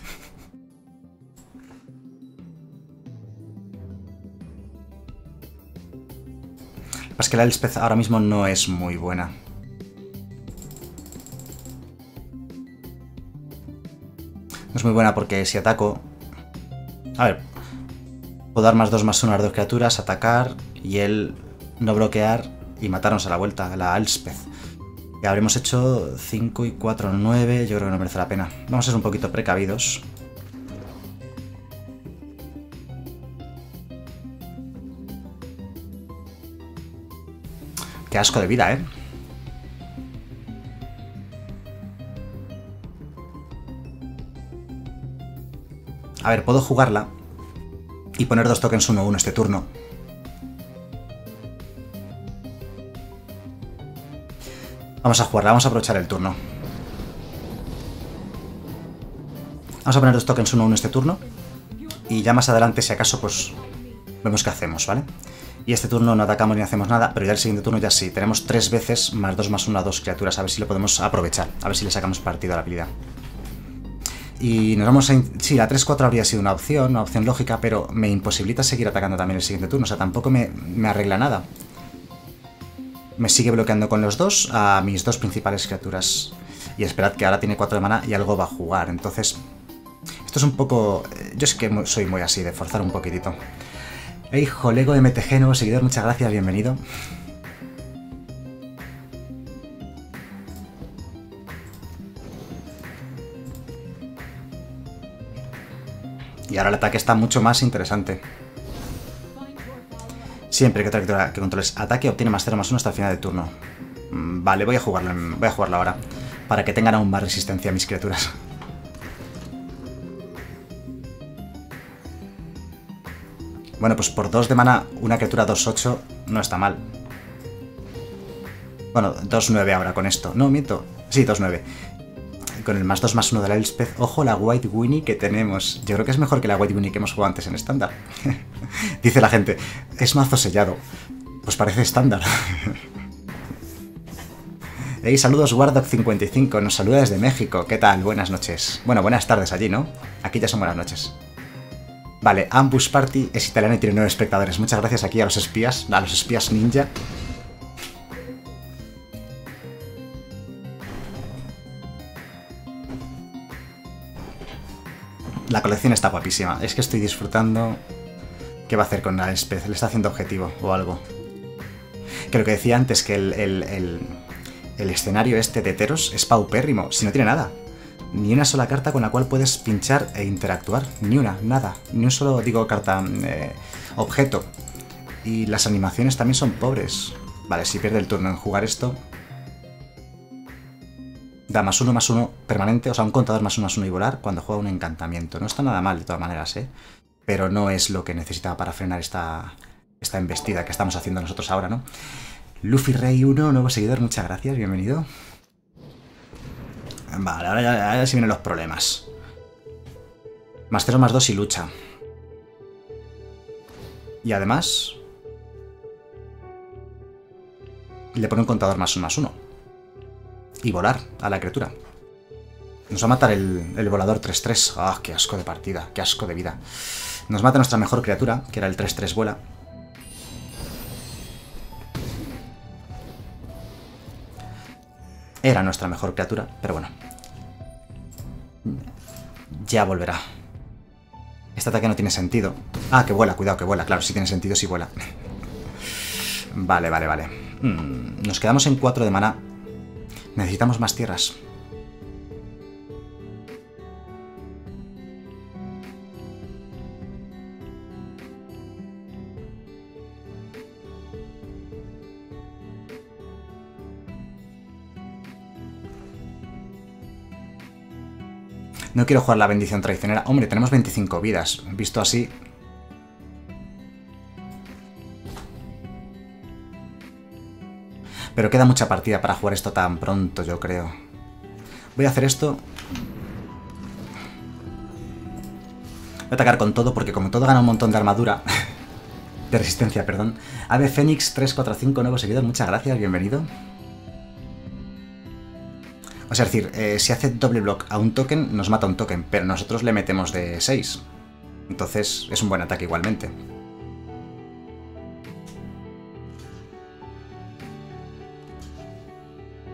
Lo que es que la Elspeth ahora mismo no es muy buena. No es muy buena porque si ataco... A ver, puedo dar más 2 más 1 a las dos criaturas, atacar y él no bloquear y matarnos a la vuelta, la Elspeth. Y habremos hecho 5 y 4, 9, yo creo que no merece la pena. Vamos a ser un poquito precavidos. Qué asco de vida, ¿eh? A ver, puedo jugarla y poner dos tokens 1-1 este turno. Vamos a jugarla, vamos a aprovechar el turno. Vamos a poner dos tokens 1-1 este turno. Y ya más adelante, si acaso, pues vemos qué hacemos, ¿vale? Y este turno no atacamos ni hacemos nada, pero ya el siguiente turno ya sí. Tenemos tres veces más 2 más 1 a dos criaturas, a ver si lo podemos aprovechar, a ver si le sacamos partido a la habilidad. Y nos vamos a... Sí, la 3-4 habría sido una opción, una opción lógica, pero me imposibilita seguir atacando también el siguiente turno. O sea, tampoco me, me arregla nada. Me sigue bloqueando con los dos a mis dos principales criaturas. Y esperad que ahora tiene 4 de mana y algo va a jugar. Entonces, esto es un poco... Yo es que soy muy así, de forzar un poquitito. Hey, Jolego MTG, nuevo seguidor, muchas gracias, bienvenido. Y ahora el ataque está mucho más interesante. Siempre que otra criatura que controles ataque obtiene más 0 más 1 hasta el final del turno. Mm, vale, voy a jugarlo, voy a jugarlo ahora. Para que tengan aún más resistencia a mis criaturas. Bueno, pues por 2 de mana, una criatura 2-8 no está mal. Bueno, 2-9 ahora con esto. No, miento. Sí, 2-9 con el más 2 más 1 de la Elspeth. Ojo la White Winnie que tenemos. Yo creo que es mejor que la White Winnie que hemos jugado antes en estándar. Dice la gente, es mazo sellado. Pues parece estándar. hey, saludos Wardock55, nos saluda desde México. ¿Qué tal? Buenas noches. Bueno, buenas tardes allí, ¿no? Aquí ya son buenas noches. Vale, Ambush Party es italiano y tiene 9 espectadores. Muchas gracias aquí a los espías, a los espías ninja. La colección está guapísima. Es que estoy disfrutando... ¿Qué va a hacer con la especie? ¿Le está haciendo objetivo o algo? Que lo que decía antes, que el, el, escenario este de Teros es paupérrimo, si no tiene nada. Ni una sola carta con la cual puedes pinchar e interactuar. Ni una, nada. Ni un solo, digo, carta... Eh, objeto. Y las animaciones también son pobres. Vale, si pierde el turno en jugar esto, da más uno más uno permanente, o sea, un contador más uno más uno y volar cuando juega un encantamiento. No está nada mal de todas maneras, ¿eh? Pero no es lo que necesitaba para frenar esta, esta embestida que estamos haciendo nosotros ahora, ¿no? Luffy Rey 1, nuevo seguidor, muchas gracias, bienvenido. Vale, ahora ya, sí vienen los problemas. Más 0 más 2 y lucha. Y además... Le pone un contador más 1 más 1 y volar a la criatura. Nos va a matar el, volador 3-3. ¡Ah, qué asco de partida! ¡Qué asco de vida! Nos mata nuestra mejor criatura, que era el 3-3 vuela. Era nuestra mejor criatura, pero bueno. Ya volverá. Este ataque no tiene sentido. Ah, que vuela, cuidado, que vuela. Claro, sí tiene sentido si vuela. vale, vale, vale. Mm, nos quedamos en 4 de mana. Necesitamos más tierras. No quiero jugar la bendición traicionera. Hombre, tenemos 25 vidas. Visto así... Pero queda mucha partida para jugar esto tan pronto, yo creo. Voy a hacer esto. Voy a atacar con todo, porque como todo gana un montón de armadura... de resistencia, perdón. Ave Fénix 345, nuevo seguidor. Muchas gracias, bienvenido. O sea, es decir, eh, si hace doble block a un token, nos mata un token, pero nosotros le metemos de 6. Entonces es un buen ataque igualmente.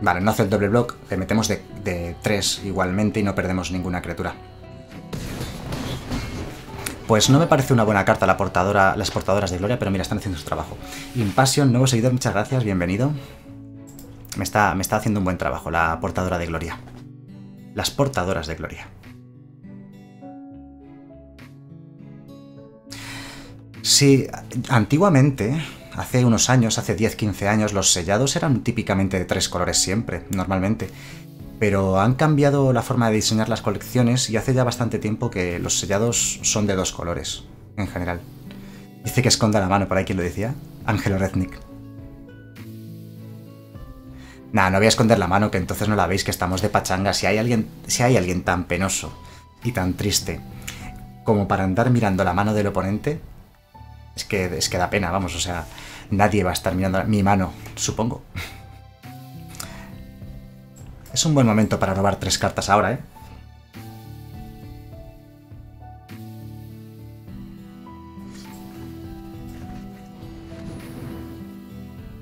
Vale, no hace el doble block, le metemos de, 3 igualmente y no perdemos ninguna criatura. Pues no me parece una buena carta la portadora, las portadoras de gloria, pero mira, están haciendo su trabajo. Impassion, nuevo seguidor, muchas gracias, bienvenido. Me está, me está haciendo un buen trabajo la portadora de gloria. Las portadoras de gloria. Sí, antiguamente, hace unos años, hace 10-15 años, los sellados eran típicamente de tres colores siempre, normalmente. Pero han cambiado la forma de diseñar las colecciones y hace ya bastante tiempo que los sellados son de dos colores, en general. Dice que esconda la mano, por ahí quien lo decía. Ángelo Rednick. Nah, no voy a esconder la mano, que entonces no la veis que estamos de pachanga. Si hay alguien, si hay alguien tan penoso y tan triste como para andar mirando la mano del oponente, es que, es que da pena, vamos, o sea, nadie va a estar mirando mi mano, supongo. Es un buen momento para robar tres cartas ahora, ¿eh?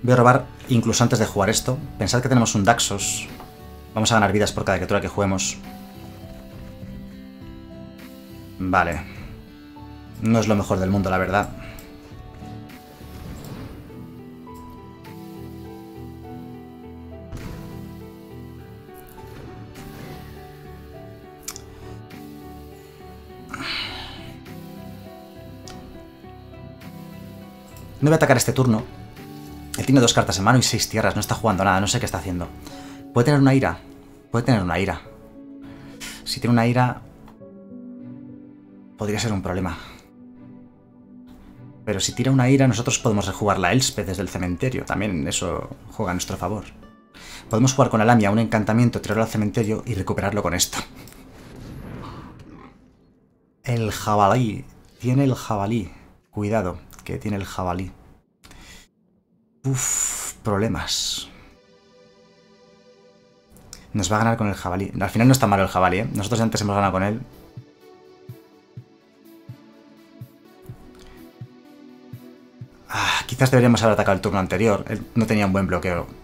Voy a robar incluso antes de jugar esto. Pensad que tenemos un Daxos. Vamos a ganar vidas por cada criatura que juguemos. Vale. No es lo mejor del mundo, la verdad. No voy a atacar este turno, él tiene dos cartas en mano y seis tierras, no está jugando nada, no sé qué está haciendo. Puede tener una ira, puede tener una ira. Si tiene una ira, podría ser un problema. Pero si tira una ira, nosotros podemos rejugar la Elspeth desde el cementerio. También eso juega a nuestro favor. Podemos jugar con la Lamia un encantamiento, tirarlo al cementerio y recuperarlo con esto. El jabalí. Tiene el jabalí. Cuidado, que tiene el jabalí. Uf, problemas. Nos va a ganar con el jabalí. Al final no está malo el jabalí, ¿eh? Nosotros antes hemos ganado con él. Ah, quizás deberíamos haber atacado el turno anterior. Él no tenía un buen bloqueo.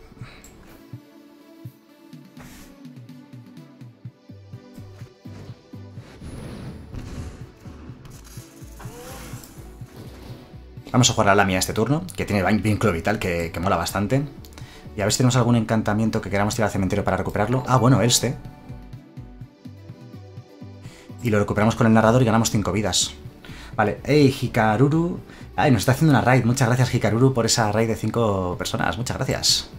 Vamos a jugar a Lamia este turno, que tiene vínculo vital, que, mola bastante. Y a ver si tenemos algún encantamiento que queramos tirar al cementerio para recuperarlo. Ah, bueno, este. Y lo recuperamos con el narrador y ganamos 5 vidas. Vale, hey, Hikaruru. Ay, nos está haciendo una raid. Muchas gracias, Hikaruru, por esa raid de 5 personas. Muchas gracias.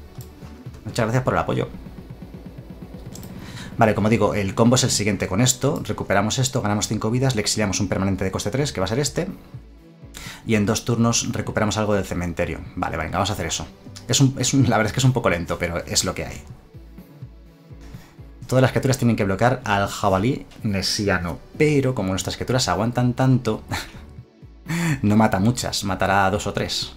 Muchas gracias por el apoyo. Vale, como digo, el combo es el siguiente con esto. Recuperamos esto, ganamos 5 vidas, le exiliamos un permanente de coste 3, que va a ser este y en dos turnos recuperamos algo del cementerio. Vale, venga, vamos a hacer eso. Es la verdad es que es un poco lento, pero es lo que hay. Todas las criaturas tienen que bloquear al jabalí nesiano, pero como nuestras criaturas aguantan tanto, no mata muchas, matará a dos o tres.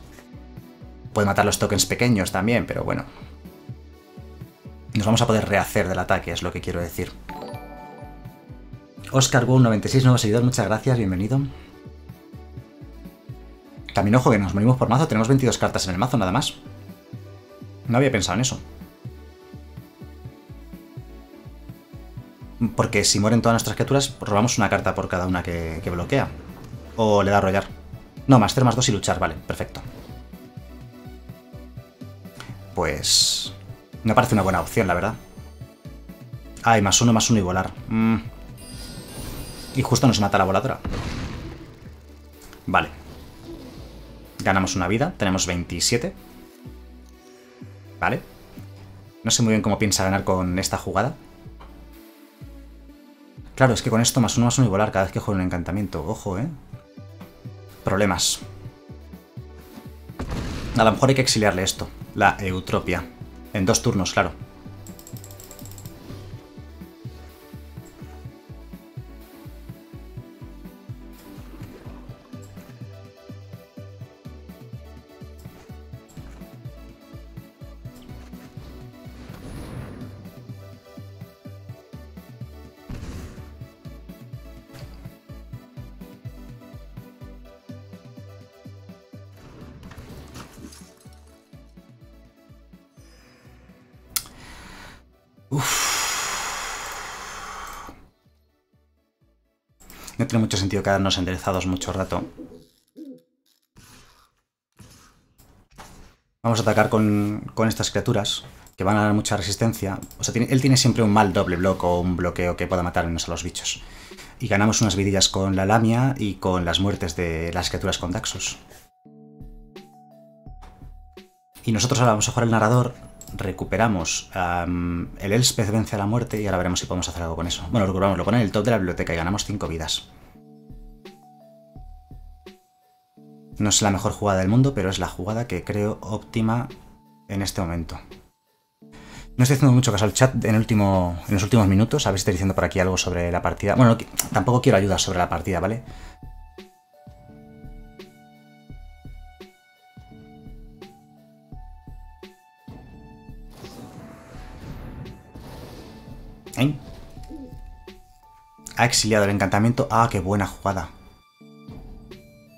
Puede matar los tokens pequeños también, pero bueno. Nos vamos a poder rehacer del ataque, es lo que quiero decir. Oscar 96, nuevo seguidor, muchas gracias, bienvenido. También ojo que nos morimos por mazo, tenemos 22 cartas en el mazo nada más. No había pensado en eso. Porque si mueren todas nuestras criaturas, robamos una carta por cada una que, que bloquea. O le da a arrollar. No, más 3 más 2 y luchar, vale, perfecto. Pues... Me parece una buena opción, la verdad. Ay, más uno, más uno y volar. Mm. Y justo nos mata la voladora. Vale. Ganamos una vida, tenemos 27. Vale. No sé muy bien cómo piensa ganar con esta jugada. Claro, es que con esto más uno más uno y volar cada vez que juego un encantamiento. Ojo, ¿eh? Problemas. A lo mejor hay que exiliarle esto. La Eutropia. En dos turnos, claro. No tiene mucho sentido quedarnos enderezados mucho rato. Vamos a atacar con, estas criaturas, que van a dar mucha resistencia. O sea, él tiene siempre un mal doble bloque o un bloqueo que pueda matarnos a los bichos. Y ganamos unas vidillas con la lamia y con las muertes de las criaturas con Daxos. Y nosotros ahora vamos a jugar el narrador recuperamos el Elspeth vence a la muerte y ahora veremos si podemos hacer algo con eso. Bueno, lo recuperamos, lo pone en el top de la biblioteca y ganamos 5 vidas. No es la mejor jugada del mundo, pero es la jugada que creo óptima en este momento. No estoy haciendo mucho caso al chat en, último, en los últimos minutos. A ver si estoy diciendo por aquí algo sobre la partida. Bueno, tampoco quiero ayuda sobre la partida, ¿vale? ¿Eh? Ha exiliado el encantamiento. Ah, qué buena jugada.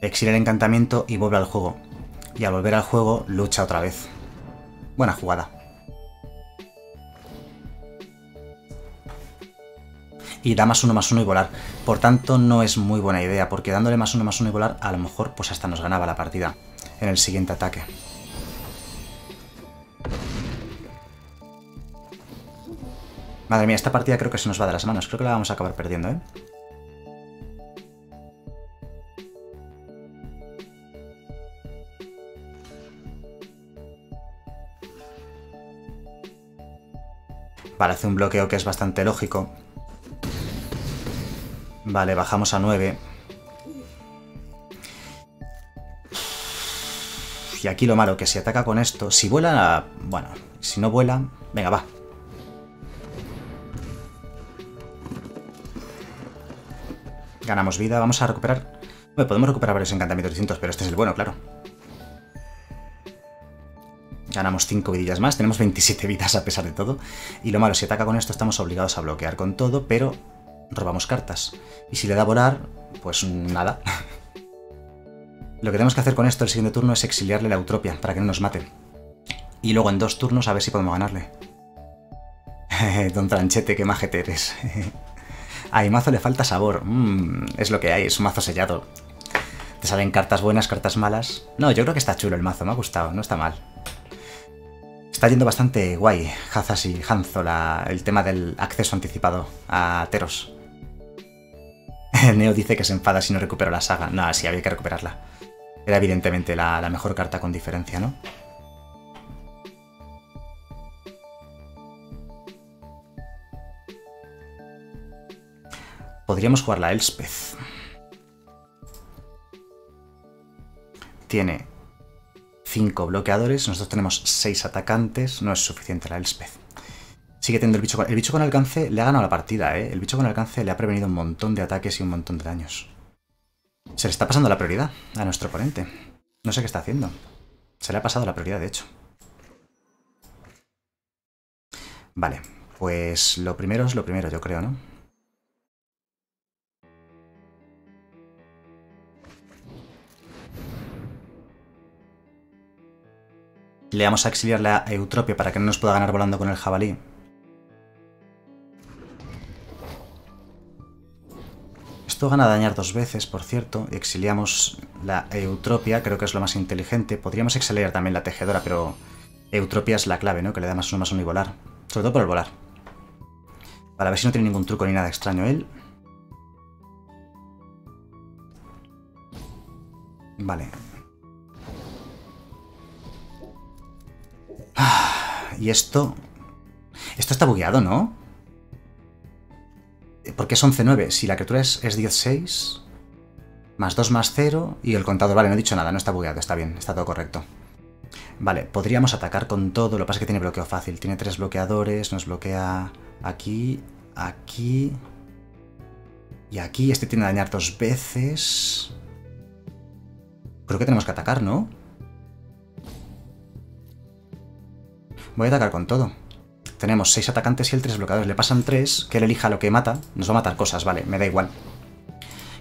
Exilia el encantamiento y vuelve al juego. Y al volver al juego, lucha otra vez. Buena jugada. Y da más uno más uno y volar. Por tanto, no es muy buena idea, porque dándole más uno más uno y volar, a lo mejor pues hasta nos ganaba la partida en el siguiente ataque. Madre mía, esta partida creo que se nos va de las manos. Creo que la vamos a acabar perdiendo, ¿eh? Vale, hace un bloqueo que es bastante lógico. Vale, bajamos a 9. Y aquí lo malo, que si ataca con esto... Si vuela... Bueno, si no vuela... Venga, va. Ganamos vida, vamos a recuperar... Bueno, podemos recuperar varios encantamientos distintos, pero este es el bueno, claro. Ganamos 5 vidillas más, tenemos 27 vidas a pesar de todo. Y lo malo, si ataca con esto estamos obligados a bloquear con todo, pero robamos cartas. Y si le da a volar, pues nada. lo que tenemos que hacer con esto el siguiente turno es exiliarle la Eutropia, para que no nos mate. Y luego en dos turnos a ver si podemos ganarle. Don Tranchete, qué majete eres. A mi mazo le falta sabor. Mm, es lo que hay, es un mazo sellado. Te salen cartas buenas, cartas malas. No, yo creo que está chulo el mazo, me ha gustado, no está mal. Está yendo bastante guay, Hazas y Hanzo, el tema del acceso anticipado a Teros. Neo dice que se enfada si no recupero la saga. No, sí, había que recuperarla. Era evidentemente la mejor carta con diferencia, ¿no? Podríamos jugar la Elspeth. Tiene 5 bloqueadores, nosotros tenemos 6 atacantes, no es suficiente la Elspeth. Sigue teniendo el bicho con... El bicho con alcance le ha ganado la partida, ¿eh? El bicho con alcance le ha prevenido un montón de ataques y un montón de daños. Se le está pasando la prioridad a nuestro oponente. No sé qué está haciendo. Se le ha pasado la prioridad, de hecho. Vale, pues lo primero es lo primero, yo creo, ¿no? Le vamos a exiliar la Eutropia para que no nos pueda ganar volando con el jabalí. Esto gana dañar dos veces, por cierto. Exiliamos la Eutropia, creo que es lo más inteligente. Podríamos exiliar también la Tejedora, pero Eutropia es la clave, ¿no? Que le da más uno más uno y volar. Sobre todo por el volar. Para ver si no tiene ningún truco ni nada extraño él. Vale. Y esto... Esto está bugueado, ¿no? ¿Por qué es 11-9? Si la criatura es, es 10-6, más 2 más 0 y el contador... Vale, no he dicho nada, no está bugueado, está bien, está todo correcto. Vale, podríamos atacar con todo, lo que pasa es que tiene bloqueo fácil. Tiene tres bloqueadores, nos bloquea aquí, aquí y aquí. Este tiene que dañar dos veces. Creo que tenemos que atacar, ¿no? Voy a atacar con todo. Tenemos seis atacantes y el tres bloqueadores. Le pasan tres, que él elija lo que mata. Nos va a matar cosas, vale, me da igual.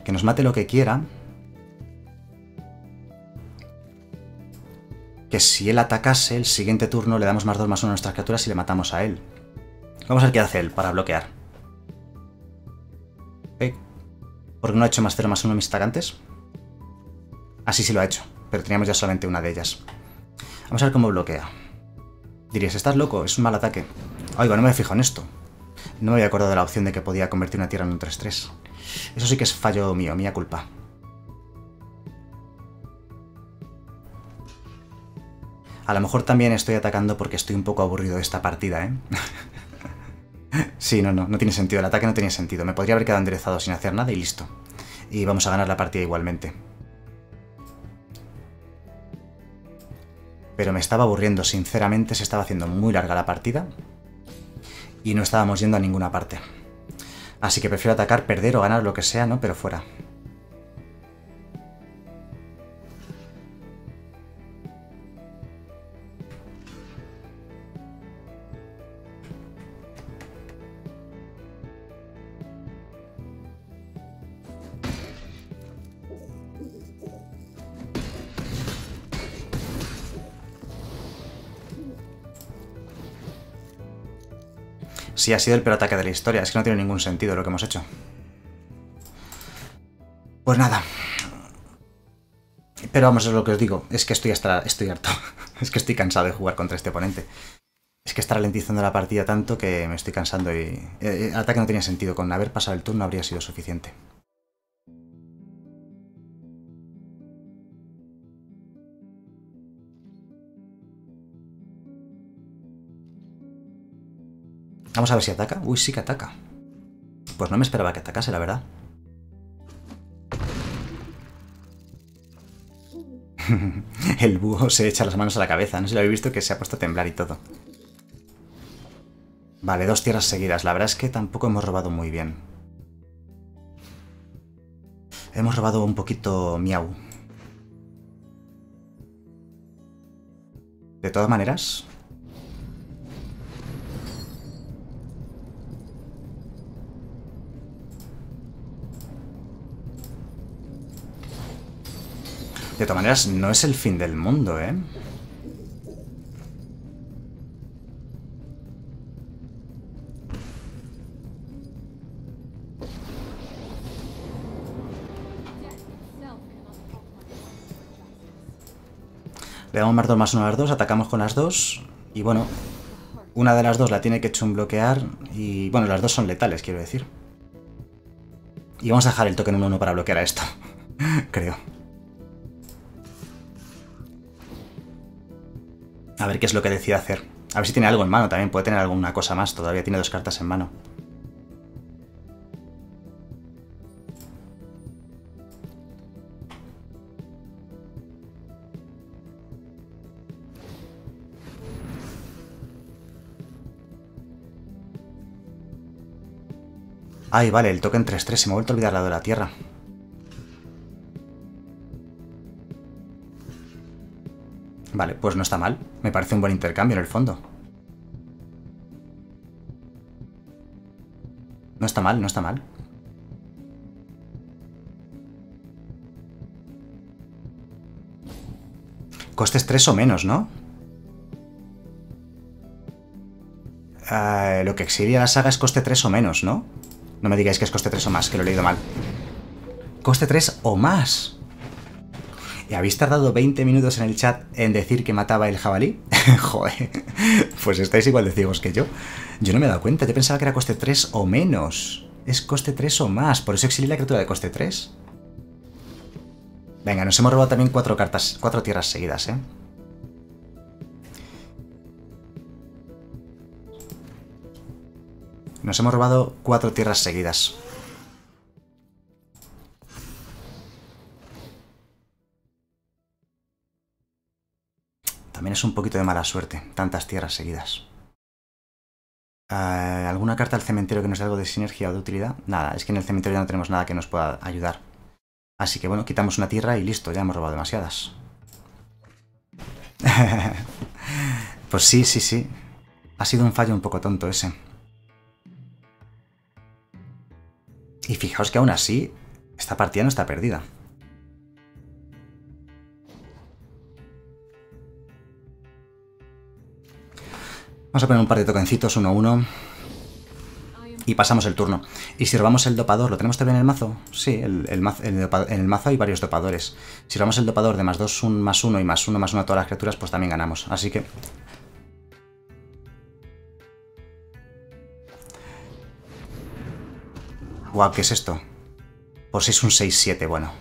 Que nos mate lo que quiera. Que si él atacase, el siguiente turno le damos más 2 más 1 a nuestras criaturas y le matamos a él. Vamos a ver qué hace él para bloquear. ¿Eh? ¿Por qué no ha hecho más 0 más 1 a mis atacantes? Así sí lo ha hecho, pero teníamos ya solamente una de ellas. Vamos a ver cómo bloquea. Dirías, estás loco, es un mal ataque. Oiga, no me he fijado en esto. No me había acordado de la opción de que podía convertir una tierra en un 3-3. Eso sí que es fallo mío, mía culpa. A lo mejor también estoy atacando porque estoy un poco aburrido de esta partida, ¿eh? sí, no, no, no tiene sentido. El ataque no tiene sentido. Me podría haber quedado enderezado sin hacer nada y listo. Y vamos a ganar la partida igualmente. Pero me estaba aburriendo, sinceramente se estaba haciendo muy larga la partida. Y no estábamos yendo a ninguna parte. Así que prefiero atacar, perder o ganar lo que sea, ¿no? Pero fuera. Sí, ha sido el peor ataque de la historia. Es que no tiene ningún sentido lo que hemos hecho. Pues nada. Pero vamos, es lo que os digo. Es que estoy, hasta, estoy harto. es que estoy cansado de jugar contra este oponente. Es que está ralentizando la partida tanto que me estoy cansando y... Eh, el ataque no tenía sentido. Con haber pasado el turno habría sido suficiente. Vamos a ver si ataca. Uy, sí que ataca. Pues no me esperaba que atacase, la verdad. El búho se echa las manos a la cabeza. No sé si lo habéis visto que se ha puesto a temblar y todo. Vale, dos tierras seguidas. La verdad es que tampoco hemos robado muy bien. Hemos robado un poquito miau. De todas maneras, De todas maneras, no es el fin del mundo, ¿eh? Le damos más 2 más 1 a las dos, atacamos con las dos. Y bueno, una de las dos la tiene que bloquear. Y bueno, las dos son letales, quiero decir. Y vamos a dejar el token 1-1 para bloquear a esto. Creo. A ver qué es lo que decide hacer. A ver si tiene algo en mano también. Puede tener alguna cosa más. Todavía tiene dos cartas en mano. Ay, vale, el token 3-3. Se me ha vuelto a olvidar la de la tierra. Vale, pues no está mal. Me parece un buen intercambio en el fondo. No está mal, no está mal. Costes 3 o menos, ¿no? Eh, lo que exilia la saga es coste 3 o menos, ¿no? No me digáis que es coste 3 o más, que lo he leído mal. Coste 3 o más. ¿Y habéis tardado 20 minutos en el chat en decir que mataba el jabalí? Joder, pues estáis igual de ciegos que yo. Yo no me he dado cuenta, yo pensaba que era coste 3 o menos. Es coste 3 o más, por eso exilí la criatura de coste 3. Venga, nos hemos robado también cuatro cartas, cuatro tierras seguidas, ¿eh? Nos hemos robado cuatro tierras seguidas. También es un poquito de mala suerte, tantas tierras seguidas. Eh, ¿Alguna carta del cementerio que nos dé algo de sinergia o de utilidad? Nada, es que en el cementerio ya no tenemos nada que nos pueda ayudar. Así que bueno, quitamos una tierra y listo, ya hemos robado demasiadas. pues sí, sí, sí. Ha sido un fallo un poco tonto ese. Y fijaos que aún así, esta partida no está perdida. Vamos a poner un par de tokencitos, uno a uno. Y pasamos el turno. Y si robamos el dopador, ¿lo tenemos también en el mazo? Sí, el, en el mazo hay varios dopadores. Si robamos el dopador de más 2, un, más 1 y más 1 más 1 a todas las criaturas, pues también ganamos. Así que... Guau, ¿qué es esto? Por si es un 6-7, bueno.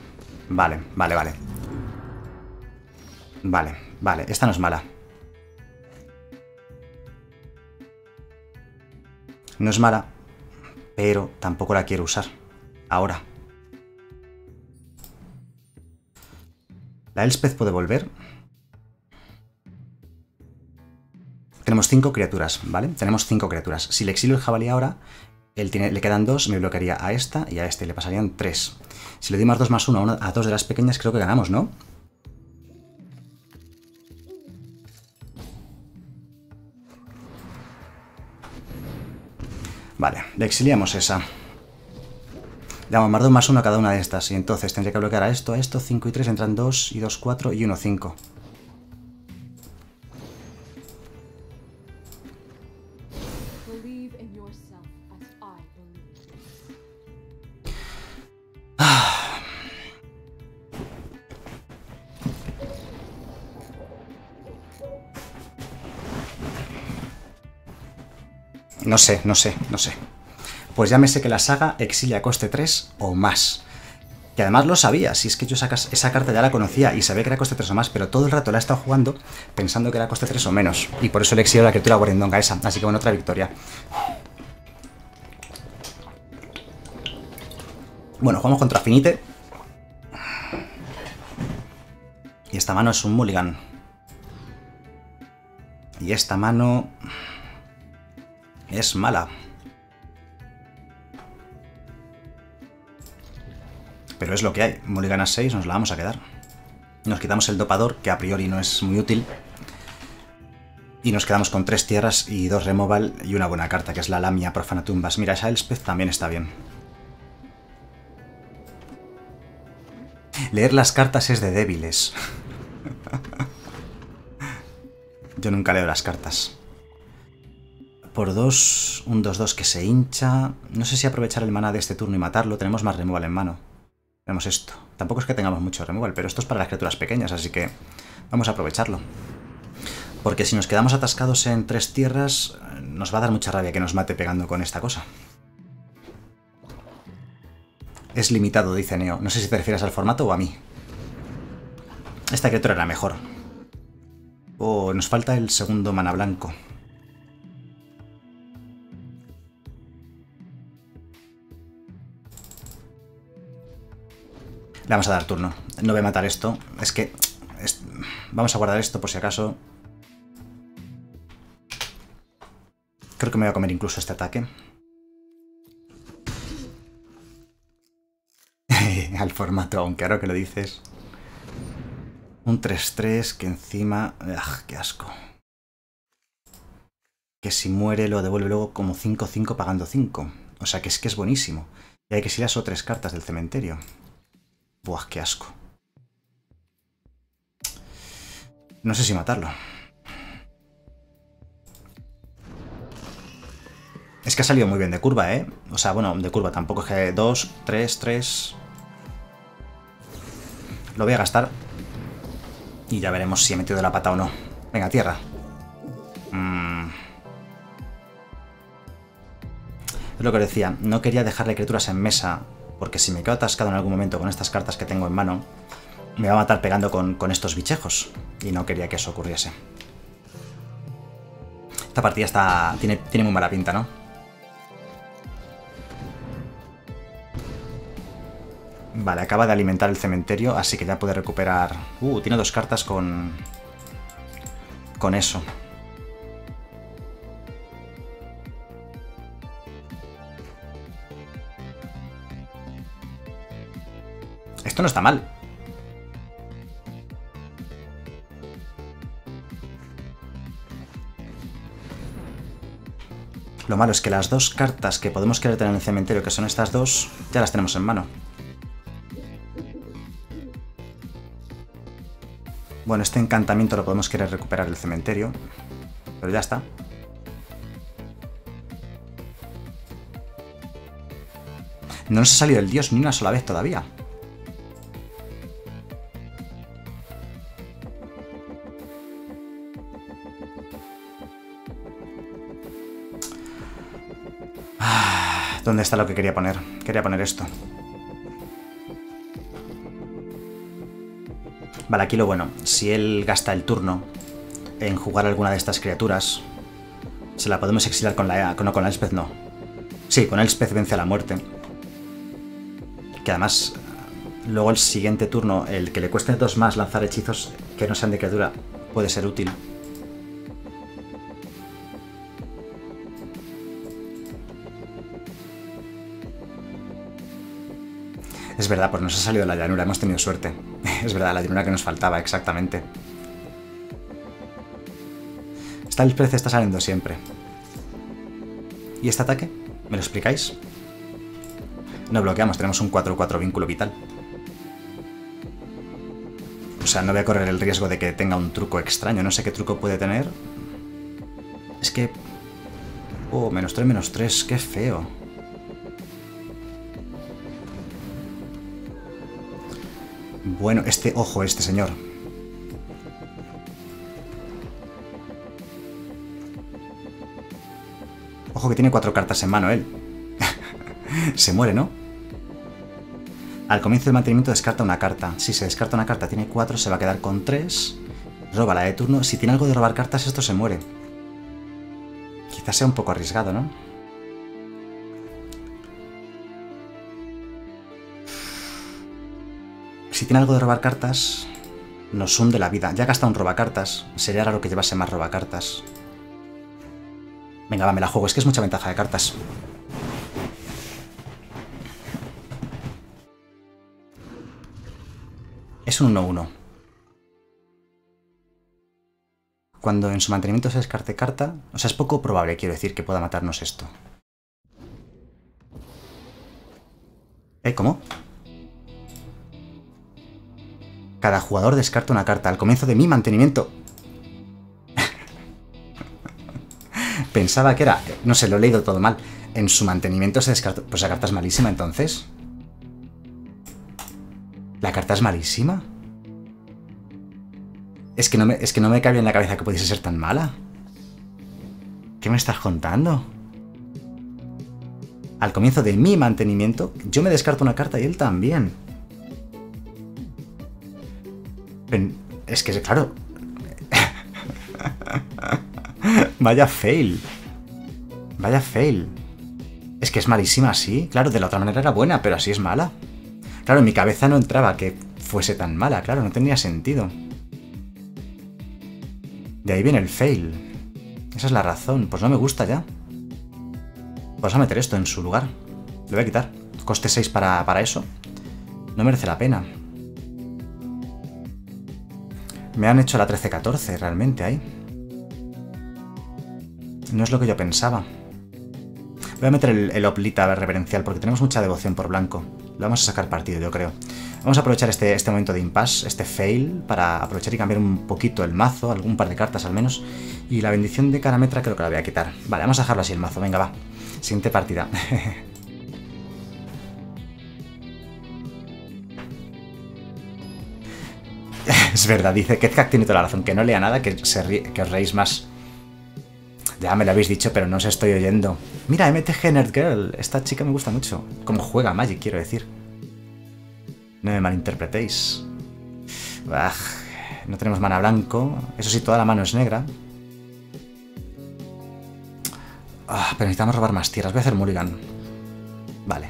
Vale, vale, vale. Vale, vale, esta no es mala. No es mala, pero tampoco la quiero usar. Ahora. La Elspeth puede volver. Tenemos cinco criaturas, ¿vale? Tenemos cinco criaturas. Si le exilio el jabalí ahora, él tiene, le quedan dos, me bloquearía a esta y a este, le pasarían tres. Si le doy más dos más uno a dos de las pequeñas, creo que ganamos, ¿no? Vale, le exiliamos esa. Le damos más 2 más 1 a cada una de estas. Y entonces tendría que bloquear a esto, a esto, 5 y 3, entran 2 y 2, 4 y 1, 5. No sé, no sé, no sé. Pues ya me sé que la saga exilia coste 3 o más. Que además lo sabía, si es que yo esa carta ya la conocía y sabía que era coste 3 o más, pero todo el rato la he estado jugando pensando que era coste 3 o menos. Y por eso le exilio la criatura Guarendonga esa. Así que bueno, otra victoria. Bueno, jugamos contra Finite. Y esta mano es un mulligan. Y esta mano es mala. Pero es lo que hay. Mulligan a 6, nos la vamos a quedar. Nos quitamos el dopador, que a priori no es muy útil. Y nos quedamos con tres tierras y dos removal y una buena carta, que es la Lamia Tumbas. Mira, esa Elspeth también está bien. Leer las cartas es de débiles. Yo nunca leo las cartas por 2, un 2-2 que se hincha. No sé si aprovechar el mana de este turno y matarlo. Tenemos más removal en mano. Tenemos esto. Tampoco es que tengamos mucho removal, pero esto es para las criaturas pequeñas, así que vamos a aprovecharlo. Porque si nos quedamos atascados en tres tierras, nos va a dar mucha rabia que nos mate pegando con esta cosa. Es limitado, dice Neo. No sé si te refieres al formato o a mí. Esta criatura era mejor. Oh, nos falta el segundo mana blanco. Le vamos a dar turno. No voy a matar esto. Es que... Vamos a guardar esto por si acaso. Creo que me voy a comer incluso este ataque. Al formato, aunque ahora que lo dices. Un 3-3 que encima... ¡Ugh, ¡Qué asco! Que si muere lo devuelve luego como 5-5 pagando 5. O sea que es que es buenísimo. Y hay que ir a tres cartas del cementerio. Buah, qué asco. No sé si matarlo. Es que ha salido muy bien de curva, ¿eh? O sea, bueno, de curva tampoco es que 2, 3, 3... Lo voy a gastar. Y ya veremos si he metido la pata o no. Venga, tierra. Mm. Es lo que os decía, no quería dejarle criaturas en mesa, porque si me quedo atascado en algún momento con estas cartas que tengo en mano, me va a matar pegando con, estos bichejos. Y no quería que eso ocurriese. Esta partida está tiene, tiene muy mala pinta, ¿no? Vale, acaba de alimentar el cementerio, así que ya puede recuperar... Uh, tiene dos cartas con... Con eso. Esto no está mal. Lo malo es que las dos cartas que podemos querer tener en el cementerio, que son estas dos, ya las tenemos en mano. Bueno, este encantamiento lo podemos querer recuperar del cementerio, pero ya está. No nos ha salido el dios ni una sola vez todavía. ¿Dónde está lo que quería poner? Quería poner esto. Vale, aquí lo bueno. Si él gasta el turno en jugar alguna de estas criaturas, se la podemos exiliar con la... No, con Elspeth no. Sí, con Elspeth vence a la muerte. Que además, luego el siguiente turno, el que le cueste dos más lanzar hechizos que no sean de criatura, puede ser útil. Es verdad, pues nos ha salido la llanura, hemos tenido suerte. Es verdad, la llanura que nos faltaba, exactamente. Esta Elspeth está saliendo siempre. ¿Y este ataque? ¿Me lo explicáis? No bloqueamos, tenemos un 4-4 vínculo vital. O sea, no voy a correr el riesgo de que tenga un truco extraño. No sé qué truco puede tener. Es que... Oh, menos 3, menos 3, qué feo. Bueno, este, ojo, este señor. Ojo que tiene cuatro cartas en mano él. se muere, ¿no? Al comienzo del mantenimiento descarta una carta. Si se descarta una carta, tiene cuatro, se va a quedar con tres. Roba la de turno. Si tiene algo de robar cartas, esto se muere. Quizás sea un poco arriesgado, ¿no? Si tiene algo de robar cartas, nos hunde la vida. Ya gasta un robacartas. Sería raro que llevase más robacartas. Venga, va, me la juego. Es que es mucha ventaja de cartas. Es un 1-1. Cuando en su mantenimiento se descarte carta... O sea, es poco probable, quiero decir, que pueda matarnos esto. ¿Eh? ¿Cómo? Cada jugador descarta una carta al comienzo de mi mantenimiento. Pensaba que era... No sé, lo he leído todo mal. En su mantenimiento se descarta... Pues la carta es malísima, entonces. ¿La carta es malísima? Es que no me, es que no me cabía en la cabeza que pudiese ser tan mala. ¿Qué me estás contando? Al comienzo de mi mantenimiento, yo me descarto una carta y él también. Es que, claro... Vaya fail. Vaya fail. Es que es malísima así. Claro, de la otra manera era buena, pero así es mala. Claro, en mi cabeza no entraba que fuese tan mala, claro, no tenía sentido. De ahí viene el fail. Esa es la razón. Pues no me gusta ya. Vamos a meter esto en su lugar. Lo voy a quitar. Coste 6 para, para eso. No merece la pena. Me han hecho la 13-14 realmente ahí. No es lo que yo pensaba. Voy a meter el, oplita reverencial porque tenemos mucha devoción por blanco. Lo vamos a sacar partido, yo creo. Vamos a aprovechar este, este momento de impasse, este fail, para aprovechar y cambiar un poquito el mazo, algún par de cartas al menos. Y la bendición de Carametra creo que la voy a quitar. Vale, vamos a dejarlo así el mazo, venga, va. Siguiente partida. Es verdad, dice Kezkak tiene toda la razón, que no lea nada, que, se que os reís más. Ya me lo habéis dicho, pero no os estoy oyendo. Mira, MTG Nerd Girl, esta chica me gusta mucho. Como juega Magic, quiero decir. No me malinterpretéis. no tenemos mana blanco. Eso sí, toda la mano es negra. Ah, pero necesitamos robar más tierras. Voy a hacer mulligan. Vale.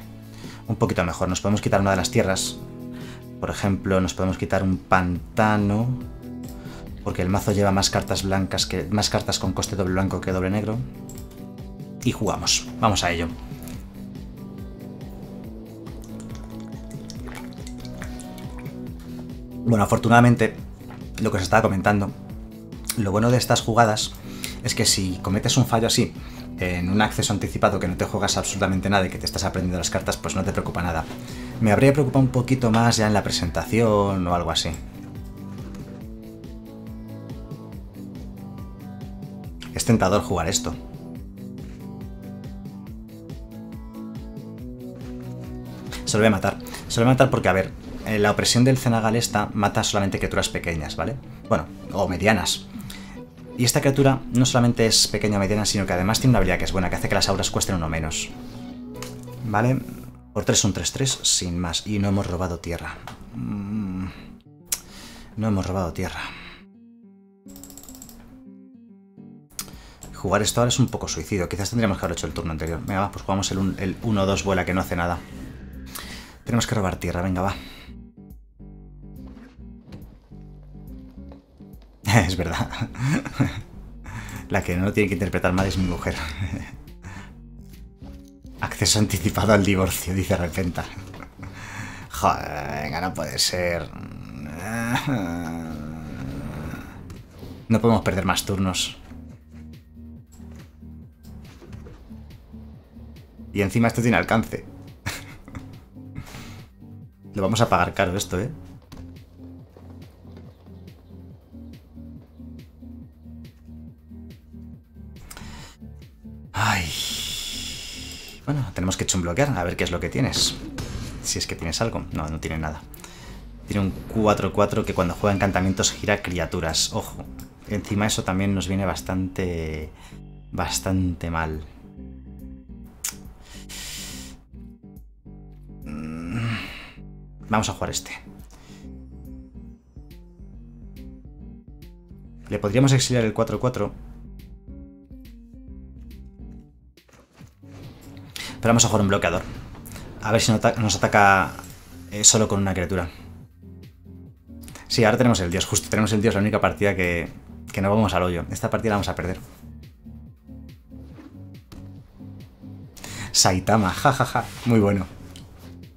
Un poquito mejor. Nos podemos quitar una de las tierras. Por ejemplo, nos podemos quitar un pantano. Porque el mazo lleva más cartas blancas que. más cartas con coste doble blanco que doble negro. Y jugamos. Vamos a ello. Bueno, afortunadamente, lo que os estaba comentando, lo bueno de estas jugadas es que si cometes un fallo así, en un acceso anticipado que no te juegas absolutamente nada y que te estás aprendiendo las cartas, pues no te preocupa nada. Me habría preocupado un poquito más ya en la presentación o algo así. Es tentador jugar esto. Se lo voy a matar. Se lo voy a matar porque, a ver, eh, la opresión del Cenagal esta mata solamente criaturas pequeñas, ¿vale? Bueno, o medianas. Y esta criatura no solamente es pequeña o mediana, sino que además tiene una habilidad que es buena, que hace que las auras cuesten uno menos. ¿Vale? Por 3 un 3-3, sin más. Y no hemos robado tierra. Mm. No hemos robado tierra. Jugar esto ahora es un poco suicidio. Quizás tendríamos que haber hecho el turno anterior. Venga, va, pues jugamos el 1-2 vuela que no hace nada. Tenemos que robar tierra, venga, va. es verdad. La que no lo tiene que interpretar mal es mi mujer. Acceso anticipado al divorcio, dice Repenta. Joder, no puede ser. No podemos perder más turnos. Y encima esto tiene alcance. Lo vamos a pagar caro esto, ¿eh? Ay. Bueno, tenemos que bloquear a ver qué es lo que tienes. Si es que tienes algo. No, no tiene nada. Tiene un 4-4 que cuando juega encantamientos gira criaturas. Ojo. Encima eso también nos viene bastante... Bastante mal. Mm. Vamos a jugar este. Le podríamos exiliar el 4-4 Pero vamos a jugar un bloqueador. A ver si nos ataca eh, solo con una criatura. Sí, ahora tenemos el dios. Justo tenemos el dios, la única partida que, que no vamos al hoyo. Esta partida la vamos a perder. Saitama, jajaja. Muy bueno.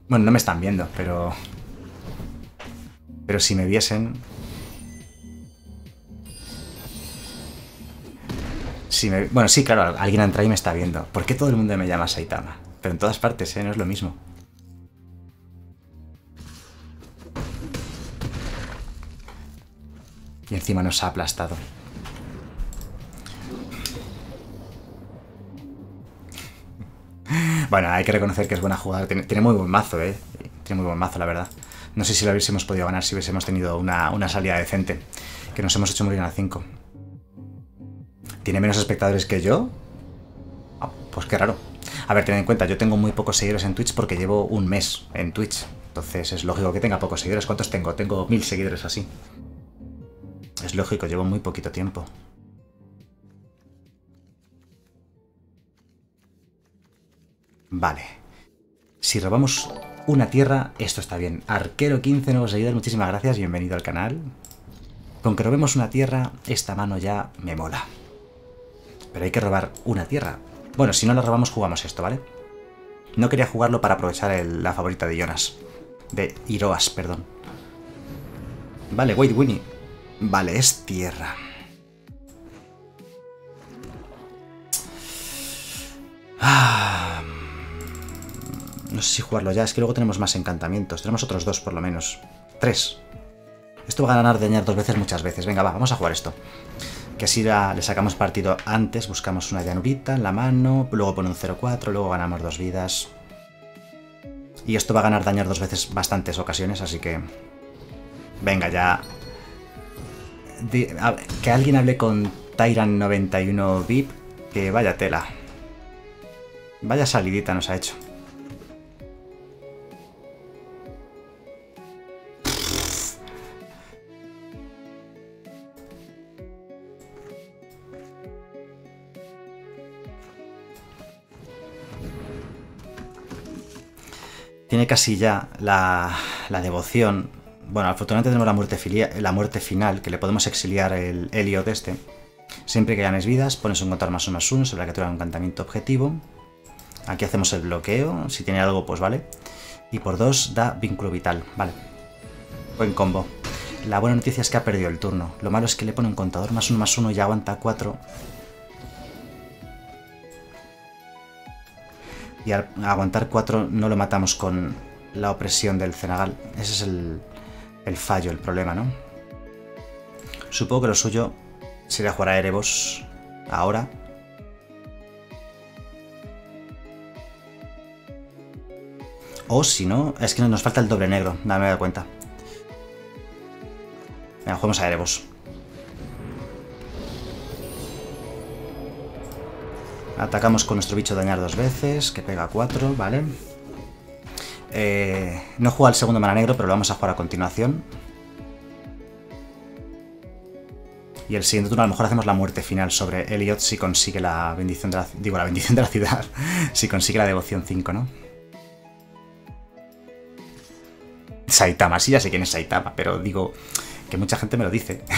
Bueno, no me están viendo, pero... Pero si me viesen... Bueno, sí, claro, alguien entra y me está viendo. ¿Por qué todo el mundo me llama Saitama? Pero en todas partes, ¿eh? No es lo mismo. Y encima nos ha aplastado. Bueno, hay que reconocer que es buena jugada. Tiene, muy buen mazo, ¿eh? Tiene muy buen mazo, la verdad. No sé si lo hubiésemos podido ganar si hubiésemos tenido una, una salida decente. Que nos hemos hecho morir a 5. ¿Tiene menos espectadores que yo? Ah, pues qué raro. A ver, ten en cuenta, yo tengo muy pocos seguidores en Twitch porque llevo un mes en Twitch. Entonces es lógico que tenga pocos seguidores. ¿Cuántos tengo? Tengo mil seguidores así. Es lógico, llevo muy poquito tiempo. Vale. Si robamos una tierra, esto está bien. Arquero 15, nuevos seguidores, muchísimas gracias, bienvenido al canal. Con que robemos una tierra, esta mano ya me mola. Pero hay que robar una tierra. Bueno, si no la robamos, jugamos esto, ¿vale? No quería jugarlo para aprovechar la favorita de Jonas. De Iroas, perdón. Vale, wait, Winnie. Vale, es tierra. Ah, no sé si jugarlo ya, es que luego tenemos más encantamientos. Tenemos otros dos, por lo menos. Tres. Esto va a ganar de dañar dos veces muchas veces. Venga, va, vamos a jugar esto que así le sacamos partido antes, buscamos una llanurita en la mano, luego pone un 0-4, luego ganamos dos vidas. Y esto va a ganar dañar dos veces bastantes ocasiones, así que... Venga, ya... que alguien hable con Tyran91 VIP, que vaya tela. Vaya salidita nos ha hecho. Tiene casi ya la, devoción bueno, afortunadamente tenemos la muerte, la muerte final, que le podemos exiliar el de este. Siempre que ganes vidas, pones un contar más uno más uno sobre la criatura de un encantamiento objetivo. Aquí hacemos el bloqueo, si tiene algo, pues vale. Y por dos da vínculo vital, vale. Buen combo. La buena noticia es que ha perdido el turno. Lo malo es que le pone un contador más uno más uno y aguanta cuatro. Y al aguantar cuatro no lo matamos con la opresión del Cenagal. Ese es el, fallo, el problema, ¿no? Supongo que lo suyo sería jugar a Erebos ahora. O si no, es que nos falta el doble negro, nada me da cuenta. Venga, juguemos a Erebos. Atacamos con nuestro bicho dañar dos veces, que pega cuatro, ¿vale? Eh, no juega el segundo mana negro, pero lo vamos a jugar a continuación. Y el siguiente turno a lo mejor hacemos la muerte final sobre Elliot si consigue la bendición de la... Digo, la bendición de la ciudad. si consigue la devoción 5, ¿no? Saitama, sí ya sé quién es Saitama, pero digo que mucha gente me lo dice.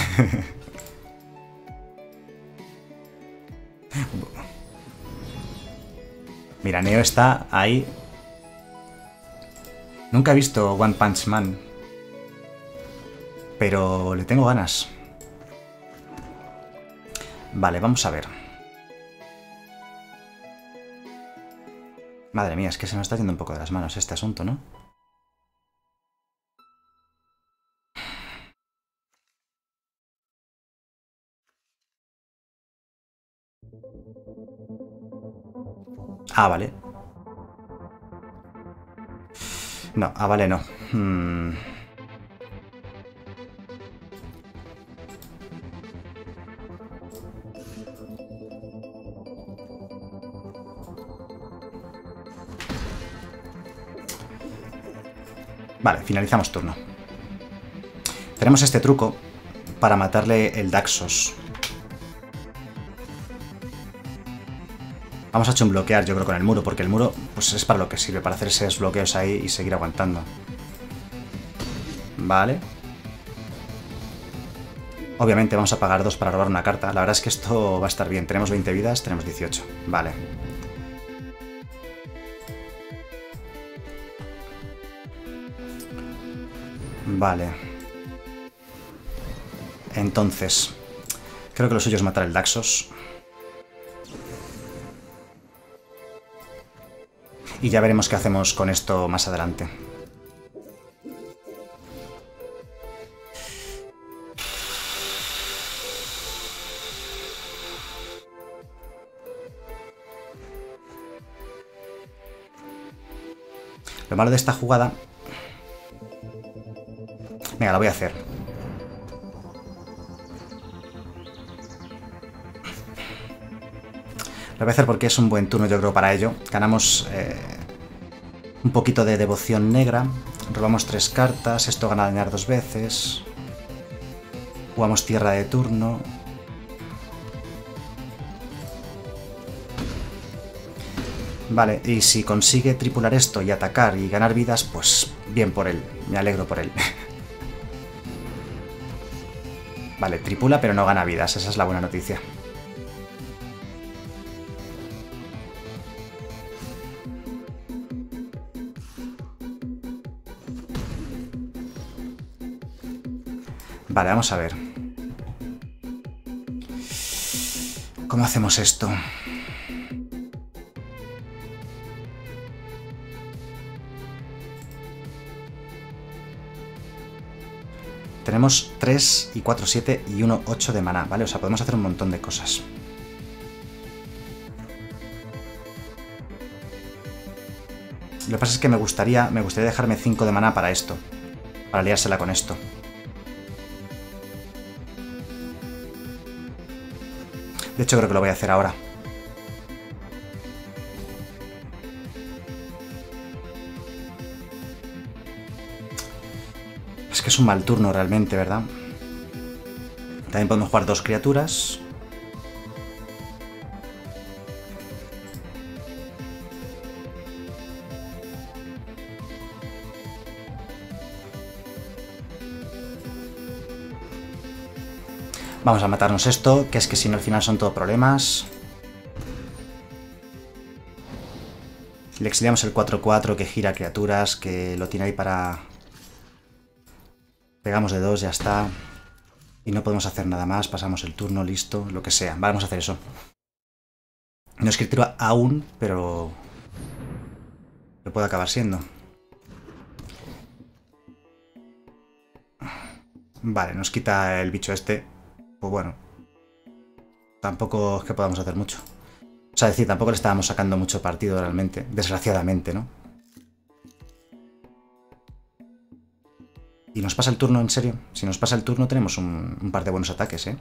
Mira, Neo está ahí Nunca he visto One Punch Man. Pero le tengo ganas. Vale, vamos a ver. Madre mía, es que se nos está yendo un poco de las manos este asunto, ¿no? Ah, vale. No, ah, vale, no. Hmm. Vale, finalizamos turno. Tenemos este truco para matarle el Daxos. Vamos a hecho un bloquear, yo creo, con el muro, porque el muro pues es para lo que sirve, para hacer esos bloqueos ahí y seguir aguantando. Vale. Obviamente vamos a pagar dos para robar una carta. La verdad es que esto va a estar bien. Tenemos 20 vidas, tenemos 18. Vale. Vale. Entonces, creo que lo suyo es matar el Daxos. Y ya veremos qué hacemos con esto más adelante. Lo malo de esta jugada... Venga, la voy a hacer. Lo voy a hacer porque es un buen turno, yo creo, para ello. Ganamos eh, un poquito de devoción negra. Robamos tres cartas. Esto gana dañar dos veces. Jugamos tierra de turno. Vale, y si consigue tripular esto y atacar y ganar vidas, pues bien por él. Me alegro por él. vale, tripula pero no gana vidas. Esa es la buena noticia. Vale, vamos a ver. ¿Cómo hacemos esto? Tenemos 3 y 4, 7 y 1, 8 de maná, ¿vale? O sea, podemos hacer un montón de cosas. Lo que pasa es que me gustaría, me gustaría dejarme 5 de maná para esto. Para liársela con esto. De hecho, creo que lo voy a hacer ahora. Es que es un mal turno realmente, ¿verdad? También podemos jugar dos criaturas. Vamos a matarnos esto, que es que si no al final son todo problemas. Le exiliamos el 4-4 que gira criaturas, que lo tiene ahí para... Pegamos de dos, ya está. Y no podemos hacer nada más, pasamos el turno, listo, lo que sea. Vamos a hacer eso. No es escritura aún, pero... Lo puede acabar siendo. Vale, nos quita el bicho este pues bueno, tampoco es que podamos hacer mucho. O sea, decir, tampoco le estábamos sacando mucho partido realmente, desgraciadamente, ¿no? Y nos pasa el turno, en serio. Si nos pasa el turno tenemos un, un par de buenos ataques, ¿eh?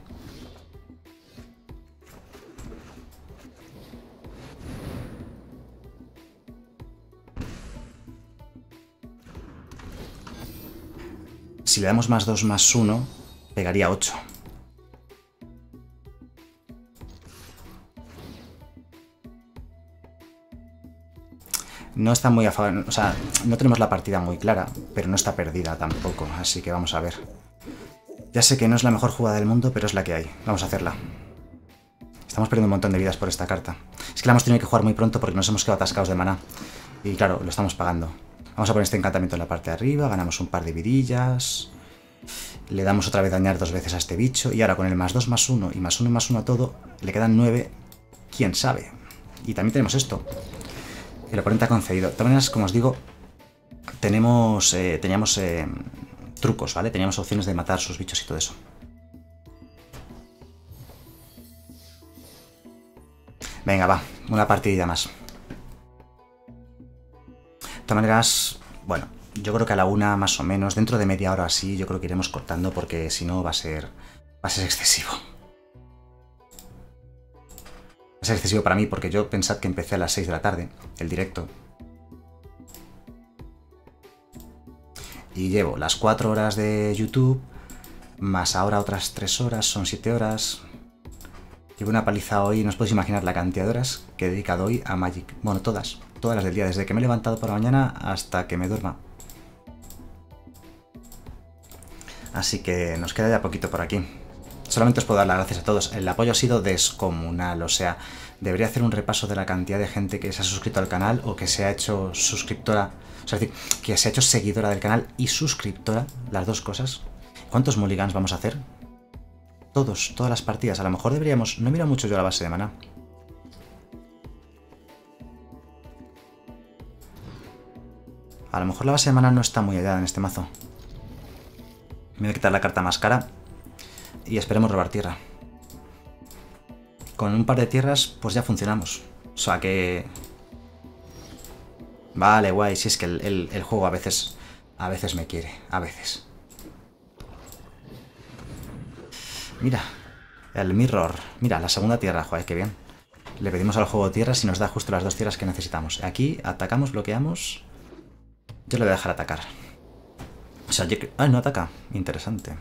Si le damos más 2 más 1, pegaría 8. No está muy a favor, o sea, no tenemos la partida muy clara, pero no está perdida tampoco, así que vamos a ver. Ya sé que no es la mejor jugada del mundo, pero es la que hay. Vamos a hacerla. Estamos perdiendo un montón de vidas por esta carta. Es que la hemos tenido que jugar muy pronto porque nos hemos quedado atascados de maná. Y claro, lo estamos pagando. Vamos a poner este encantamiento en la parte de arriba, ganamos un par de virillas. Le damos otra vez dañar dos veces a este bicho. Y ahora con el más 2 más 1 y más 1 más 1 a todo, le quedan 9. ¿Quién sabe? Y también tenemos esto. El oponente ha concedido. De todas maneras, como os digo, eh, teníamos eh, trucos, ¿vale? Teníamos opciones de matar sus bichos y todo eso. Venga, va. Una partidilla más. De todas maneras, bueno, yo creo que a la una más o menos, dentro de media hora así, yo creo que iremos cortando porque si no va a ser, va a ser excesivo. Es excesivo para mí porque yo pensad que empecé a las 6 de la tarde, el directo. Y llevo las 4 horas de YouTube, más ahora otras 3 horas, son 7 horas. Llevo una paliza hoy, no os podéis imaginar la cantidad de horas que he dedicado hoy a Magic. Bueno, todas, todas las del día, desde que me he levantado por la mañana hasta que me duerma. Así que nos queda ya poquito por aquí solamente os puedo dar las gracias a todos. El apoyo ha sido descomunal, o sea, debería hacer un repaso de la cantidad de gente que se ha suscrito al canal o que se ha hecho suscriptora, o sea, es decir, que se ha hecho seguidora del canal y suscriptora, las dos cosas. ¿Cuántos mulligans vamos a hacer? Todos, todas las partidas. A lo mejor deberíamos... No mira mucho yo la base de mana. A lo mejor la base de mana no está muy allá en este mazo. Me voy a quitar la carta más cara y esperemos robar tierra. Con un par de tierras, pues ya funcionamos. O sea que... Vale, guay, si es que el, juego a veces... A veces me quiere, a veces. Mira, el mirror. Mira, la segunda tierra, joder, qué bien. Le pedimos al juego tierras y nos da justo las dos tierras que necesitamos. Aquí atacamos, bloqueamos. Yo le voy a dejar atacar. O sea, yo... Ah, no ataca. Interesante.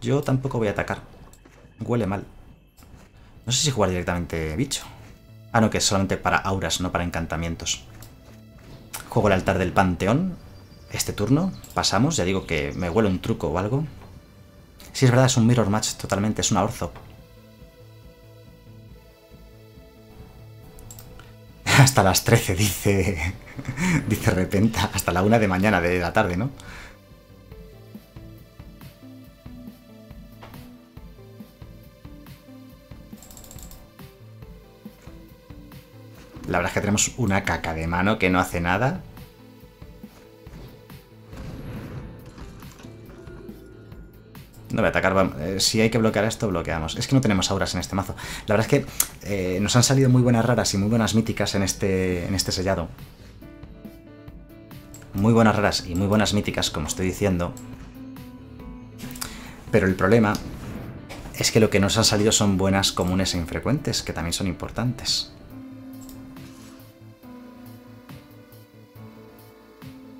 Yo tampoco voy a atacar. Huele mal. No sé si jugar directamente bicho. Ah, no, que es solamente para auras, no para encantamientos. Juego el altar del panteón. Este turno. Pasamos. Ya digo que me huele un truco o algo. Sí, es verdad, es un mirror match totalmente. Es una orzo. Hasta las 13, dice... dice Repenta. Hasta la 1 de mañana de la tarde, ¿no? La verdad es que tenemos una caca de mano que no hace nada. No voy a atacar. Eh, si hay que bloquear esto, bloqueamos. Es que no tenemos auras en este mazo. La verdad es que eh, nos han salido muy buenas raras y muy buenas míticas en este, en este sellado. Muy buenas raras y muy buenas míticas, como estoy diciendo. Pero el problema Es que lo que nos han salido son buenas comunes e infrecuentes, que también son importantes.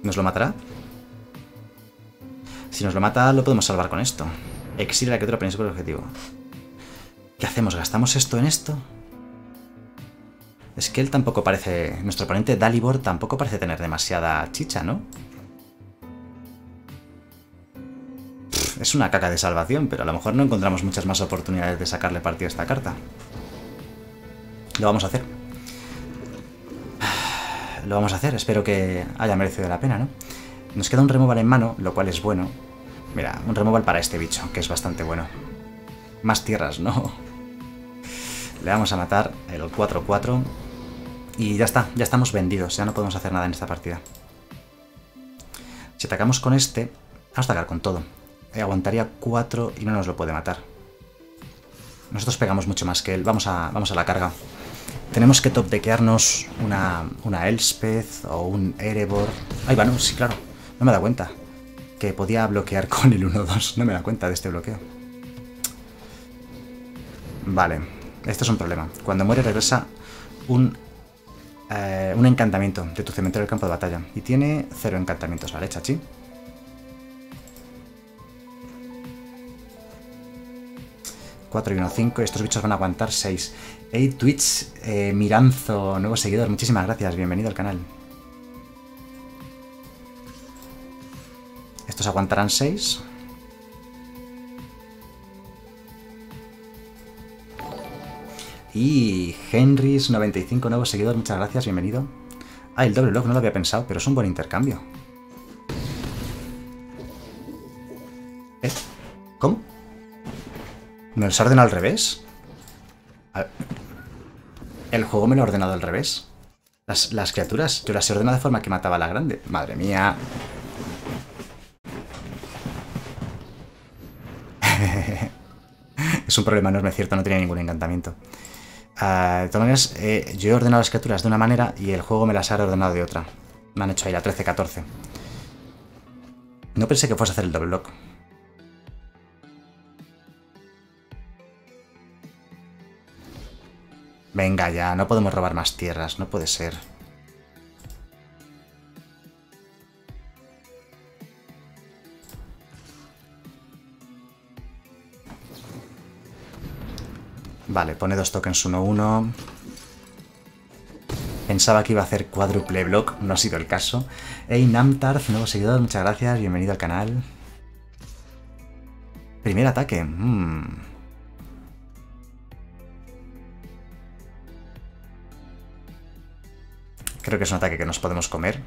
¿Nos lo matará? Si nos lo mata, lo podemos salvar con esto. Exilia la criatura por el objetivo. ¿Qué hacemos? ¿Gastamos esto en esto? Es que él tampoco parece... Nuestro oponente Dalibor tampoco parece tener demasiada chicha, ¿no? es una caca de salvación, pero a lo mejor no encontramos muchas más oportunidades de sacarle partido a esta carta. Lo vamos a hacer. Lo vamos a hacer, espero que haya merecido la pena, ¿no? Nos queda un removal en mano, lo cual es bueno. Mira, un removal para este bicho, que es bastante bueno. Más tierras, ¿no? Le vamos a matar el 4-4. Y ya está, ya estamos vendidos, ya no podemos hacer nada en esta partida. Si atacamos con este, vamos a atacar con todo. Eh, aguantaría 4 y no nos lo puede matar. Nosotros pegamos mucho más que él. Vamos a, vamos a la carga. Tenemos que topdequearnos una, una Elspeth o un Erebor. Ahí va, no, sí, claro. No me da cuenta. Que podía bloquear con el 1-2. No me da cuenta de este bloqueo. Vale. Esto es un problema. Cuando muere regresa un, eh, un encantamiento de tu cementerio del campo de batalla. Y tiene cero encantamientos, ¿vale, chachi? 4 y 1, 5. Estos bichos van a aguantar 6. Hey, Twitch, eh, Miranzo, nuevo seguidor. Muchísimas gracias. Bienvenido al canal. Estos aguantarán 6. Y Henrys95, nuevo seguidor. Muchas gracias. Bienvenido. Ah, el doble block no lo había pensado, pero es un buen intercambio. ¿Eh? ¿Cómo? ¿Me los ha ordenado al revés? El juego me lo ha ordenado al revés. Las, criaturas, yo las he ordenado de forma que mataba a la grande. Madre mía. es un problema enorme, cierto, no tenía ningún encantamiento. Ah, de todas maneras, eh, yo he ordenado las criaturas de una manera y el juego me las ha ordenado de otra. Me han hecho ahí la 13-14. No pensé que fuese a hacer el doble block. Venga ya, no podemos robar más tierras, no puede ser. Vale, pone dos tokens 1-1. Pensaba que iba a hacer cuádruple block, no ha sido el caso. Hey, Namtarth, nuevo seguidor, muchas gracias, bienvenido al canal. Primer ataque. Mmm. Creo que es un ataque que nos podemos comer.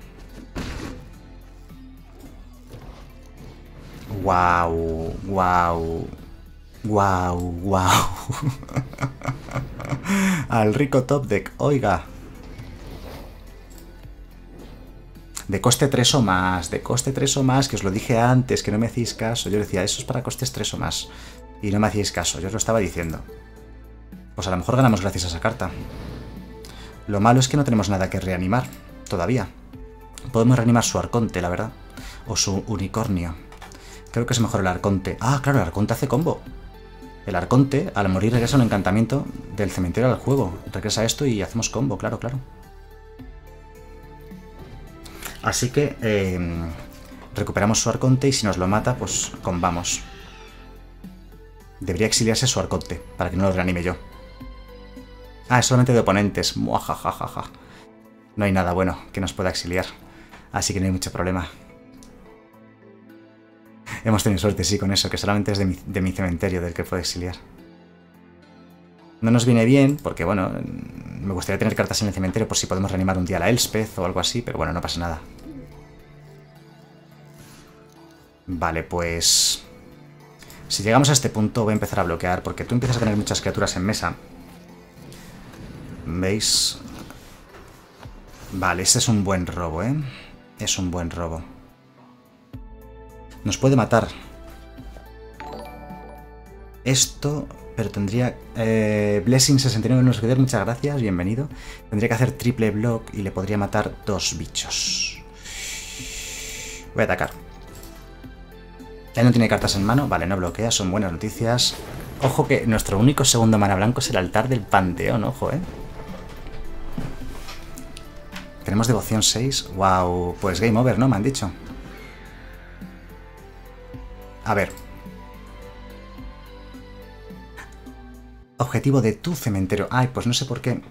Wow, wow, wow, wow. Al rico top deck, oiga. De coste 3 o más, de coste 3 o más, que os lo dije antes, que no me hacéis caso. Yo decía, eso es para costes 3 o más. Y no me hacíais caso, yo os lo estaba diciendo. Pues a lo mejor ganamos gracias a esa carta. Lo malo es que no tenemos nada que reanimar, todavía. Podemos reanimar su arconte, la verdad. O su unicornio. Creo que es mejor el arconte. Ah, claro, el arconte hace combo. El arconte, al morir, regresa un encantamiento del cementerio al juego. Regresa esto y hacemos combo, claro, claro. Así que em, recuperamos su arconte y si nos lo mata, pues combamos. Debería exiliarse su arconte, para que no lo reanime yo. Ah, solamente de oponentes. Muajajajaja. No hay nada bueno que nos pueda exiliar. Así que no hay mucho problema. Hemos tenido suerte, sí, con eso, que solamente es de mi, cementerio del que puedo exiliar. No nos viene bien, porque bueno, me gustaría tener cartas en el cementerio por si podemos reanimar un día a la Elspeth o algo así, pero bueno, no pasa nada. Vale, pues... Si llegamos a este punto voy a empezar a bloquear, porque tú empiezas a tener muchas criaturas en mesa ¿Veis? Vale, este es un buen robo, ¿eh? Es un buen robo. Nos puede matar. Esto, pero tendría... Eh, Blessing 69 nos muchas gracias, bienvenido. Tendría que hacer triple block y le podría matar dos bichos. Voy a atacar. Él no tiene cartas en mano, vale, no bloquea, son buenas noticias. Ojo que nuestro único segundo mana blanco es el altar del panteón, ojo, eh. Tenemos devoción 6. Wow, pues game over, ¿no? Me han dicho. A ver. Objetivo de tu cementerio. Ay, pues no sé por qué.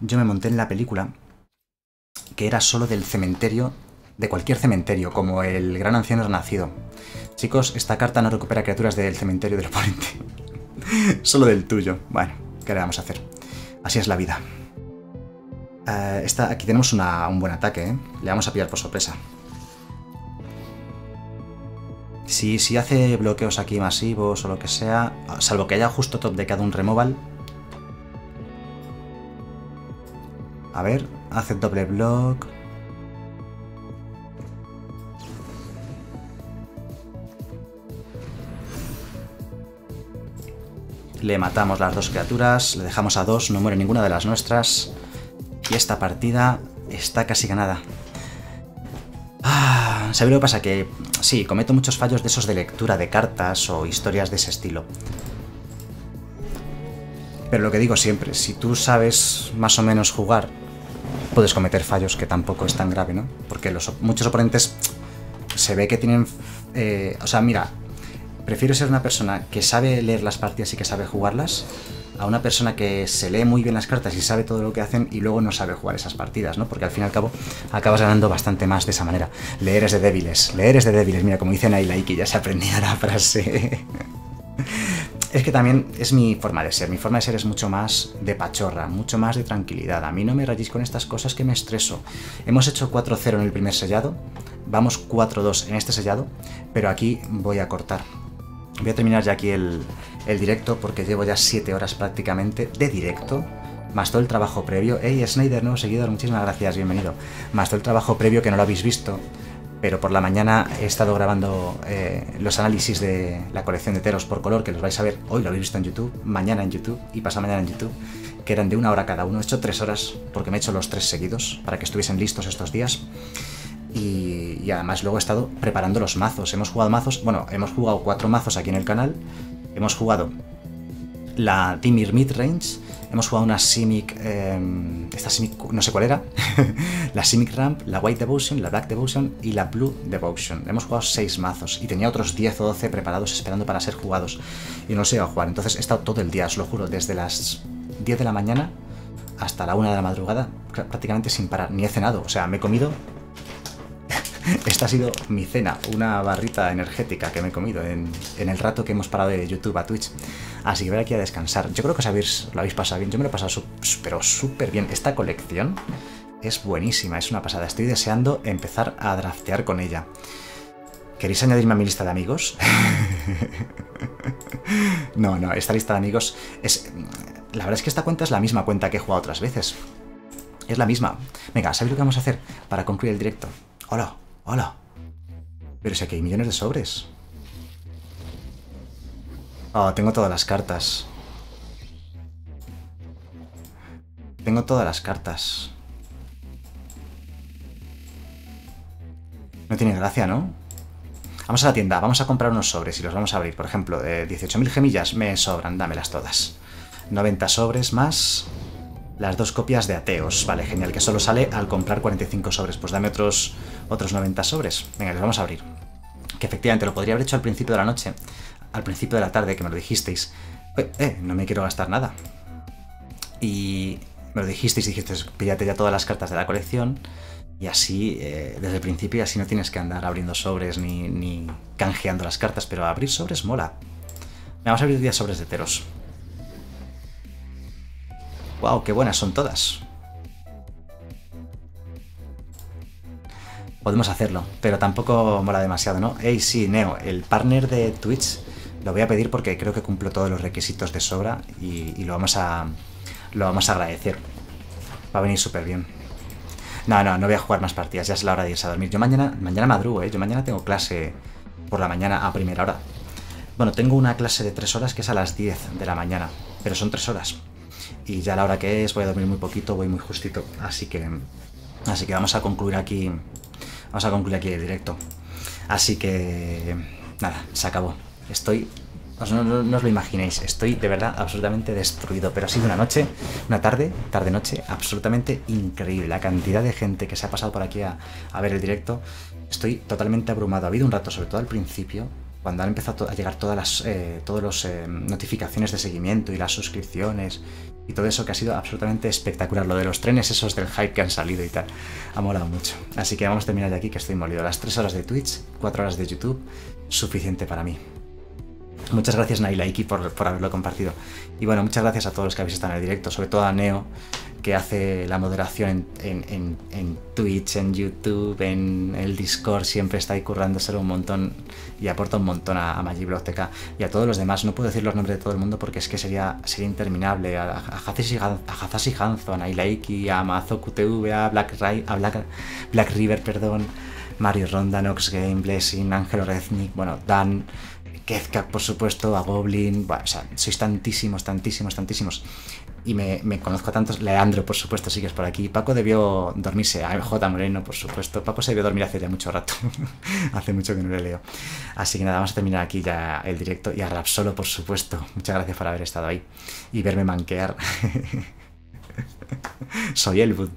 Yo me monté en la película que era solo del cementerio, de cualquier cementerio, como el gran anciano renacido. Chicos, esta carta no recupera criaturas del cementerio del oponente. solo del tuyo. Bueno, ¿qué le vamos a hacer? Así es la vida. Eh, aquí tenemos un buen ataque, ¿eh? Le vamos a pillar por sorpresa. Si, si hace bloqueos aquí masivos o lo que sea, salvo que haya justo top de cada un removal. A ver, hace doble block. Le matamos las dos criaturas, le dejamos a dos, no muere ninguna de las nuestras. Y esta partida está casi ganada. Ah, ¿Sabéis lo que pasa? Que sí, cometo muchos fallos de esos de lectura de cartas o historias de ese estilo. Pero lo que digo siempre, si tú sabes más o menos jugar, puedes cometer fallos que tampoco es tan grave, ¿no? Porque muchos oponentes se ve que tienen... Eh, o sea, mira, prefiero ser una persona que sabe leer las partidas y que sabe jugarlas a una persona que se lee muy bien las cartas y sabe todo lo que hacen y luego no sabe jugar esas partidas, ¿no? Porque al fin y al cabo acabas ganando bastante más de esa manera. Leer es de débiles, leer es de débiles. Mira, como dicen ahí Laiki, ya se aprendía la frase. es que también es mi forma de ser. Mi forma de ser es mucho más de pachorra, mucho más de tranquilidad. A mí no me rayéis con estas cosas que me estreso. Hemos hecho 4-0 en el primer sellado, vamos 4-2 en este sellado, pero aquí voy a cortar. Voy a terminar ya aquí el, el directo porque llevo ya 7 horas prácticamente de directo. Más todo el trabajo previo. Hey, Snyder, nuevo seguidor, muchísimas gracias, bienvenido. Más todo el trabajo previo que no lo habéis visto, pero por la mañana he estado grabando eh, los análisis de la colección de teros por color, que los vais a ver hoy, lo habéis visto en YouTube, mañana en YouTube y pasado mañana en YouTube, que eran de una hora cada uno. He hecho tres horas porque me he hecho los tres seguidos para que estuviesen listos estos días. Y, y, además luego he estado preparando los mazos. Hemos jugado mazos, bueno, hemos jugado cuatro mazos aquí en el canal Hemos jugado la Dimir Midrange, hemos jugado una Simic, em, esta Simic, no sé cuál era, la Simic Ramp, la White Devotion, la Black Devotion y la Blue Devotion. Hemos jugado 6 mazos y tenía otros 10 o 12 preparados esperando para ser jugados y no los iba a jugar. Entonces he estado todo el día, os lo juro, desde las 10 de la mañana hasta la 1 de la madrugada, prácticamente sin parar, ni he cenado. O sea, me he comido esta ha sido mi cena, una barrita energética que me he comido en, el rato que hemos parado de YouTube a Twitch. Así que voy aquí a descansar. Yo creo que os habéis, lo habéis pasado bien. Yo me lo he pasado pero súper bien. Esta colección es buenísima, es una pasada. Estoy deseando empezar a draftear con ella. ¿Queréis añadirme a mi lista de amigos? no, no, esta lista de amigos es... La verdad es que esta cuenta es la misma cuenta que he jugado otras veces. Es la misma. Venga, ¿sabéis lo que vamos a hacer para concluir el directo? Hola. ¡Hola! Pero si aquí hay millones de sobres. Oh, tengo todas las cartas. Tengo todas las cartas. No tiene gracia, ¿no? Vamos a la tienda, vamos a comprar unos sobres y los vamos a abrir. Por ejemplo, de 18.000 gemillas me sobran, dámelas todas. 90 sobres más las dos copias de Ateos. Vale, genial, que solo sale al comprar 45 sobres. Pues dame otros, otros 90 sobres. Venga, les vamos a abrir. Que efectivamente lo podría haber hecho al principio de la noche, al principio de la tarde, que me lo dijisteis. Eh, eh no me quiero gastar nada. Y me lo dijisteis dijisteis, píllate ya todas las cartas de la colección. Y así, eh, desde el principio, así no tienes que andar abriendo sobres ni, ni canjeando las cartas. Pero abrir sobres mola. Vamos a abrir 10 sobres de teros. ¡Wow! ¡Qué buenas son todas! Podemos hacerlo, pero tampoco mola demasiado, ¿no? Ey, sí, Neo, el partner de Twitch lo voy a pedir porque creo que cumplo todos los requisitos de sobra y, lo, vamos a, lo vamos a agradecer. Va a venir súper bien. No, no, no voy a jugar más partidas, ya es la hora de irse a dormir. Yo mañana, mañana madrugo, ¿eh? Yo mañana tengo clase por la mañana a primera hora. Bueno, tengo una clase de tres horas que es a las 10 de la mañana, pero son tres horas y ya a la hora que es voy a dormir muy poquito, voy muy justito, así que así que vamos a concluir aquí vamos a concluir aquí el directo. Así que nada, se acabó. Estoy no, no, os lo imaginéis, estoy de verdad absolutamente destruido, pero ha sido una noche, una tarde, tarde-noche, absolutamente increíble. La cantidad de gente que se ha pasado por aquí a, ver el directo, estoy totalmente abrumado. Ha habido un rato, sobre todo al principio, cuando han empezado a llegar todas las eh, todos los, eh, notificaciones de seguimiento y las suscripciones y todo eso que ha sido absolutamente espectacular. Lo de los trenes esos del hype que han salido y tal. Ha molado mucho. Así que vamos a terminar de aquí que estoy molido. Las 3 horas de Twitch, 4 horas de YouTube, suficiente para mí. Muchas gracias Nailaiki por, por haberlo compartido. Y bueno, muchas gracias a todos los que habéis estado en el directo, sobre todo a Neo, que hace la moderación en, Twitch, en YouTube, en el Discord, siempre está ahí currándoselo un montón y aporta un montón a, a TK y a todos los demás. No puedo decir los nombres de todo el mundo porque es que sería, sería interminable. A, a Hazashi Hanzo, a Nailaiki, a Mazo QTV, a Black, a Black, River, perdón, Mario Ronda, Nox Game, Blessing, Ángelo Reznik, bueno, Dan. Kezka, por supuesto, a Goblin, bueno, o sea, sois tantísimos, tantísimos, tantísimos. Y me, conozco a tantos. Leandro, por supuesto, sigues por aquí. Paco debió dormirse. A J. Moreno, por supuesto. Paco se debió dormir hace ya mucho rato. hace mucho que no le leo. Así que nada, vamos a terminar aquí ya el directo. Y a Rapsolo, por supuesto. Muchas gracias por haber estado ahí. Y verme manquear. Soy Elwood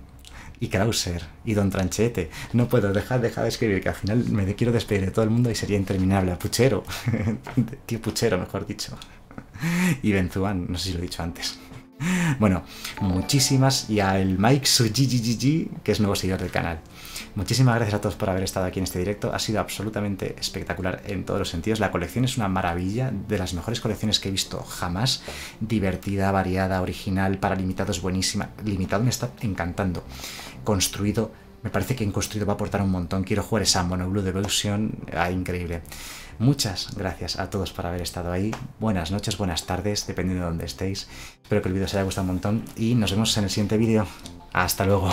y Krauser y Don Tranchete. No puedo dejar, dejar de escribir, que al final me quiero despedir de todo el mundo y sería interminable. A Puchero, tío Puchero, mejor dicho. Y Benzuan, no sé si lo he dicho antes. Bueno, muchísimas y al Mike que es nuevo seguidor del canal. Muchísimas gracias a todos por haber estado aquí en este directo. Ha sido absolutamente espectacular en todos los sentidos. La colección es una maravilla, de las mejores colecciones que he visto jamás. Divertida, variada, original, para limitados buenísima. Limitado me está encantando construido. Me parece que en construido va a aportar un montón. Quiero jugar esa Mono Blue Devotion. Ah, increíble. Muchas gracias a todos por haber estado ahí. Buenas noches, buenas tardes, dependiendo de dónde estéis. Espero que el vídeo os haya gustado un montón y nos vemos en el siguiente vídeo. Hasta luego.